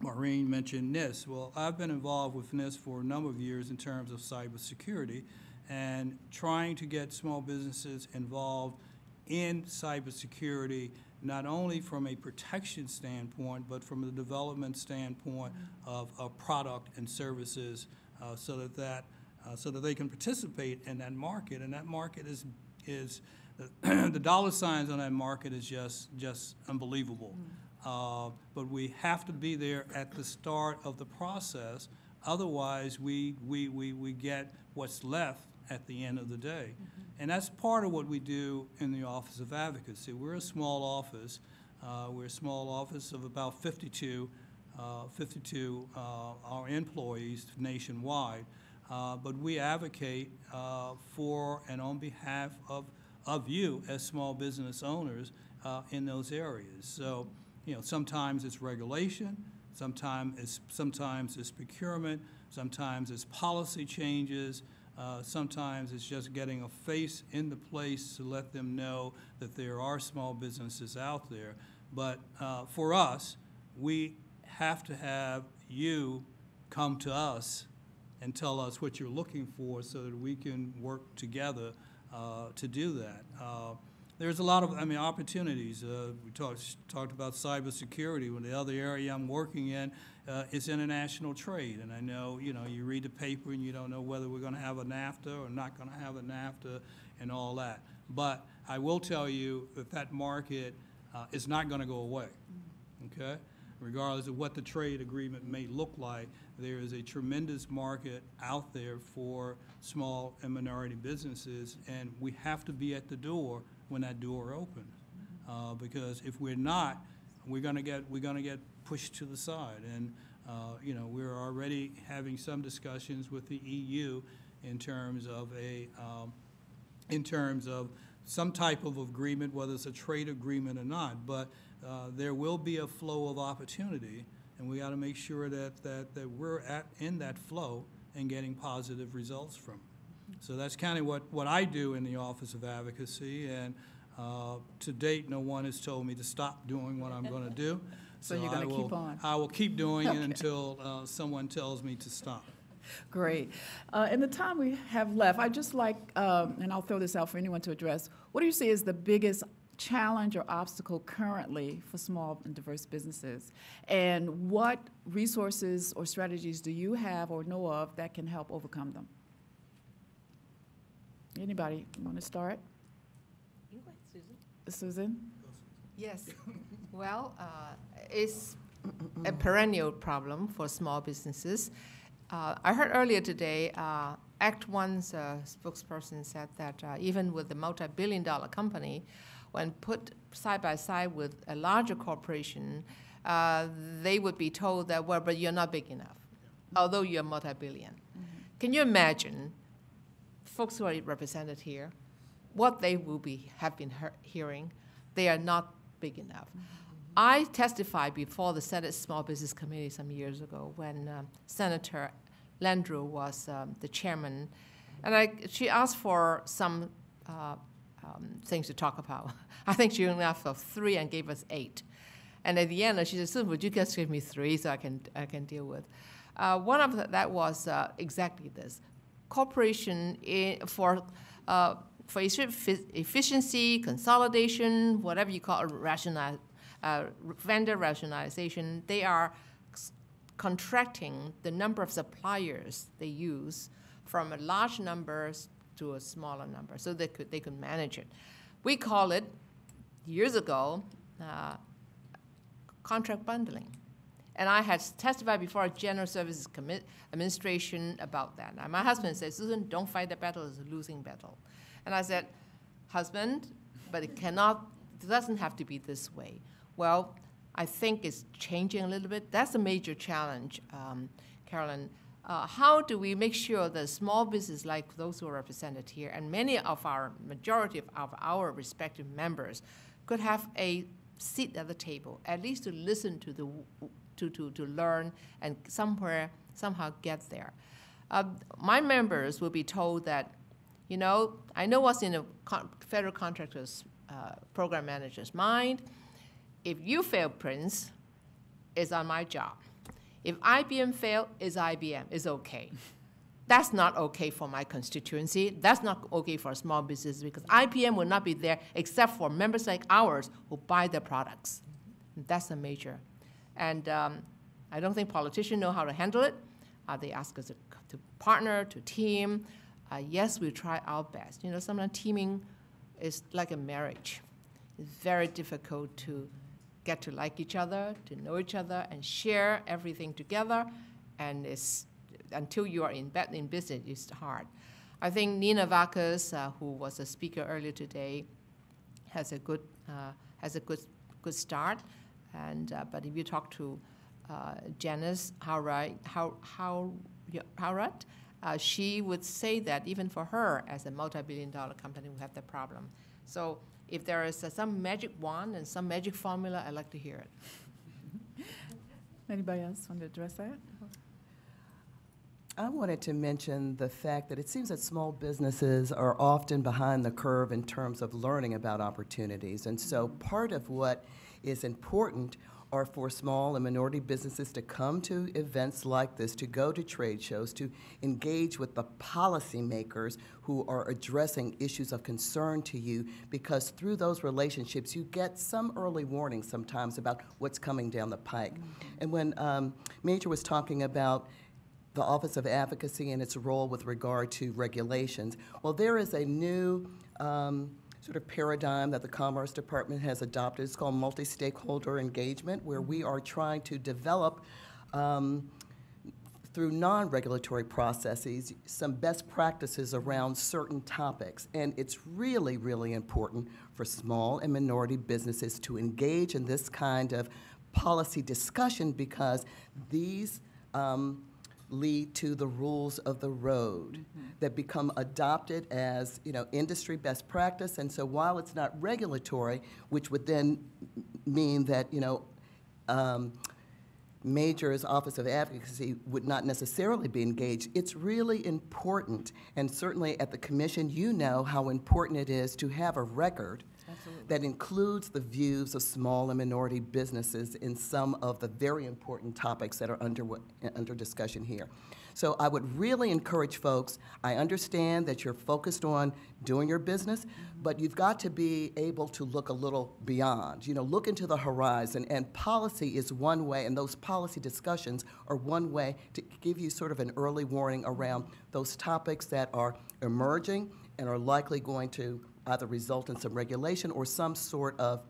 S26: Maureen mentioned NIST. Well, I've been involved with NIST for a number of years in terms of cybersecurity and trying to get small businesses involved in cybersecurity, not only from a protection standpoint, but from the development standpoint of, of product and services uh, so that that uh, so that they can participate in that market. And that market is, is the dollar signs on that market is just, just unbelievable. Uh, but we have to be there at the start of the process. Otherwise, we, we, we, we get what's left at the end of the day. And that's part of what we do in the Office of Advocacy. We're a small office. Uh, we're a small office of about 52, uh, 52 uh, our employees nationwide. Uh, but we advocate uh, for and on behalf of, of you as small business owners uh, in those areas. So, you know, sometimes it's regulation, sometimes it's, sometimes it's procurement, sometimes it's policy changes, uh, sometimes it's just getting a face in the place to let them know that there are small businesses out there. But uh, for us, we have to have you come to us and tell us what you're looking for so that we can work together uh, to do that. Uh, there's a lot of, I mean, opportunities. Uh, we talked, talked about cybersecurity, when the other area I'm working in uh, is international trade. And I know, you know, you read the paper and you don't know whether we're gonna have a NAFTA or not gonna have a NAFTA and all that. But I will tell you that that market uh, is not gonna go away, okay? Regardless of what the trade agreement may look like, there is a tremendous market out there for small and minority businesses, and we have to be at the door when that door opens. Uh, because if we're not, we're gonna get, we're gonna get pushed to the side. And, uh, you know, we're already having some discussions with the EU in terms of a, um, in terms of some type of agreement, whether it's a trade agreement or not. But uh, there will be a flow of opportunity, and we got to make sure that, that, that we're at, in that flow and getting positive results from it. So that's kind of what, what I do in the Office of Advocacy, and uh, to date, no one has told me to stop doing what I'm going to do.
S21: So you're gonna keep on.
S26: I will keep doing it until uh, someone tells me to stop.
S21: Great. Uh, In the time we have left, I'd just like, um, and I'll throw this out for anyone to address, what do you see as the biggest challenge or obstacle currently for small and diverse businesses? And what resources or strategies do you have or know of that can help overcome them? Anybody want to start? You go, Susan? Susan?
S25: Yes. Well, uh, it's a perennial problem for small businesses. Uh, I heard earlier today, uh, Act One's uh, spokesperson said that uh, even with a multi-billion dollar company, when put side by side with a larger corporation, uh, they would be told that, well, but you're not big enough, although you're multi-billion. Can you imagine folks who are represented here, what they will be, have been hear- hearing, they are not big enough. I testified before the Senate Small Business Committee some years ago when um, Senator Landrieu was um, the chairman, and I, she asked for some uh, um, things to talk about. I think she only asked for three and gave us eight. And at the end, she said, Susan, would you just give me three so I can, I can deal with? Uh, one of the, that was uh, exactly this. Corporation i for, uh, for efficiency, consolidation, whatever you call it, uh, vendor rationalization, they are contracting the number of suppliers they use from a large numbers to a smaller number, so they could, they could manage it. We call it, years ago, uh, contract bundling. And I had testified before a General Services Commi- Administration about that. And my husband said, Susan, don't fight the battle, it's a losing battle. And I said, husband, but it cannot, it doesn't have to be this way. Well, I think it's changing a little bit. That's a major challenge, um, Carolyn. Uh, how do we make sure that small business like those who are represented here and many of our majority of, our respective members could have a seat at the table, at least to listen to the to, to, to learn and somewhere somehow get there. Uh, my members will be told that, you know, I know what's in a con- federal contractor's uh, program manager's mind. If you fail, Prince, it's on my job. If IBM fail, is IBM. is okay. That's not okay for my constituency. That's not okay for small business because IBM will not be there except for members like ours who buy their products. That's a major. And um, I don't think politicians know how to handle it. Uh, they ask us to, to partner, to team. Uh, yes, we try our best. You know, sometimes teaming is like a marriage. It's very difficult to get to like each other, to know each other, and share everything together. And it's until you are in, in business, it's hard. I think Nina Vaca, uh, who was a speaker earlier today, has a good uh, has a good good start. And uh, but if you talk to uh, Janice Howroyd, how how Howroyd, uh, she would say that even for her, as a multi-billion-dollar company, we have the problem. So if there is uh, some magic wand and some magic formula, I'd like to hear it.
S21: Anybody else want to address that?
S24: I wanted to mention the fact that it seems that small businesses are often behind the curve in terms of learning about opportunities. And so part of what is important are for small and minority businesses to come to events like this, to go to trade shows, to engage with the policymakers who are addressing issues of concern to you, because through those relationships, you get some early warning sometimes about what's coming down the pike. And when um, Major was talking about the Office of Advocacy and its role with regard to regulations. Well, there is a new um, sort of paradigm that the Commerce Department has adopted. It's called multi-stakeholder engagement, where we are trying to develop um, through non-regulatory processes, some best practices around certain topics. And it's really, really important for small and minority businesses to engage in this kind of policy discussion because these um, lead to the rules of the road that become adopted as, you know, industry best practice. And so while it's not regulatory, which would then mean that, you know, um, Major's Office of Advocacy would not necessarily be engaged. It's really important, and certainly at the commission, you know how important it is to have a record that includes the views of small and minority businesses in some of the very important topics that are under, under discussion here. So I would really encourage folks, I understand that you're focused on doing your business, but you've got to be able to look a little beyond, you know, look into the horizon. And policy is one way, and those policy discussions are one way to give you sort of an early warning around those topics that are emerging and are likely going to either result in some regulation or some sort of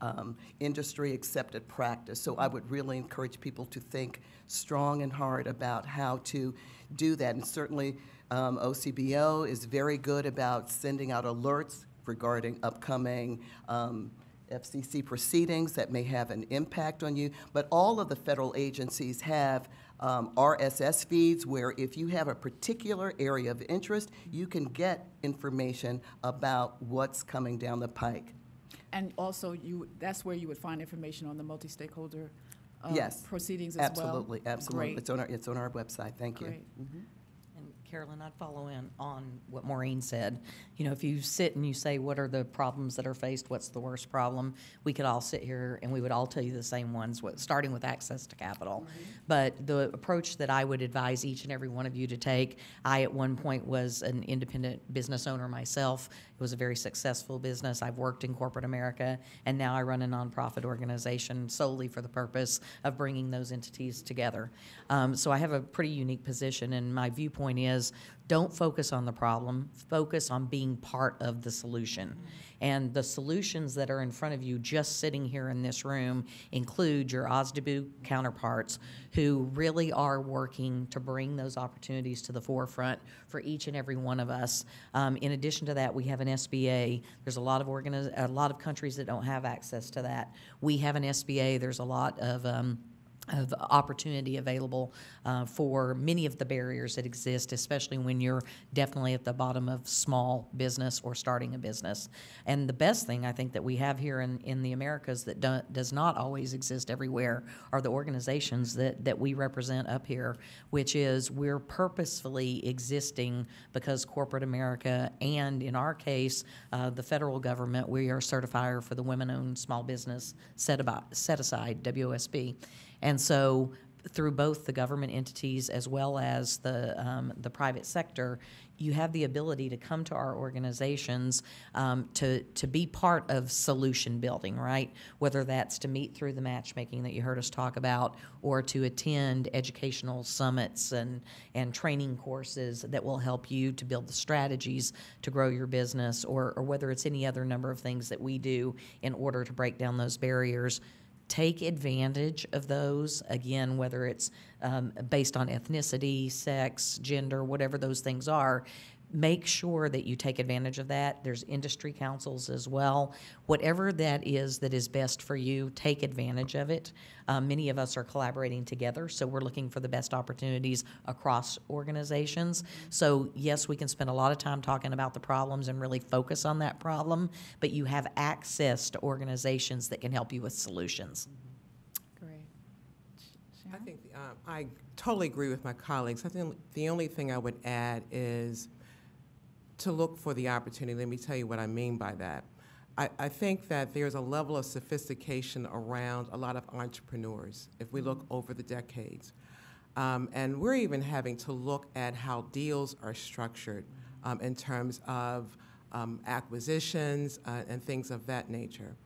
S24: um, industry accepted practice. So I would really encourage people to think strong and hard about how to do that. And certainly um, OCBO is very good about sending out alerts regarding upcoming um, FCC proceedings that may have an impact on you. But all of the federal agencies have um, RSS feeds where if you have a particular area of interest, you can get information about what's coming down the pike.
S21: And also, you, that's where you would find information on the multi-stakeholder uh,
S24: Yes.
S21: proceedings as well?
S24: Absolutely, absolutely. It's on our, it's on our website. Thank you.
S21: Great.
S22: And Carolyn, I'd follow in on what Maureen said. You know, if you sit and you say, what are the problems that are faced? What's the worst problem? We could all sit here and we would all tell you the same ones, what- starting with access to capital. Mm-hmm. But the approach that I would advise each and every one of you to take, I at one point was an independent business owner myself. It was a very successful business. I've worked in corporate America, and now I run a nonprofit organization solely for the purpose of bringing those entities together. Um, so I have a pretty unique position, and my viewpoint is don't focus on the problem, focus on being part of the solution. And the solutions that are in front of you just sitting here in this room include your OSDBU counterparts who really are working to bring those opportunities to the forefront for each and every one of us. Um, in addition to that, we have an SBA. There's a lot of organiz- a lot of countries that don't have access to that. We have an SBA. There's a lot of um, of opportunity available uh, for many of the barriers that exist, especially when you're definitely at the bottom of small business or starting a business. And the best thing I think that we have here in, in the Americas that do, does not always exist everywhere are the organizations that, that we represent up here, which is we're purposefully existing because corporate America and in our case, uh, the federal government, we are certifier for the women-owned small business set, about, set aside, WSB. And so through both the government entities as well as the, um, the private sector, you have the ability to come to our organizations um, to, to be part of solution building, right? Whether that's to meet through the matchmaking that you heard us talk about or to attend educational summits and, and training courses that will help you to build the strategies to grow your business or, or whether it's any other number of things that we do in order to break down those barriers take advantage of those, again, whether it's um, based on ethnicity, sex, gender, whatever those things are. Make sure that you take advantage of that. There's industry councils as well. Whatever that is that is best for you, take advantage of it. Um, many of us are collaborating together, so we're looking for the best opportunities across organizations. So, yes, we can spend a lot of time talking about the problems and really focus on that problem, but you have access to organizations that can help you with solutions.
S21: Great.
S23: I think, um, I totally agree with my colleagues. I think the only thing I would add is to look for the opportunity. Let me tell you what I mean by that. I, I think that there's a level of sophistication around a lot of entrepreneurs if we look over the decades. Um, and we're even having to look at how deals are structured um, in terms of um, acquisitions uh, and things of that nature.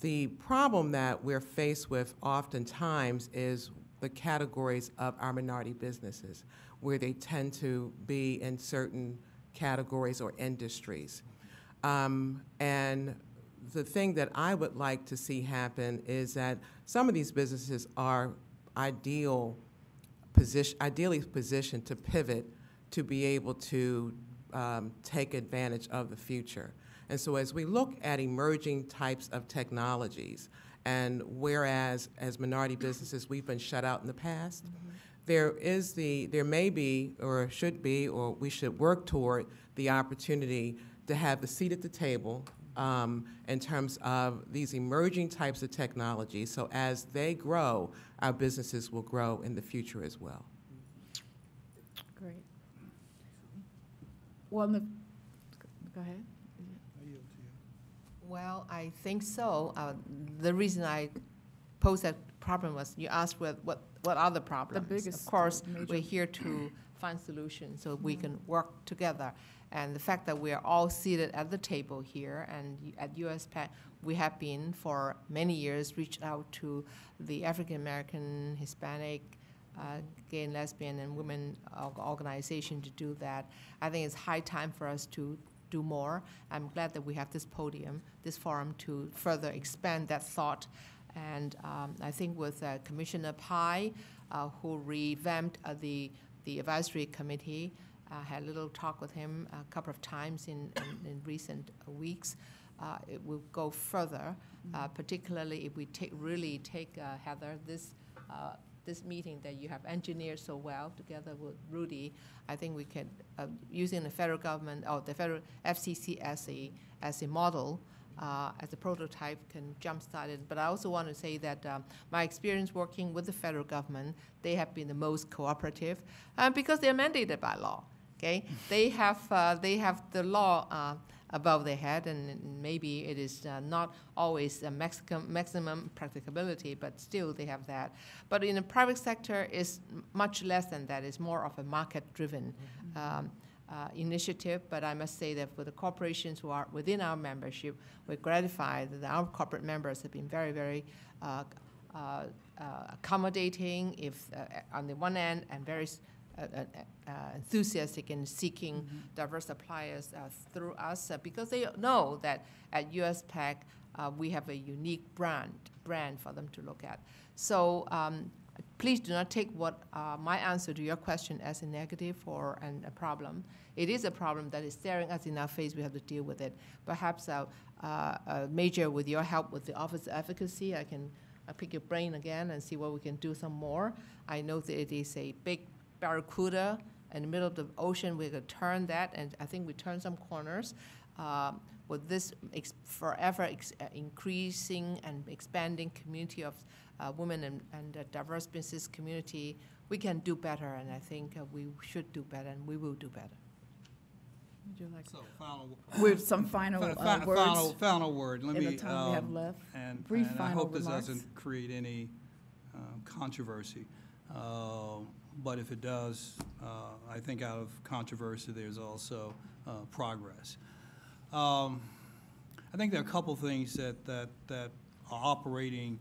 S23: The problem that we're faced with oftentimes is the categories of our minority businesses, where they tend to be in certain categories or industries. Um, and the thing that I would like to see happen is that some of these businesses are ideal position, ideally positioned to pivot to be able to um, take advantage of the future. And so as we look at emerging types of technologies, and whereas as minority businesses we've been shut out in the past, there is the, there may be, or should be, or we should work toward the opportunity to have the seat at the table um, in terms of these emerging types of technology. So as they grow, our businesses will grow in the future as well.
S21: Great. Well, the, go ahead.
S25: Well, I think so. Uh, The reason I posed that problem was you asked what, what, what are the problems?
S21: The biggest,
S25: Of course, we're here to find solutions so we can work together. And the fact that we are all seated at the table here and at USPAACC, we have been for many years reached out to the African American, Hispanic, uh, gay and lesbian and women org- organization to do that. I think it's high time for us to do more. I'm glad that we have this podium, this forum to further expand that thought. And um, I think with uh, Commissioner Pai, uh, who revamped uh, the, the advisory committee, I had a little talk with him a couple of times in, in, in recent weeks. Uh, it will go further, uh, particularly if we take, really take, uh, Heather, this, uh, this meeting that you have engineered so well together with Rudy, I think we can, uh, using the federal government, or the federal FCC as a, as a model, uh, as a prototype can jumpstart it. But I also want to say that um, my experience working with the federal government, they have been the most cooperative uh, because they're mandated by law. Okay, they have uh, they have the law uh, above their head, and maybe it is uh, not always a maximum maximum practicability, but still they have that. But in the private sector, is much less than that. It's more of a market-driven. Um, uh, initiative, but I must say that for the corporations who are within our membership, we're gratified that our corporate members have been very, very uh, uh, uh, accommodating, if uh, on the one end, and very uh, enthusiastic in seeking diverse suppliers uh, through us, uh, because they know that at USPAACC uh, we have a unique brand brand for them to look at. So um, please do not take what uh, my answer to your question as a negative or an, a problem. It is a problem that is staring us in our face. We have to deal with it. Perhaps uh, uh, uh, Major, with your help with the Office of Advocacy, I can uh, pick your brain again and see what we can do some more. I know that it is a big barracuda in the middle of the ocean. We're going to turn that, and I think we turn some corners. Um, with this forever increasing and expanding community of uh, women and, and uh, diverse business community, we can do better, and I think uh, we should do better, and we will do better.
S21: Would you like?
S26: So final.
S21: With some final
S26: Fi-
S21: uh,
S26: fi-
S21: words?
S26: Final, final word. Let
S21: in
S26: me.
S21: the time we have
S26: um,
S21: left.
S26: And,
S21: Brief
S26: and I
S21: final
S26: hope this
S21: remarks.
S26: doesn't create any uh, controversy. Uh, But if it does, uh, I think out of controversy, there's also uh, progress. Um, I think there are a couple things that, that, that are operating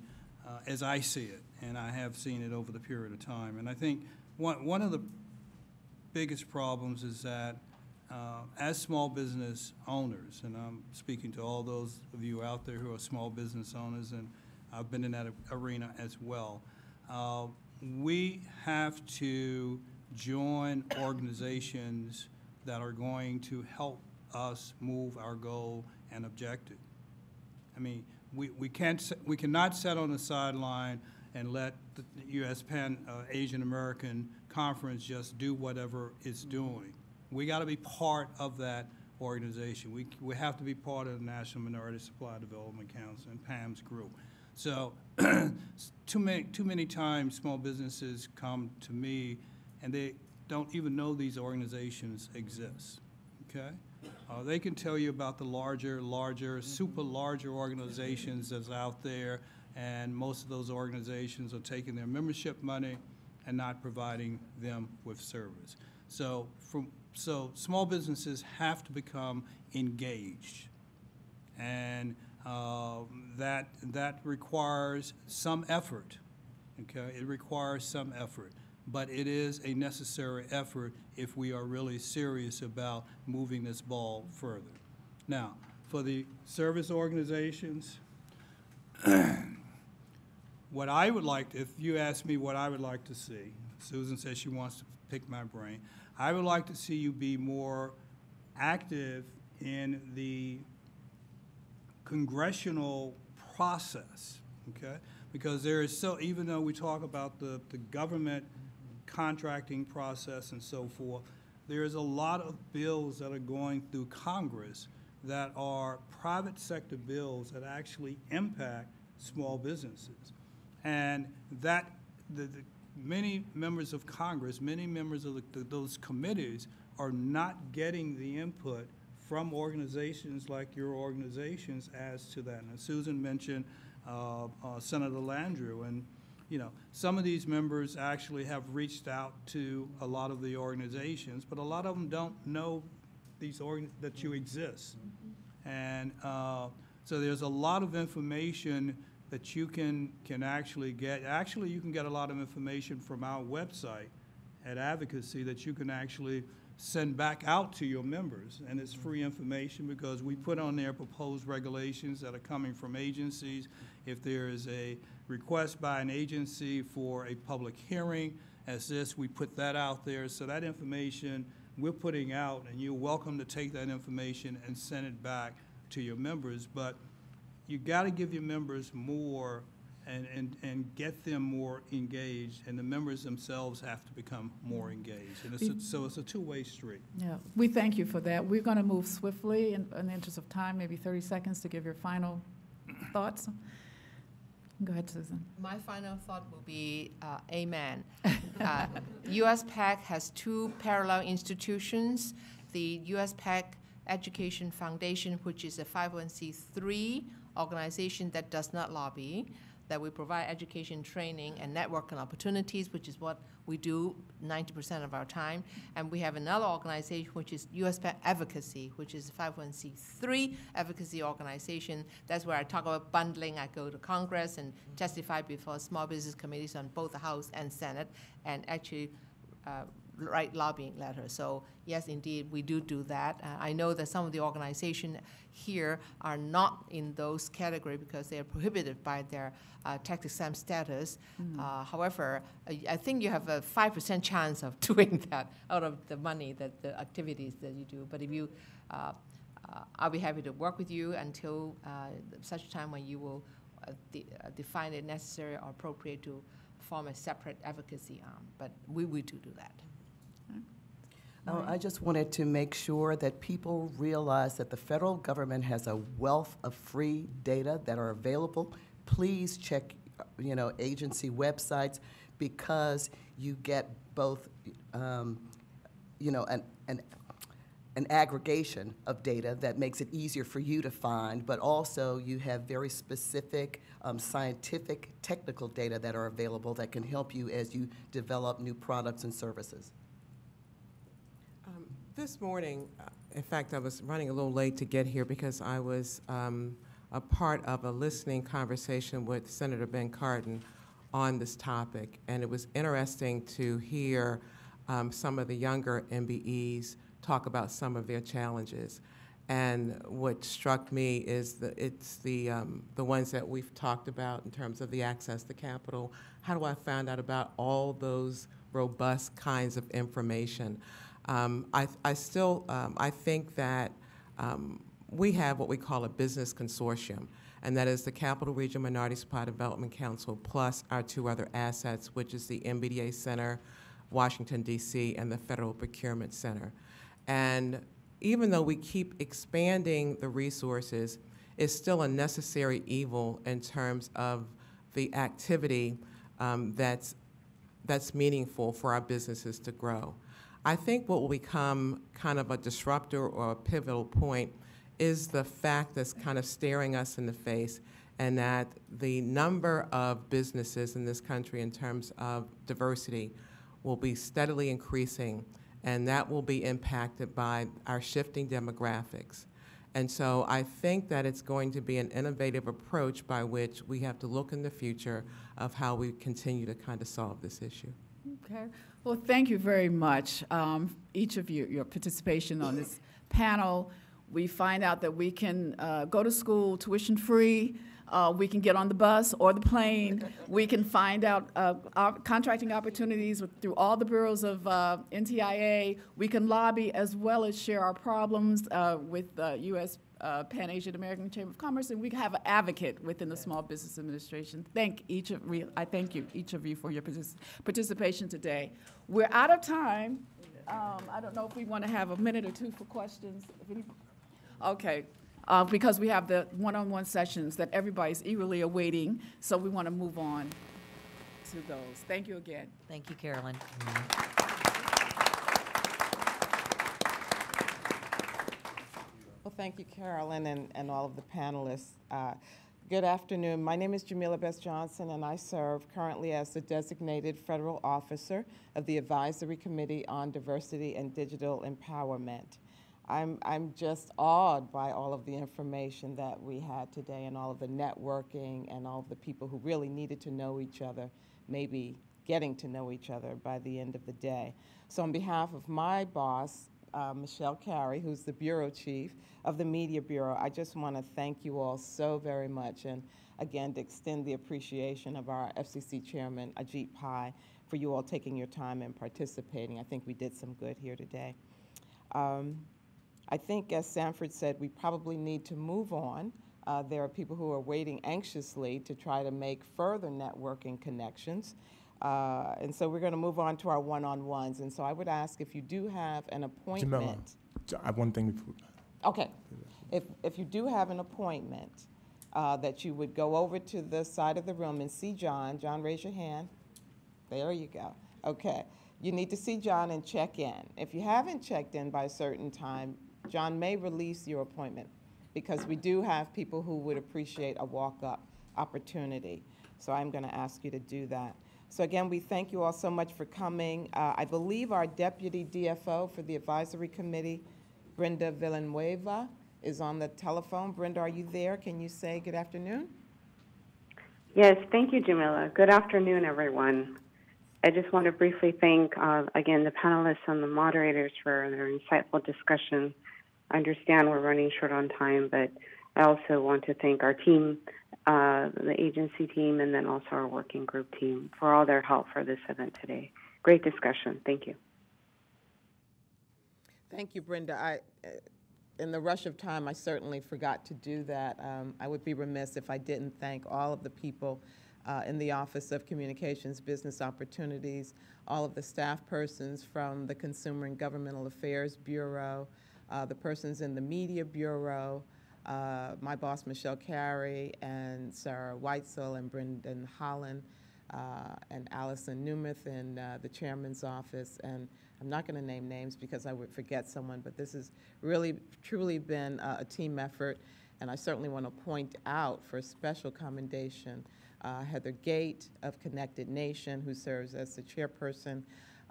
S26: uh, as I see it, and I have seen it over the period of time. And I think one, one of the biggest problems is that uh, as small business owners, and I'm speaking to all those of you out there who are small business owners, and I've been in that arena as well, uh, we have to join organizations that are going to help us move our goal and objective. I mean, we, we can't, we cannot sit on the sideline and let the U.S. Pan, uh, Asian American Conference just do whatever it's doing. We got to be part of that organization. We, we have to be part of the National Minority Supply Development Council and PAM's group. So, too many, too many times, small businesses come to me and they don't even know these organizations exist, okay? Uh, they can tell you about the larger, larger, super larger organizations that's out there, and most of those organizations are taking their membership money and not providing them with service. So, from, so small businesses have to become engaged, and uh, that that requires some effort. Okay, it requires some effort, but it is a necessary effort if we are really serious about moving this ball further. Now, for the service organizations, what I would like, to, if you ask me what I would like to see, Susan says she wants to pick my brain. I would like to see you be more active in the congressional process, okay? Because there is so, even though we talk about the, the government contracting process and so forth, there is a lot of bills that are going through Congress that are private sector bills that actually impact small businesses. And that, the, the many members of Congress, many members of the, the, those committees are not getting the input from organizations like your organizations as to that. And Susan mentioned uh, uh, Senator Landrieu, and you know, some of these members actually have reached out to a lot of the organizations, but a lot of them don't know these organ that you exist. And uh, so there's a lot of information that you can, can actually get. Actually, you can get a lot of information from our website at Advocacy that you can actually send back out to your members. And it's free information because we put on there proposed regulations that are coming from agencies. If there is a request by an agency for a public hearing as this, we put that out there. So that information we're putting out, and you're welcome to take that information and send it back to your members. But you got to give your members more and, and, and get them more engaged, and the members themselves have to become more engaged. And it's a, so it's a two-way street.
S21: Yeah, we thank you for that. We're going to move swiftly in, in the interest of time, maybe 30 seconds to give your final thoughts. Go ahead, Susan.
S25: My final thought will be uh, amen. uh, USPAACC has two parallel institutions. The USPAACC Education Foundation, which is a 501c3 organization that does not lobby, that we provide education, training, and networking opportunities, which is what we do 90% of our time. And we have another organization, which is USPAACC Advocacy, which is a 501c3 advocacy organization. That's where I talk about bundling. I go to Congress and testify before small business committees on both the House and Senate, and actually uh, write lobbying letters. So yes, indeed, we do do that. Uh, I know that some of the organizations here are not in those category because they are prohibited by their uh, tax exempt status.
S21: Mm-hmm.
S25: Uh, however, I, think you have a five percent chance of doing that out of the money that the activities that you do. But if you uh, uh, I'll be happy to work with you until uh, such time when you will uh, de- uh, define it necessary or appropriate to form a separate advocacy arm. But we, we do do that.
S24: Oh, I just wanted to make sure that people realize that the federal government has a wealth of free data that are available. Please check, you know, agency websites because you get both, um, you know, an, an, an aggregation of data that makes it easier for you to find, but also you have very specific um, scientific, technical data that are available that can help you as you develop new products and services.
S23: This morning, uh, in fact, I was running a little late to get here because I was um, a part of a listening conversation with Senator Ben Cardin on this topic, and it was interesting to hear um, some of the younger MBEs talk about some of their challenges. And what struck me is that it's the, um, the ones that we've talked about in terms of the access to capital. How do I find out about all those robust kinds of information? Um, I, I still, um, I think that um, we have what we call a business consortium, and that is the Capital Region Minority Supply Development Council plus our two other assets, which is the MBDA Center, Washington, D.C., and the Federal Procurement Center. And even though we keep expanding the resources, it's still a necessary evil in terms of the activity um, that's, that's meaningful for our businesses to grow.
S27: I think what will become kind of a disruptor or a pivotal point is the fact that's kind of staring us in the face, and that the number of businesses in this country in terms of diversity will be steadily increasing, and that will be impacted by our shifting demographics. And so I think that it's going to be an innovative approach by which we have to look in the future of how we continue to kind of solve this issue.
S21: Okay. Well, thank you very much, um, each of you, your participation on this panel. We find out that we can uh, go to school tuition free. Uh, we can get on the bus or the plane. We can find out uh, our contracting opportunities with, through all the bureaus of uh, NTIA. We can lobby as well as share our problems uh, with the U.S. Uh, Pan Asian American Chamber of Commerce, and we have an advocate within the Small Business Administration. Thank each of I thank you each of you for your partic participation today. We're out of time. Um, I don't know if we want to have a minute or two for questions. Okay uh, because we have the one-on-one sessions that everybody's eagerly awaiting, so we want to move on to those. Thank you again.
S22: Thank you, Carolyn.
S27: Well, thank you, Carolyn, and, and all of the panelists. Uh, good afternoon. My name is Jamila Bess Johnson, and I serve currently as the designated federal officer of the Advisory Committee on Diversity and Digital Empowerment. I'm, I'm just awed by all of the information that we had today and all of the networking and all of the people who really needed to know each other, maybe getting to know each other by the end of the day. So on behalf of my boss, uh, Michelle Carey, who's the bureau chief of the Media Bureau, I just want to thank you all so very much and again to extend the appreciation of our FCC chairman, Ajit Pai, for you all taking your time and participating. I think we did some good here today. Um, I think, as Sanford said, we probably need to move on. Uh, there are people who are waiting anxiously to try to make further networking connections. Uh, and so we're going to move on to our one-on-ones. And so I would ask if you do have an appointment.
S1: Jamila, I have one thing. Before.
S27: Okay. If, if you do have an appointment, uh, that you would go over to the side of the room and see John. John, raise your hand. There you go. Okay. You need to see John and check in. If you haven't checked in by a certain time, John may release your appointment because we do have people who would appreciate a walk-up opportunity. So I'm going to ask you to do that. So again, we thank you all so much for coming. Uh, I believe our deputy DFO for the advisory committee, Brenda Villanueva, is on the telephone. Brenda, are you there? Can you say good afternoon?
S28: Yes, thank you, Jamila. Good afternoon, everyone. I just want to briefly thank, uh, again, the panelists and the moderators for their insightful discussion I understand we're running short on time, but I also want to thank our team, uh, the agency team, and then also our working group team for all their help for this event today. Great discussion. Thank you.
S27: Thank you, Brenda. I, uh, in the rush of time, I certainly forgot to do that. Um, I would be remiss if I didn't thank all of the people uh, in the Office of Communications Business Opportunities, all of the staff persons from the Consumer and Governmental Affairs Bureau, uh, the persons in the Media Bureau, uh, my boss Michelle Carey, and Sarah Whitesell, and Brendan Holland, uh, and Allison Nemeth in uh, the chairman's office. And I'm not going to name names because I would forget someone, but this has really, truly been a team effort. And I certainly want to point out for special commendation uh, Heather Gate of Connected Nation, who serves as the chairperson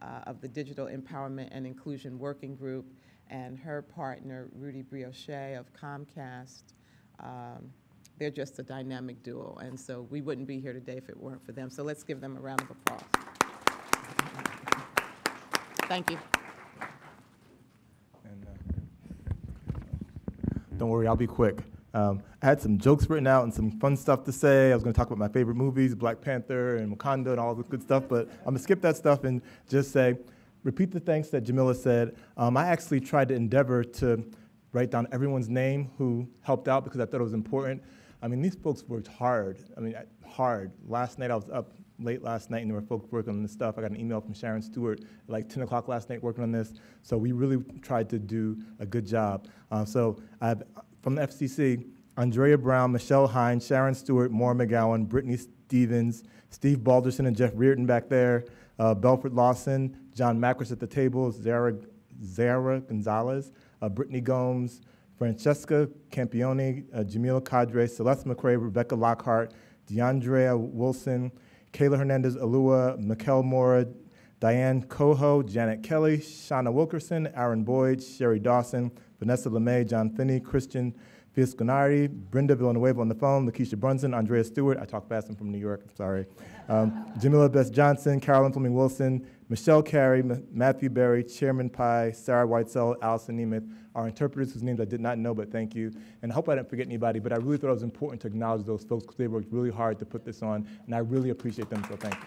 S27: uh, of the Digital Empowerment and Inclusion Working Group, and her partner, Rudy Brioche of Comcast. Um, they're just a dynamic duo, and so we wouldn't be here today if it weren't for them. So let's give them a round of applause. Thank you.
S1: And, uh, don't worry, I'll be quick. Um, I had some jokes written out and some fun stuff to say. I was going to talk about my favorite movies, Black Panther and Wakanda and all the good stuff, but I'm going to skip that stuff and just say repeat the thanks that Jamila said. Um, I actually tried to endeavor to write down everyone's name who helped out because I thought it was important. I mean, these folks worked hard. I mean, hard. Last night I was up late last night and there were folks working on this stuff. I got an email from Sharon Stewart like 10 o'clock last night working on this. So we really tried to do a good job. Uh, so I have, from the FCC, Andrea Brown, Michelle Hines, Sharon Stewart, Maura McGowan, Brittany Stevens, Steve Balderson and Jeff Reardon back there, uh, Belford Lawson, John Macris at the table, Zara, Zara Gonzalez, uh, Brittany Gomes, Francesca Campione, uh, Jamila Cadre, Celeste McCrae, Rebecca Lockhart, DeAndrea Wilson, Kayla Hernandez Alua, Mikel Mora, Diane Coho, Janet Kelly, Shauna Wilkerson, Aaron Boyd, Sherry Dawson, Vanessa LeMay, John Finney, Christian Fiasconari, Brenda Villanueva on the phone, Lakeisha Brunson, Andrea Stewart, I talk fast, I'm from New York, I'm sorry. Um, Jamila Bess Johnson, Carolyn Fleming Wilson, Michelle Carey, M- Matthew Berry, Chairman Pai, Sarah Whitesell, Allison Nemeth, our interpreters whose names I did not know, but thank you. And I hope I didn't forget anybody, but I really thought it was important to acknowledge those folks because they worked really hard to put this on, and I really appreciate them, so thank you.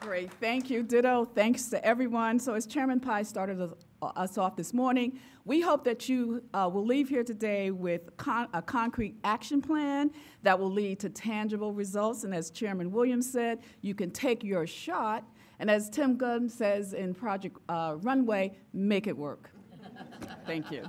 S21: Great, thank you. Ditto, thanks to everyone. So as Chairman Pai started us- us off this morning, we hope that you uh, will leave here today with con- a concrete action plan that will lead to tangible results. And as Chairman Williams said, you can take your shot, and as Tim Gunn says in Project uh, Runway, make it work. Thank you.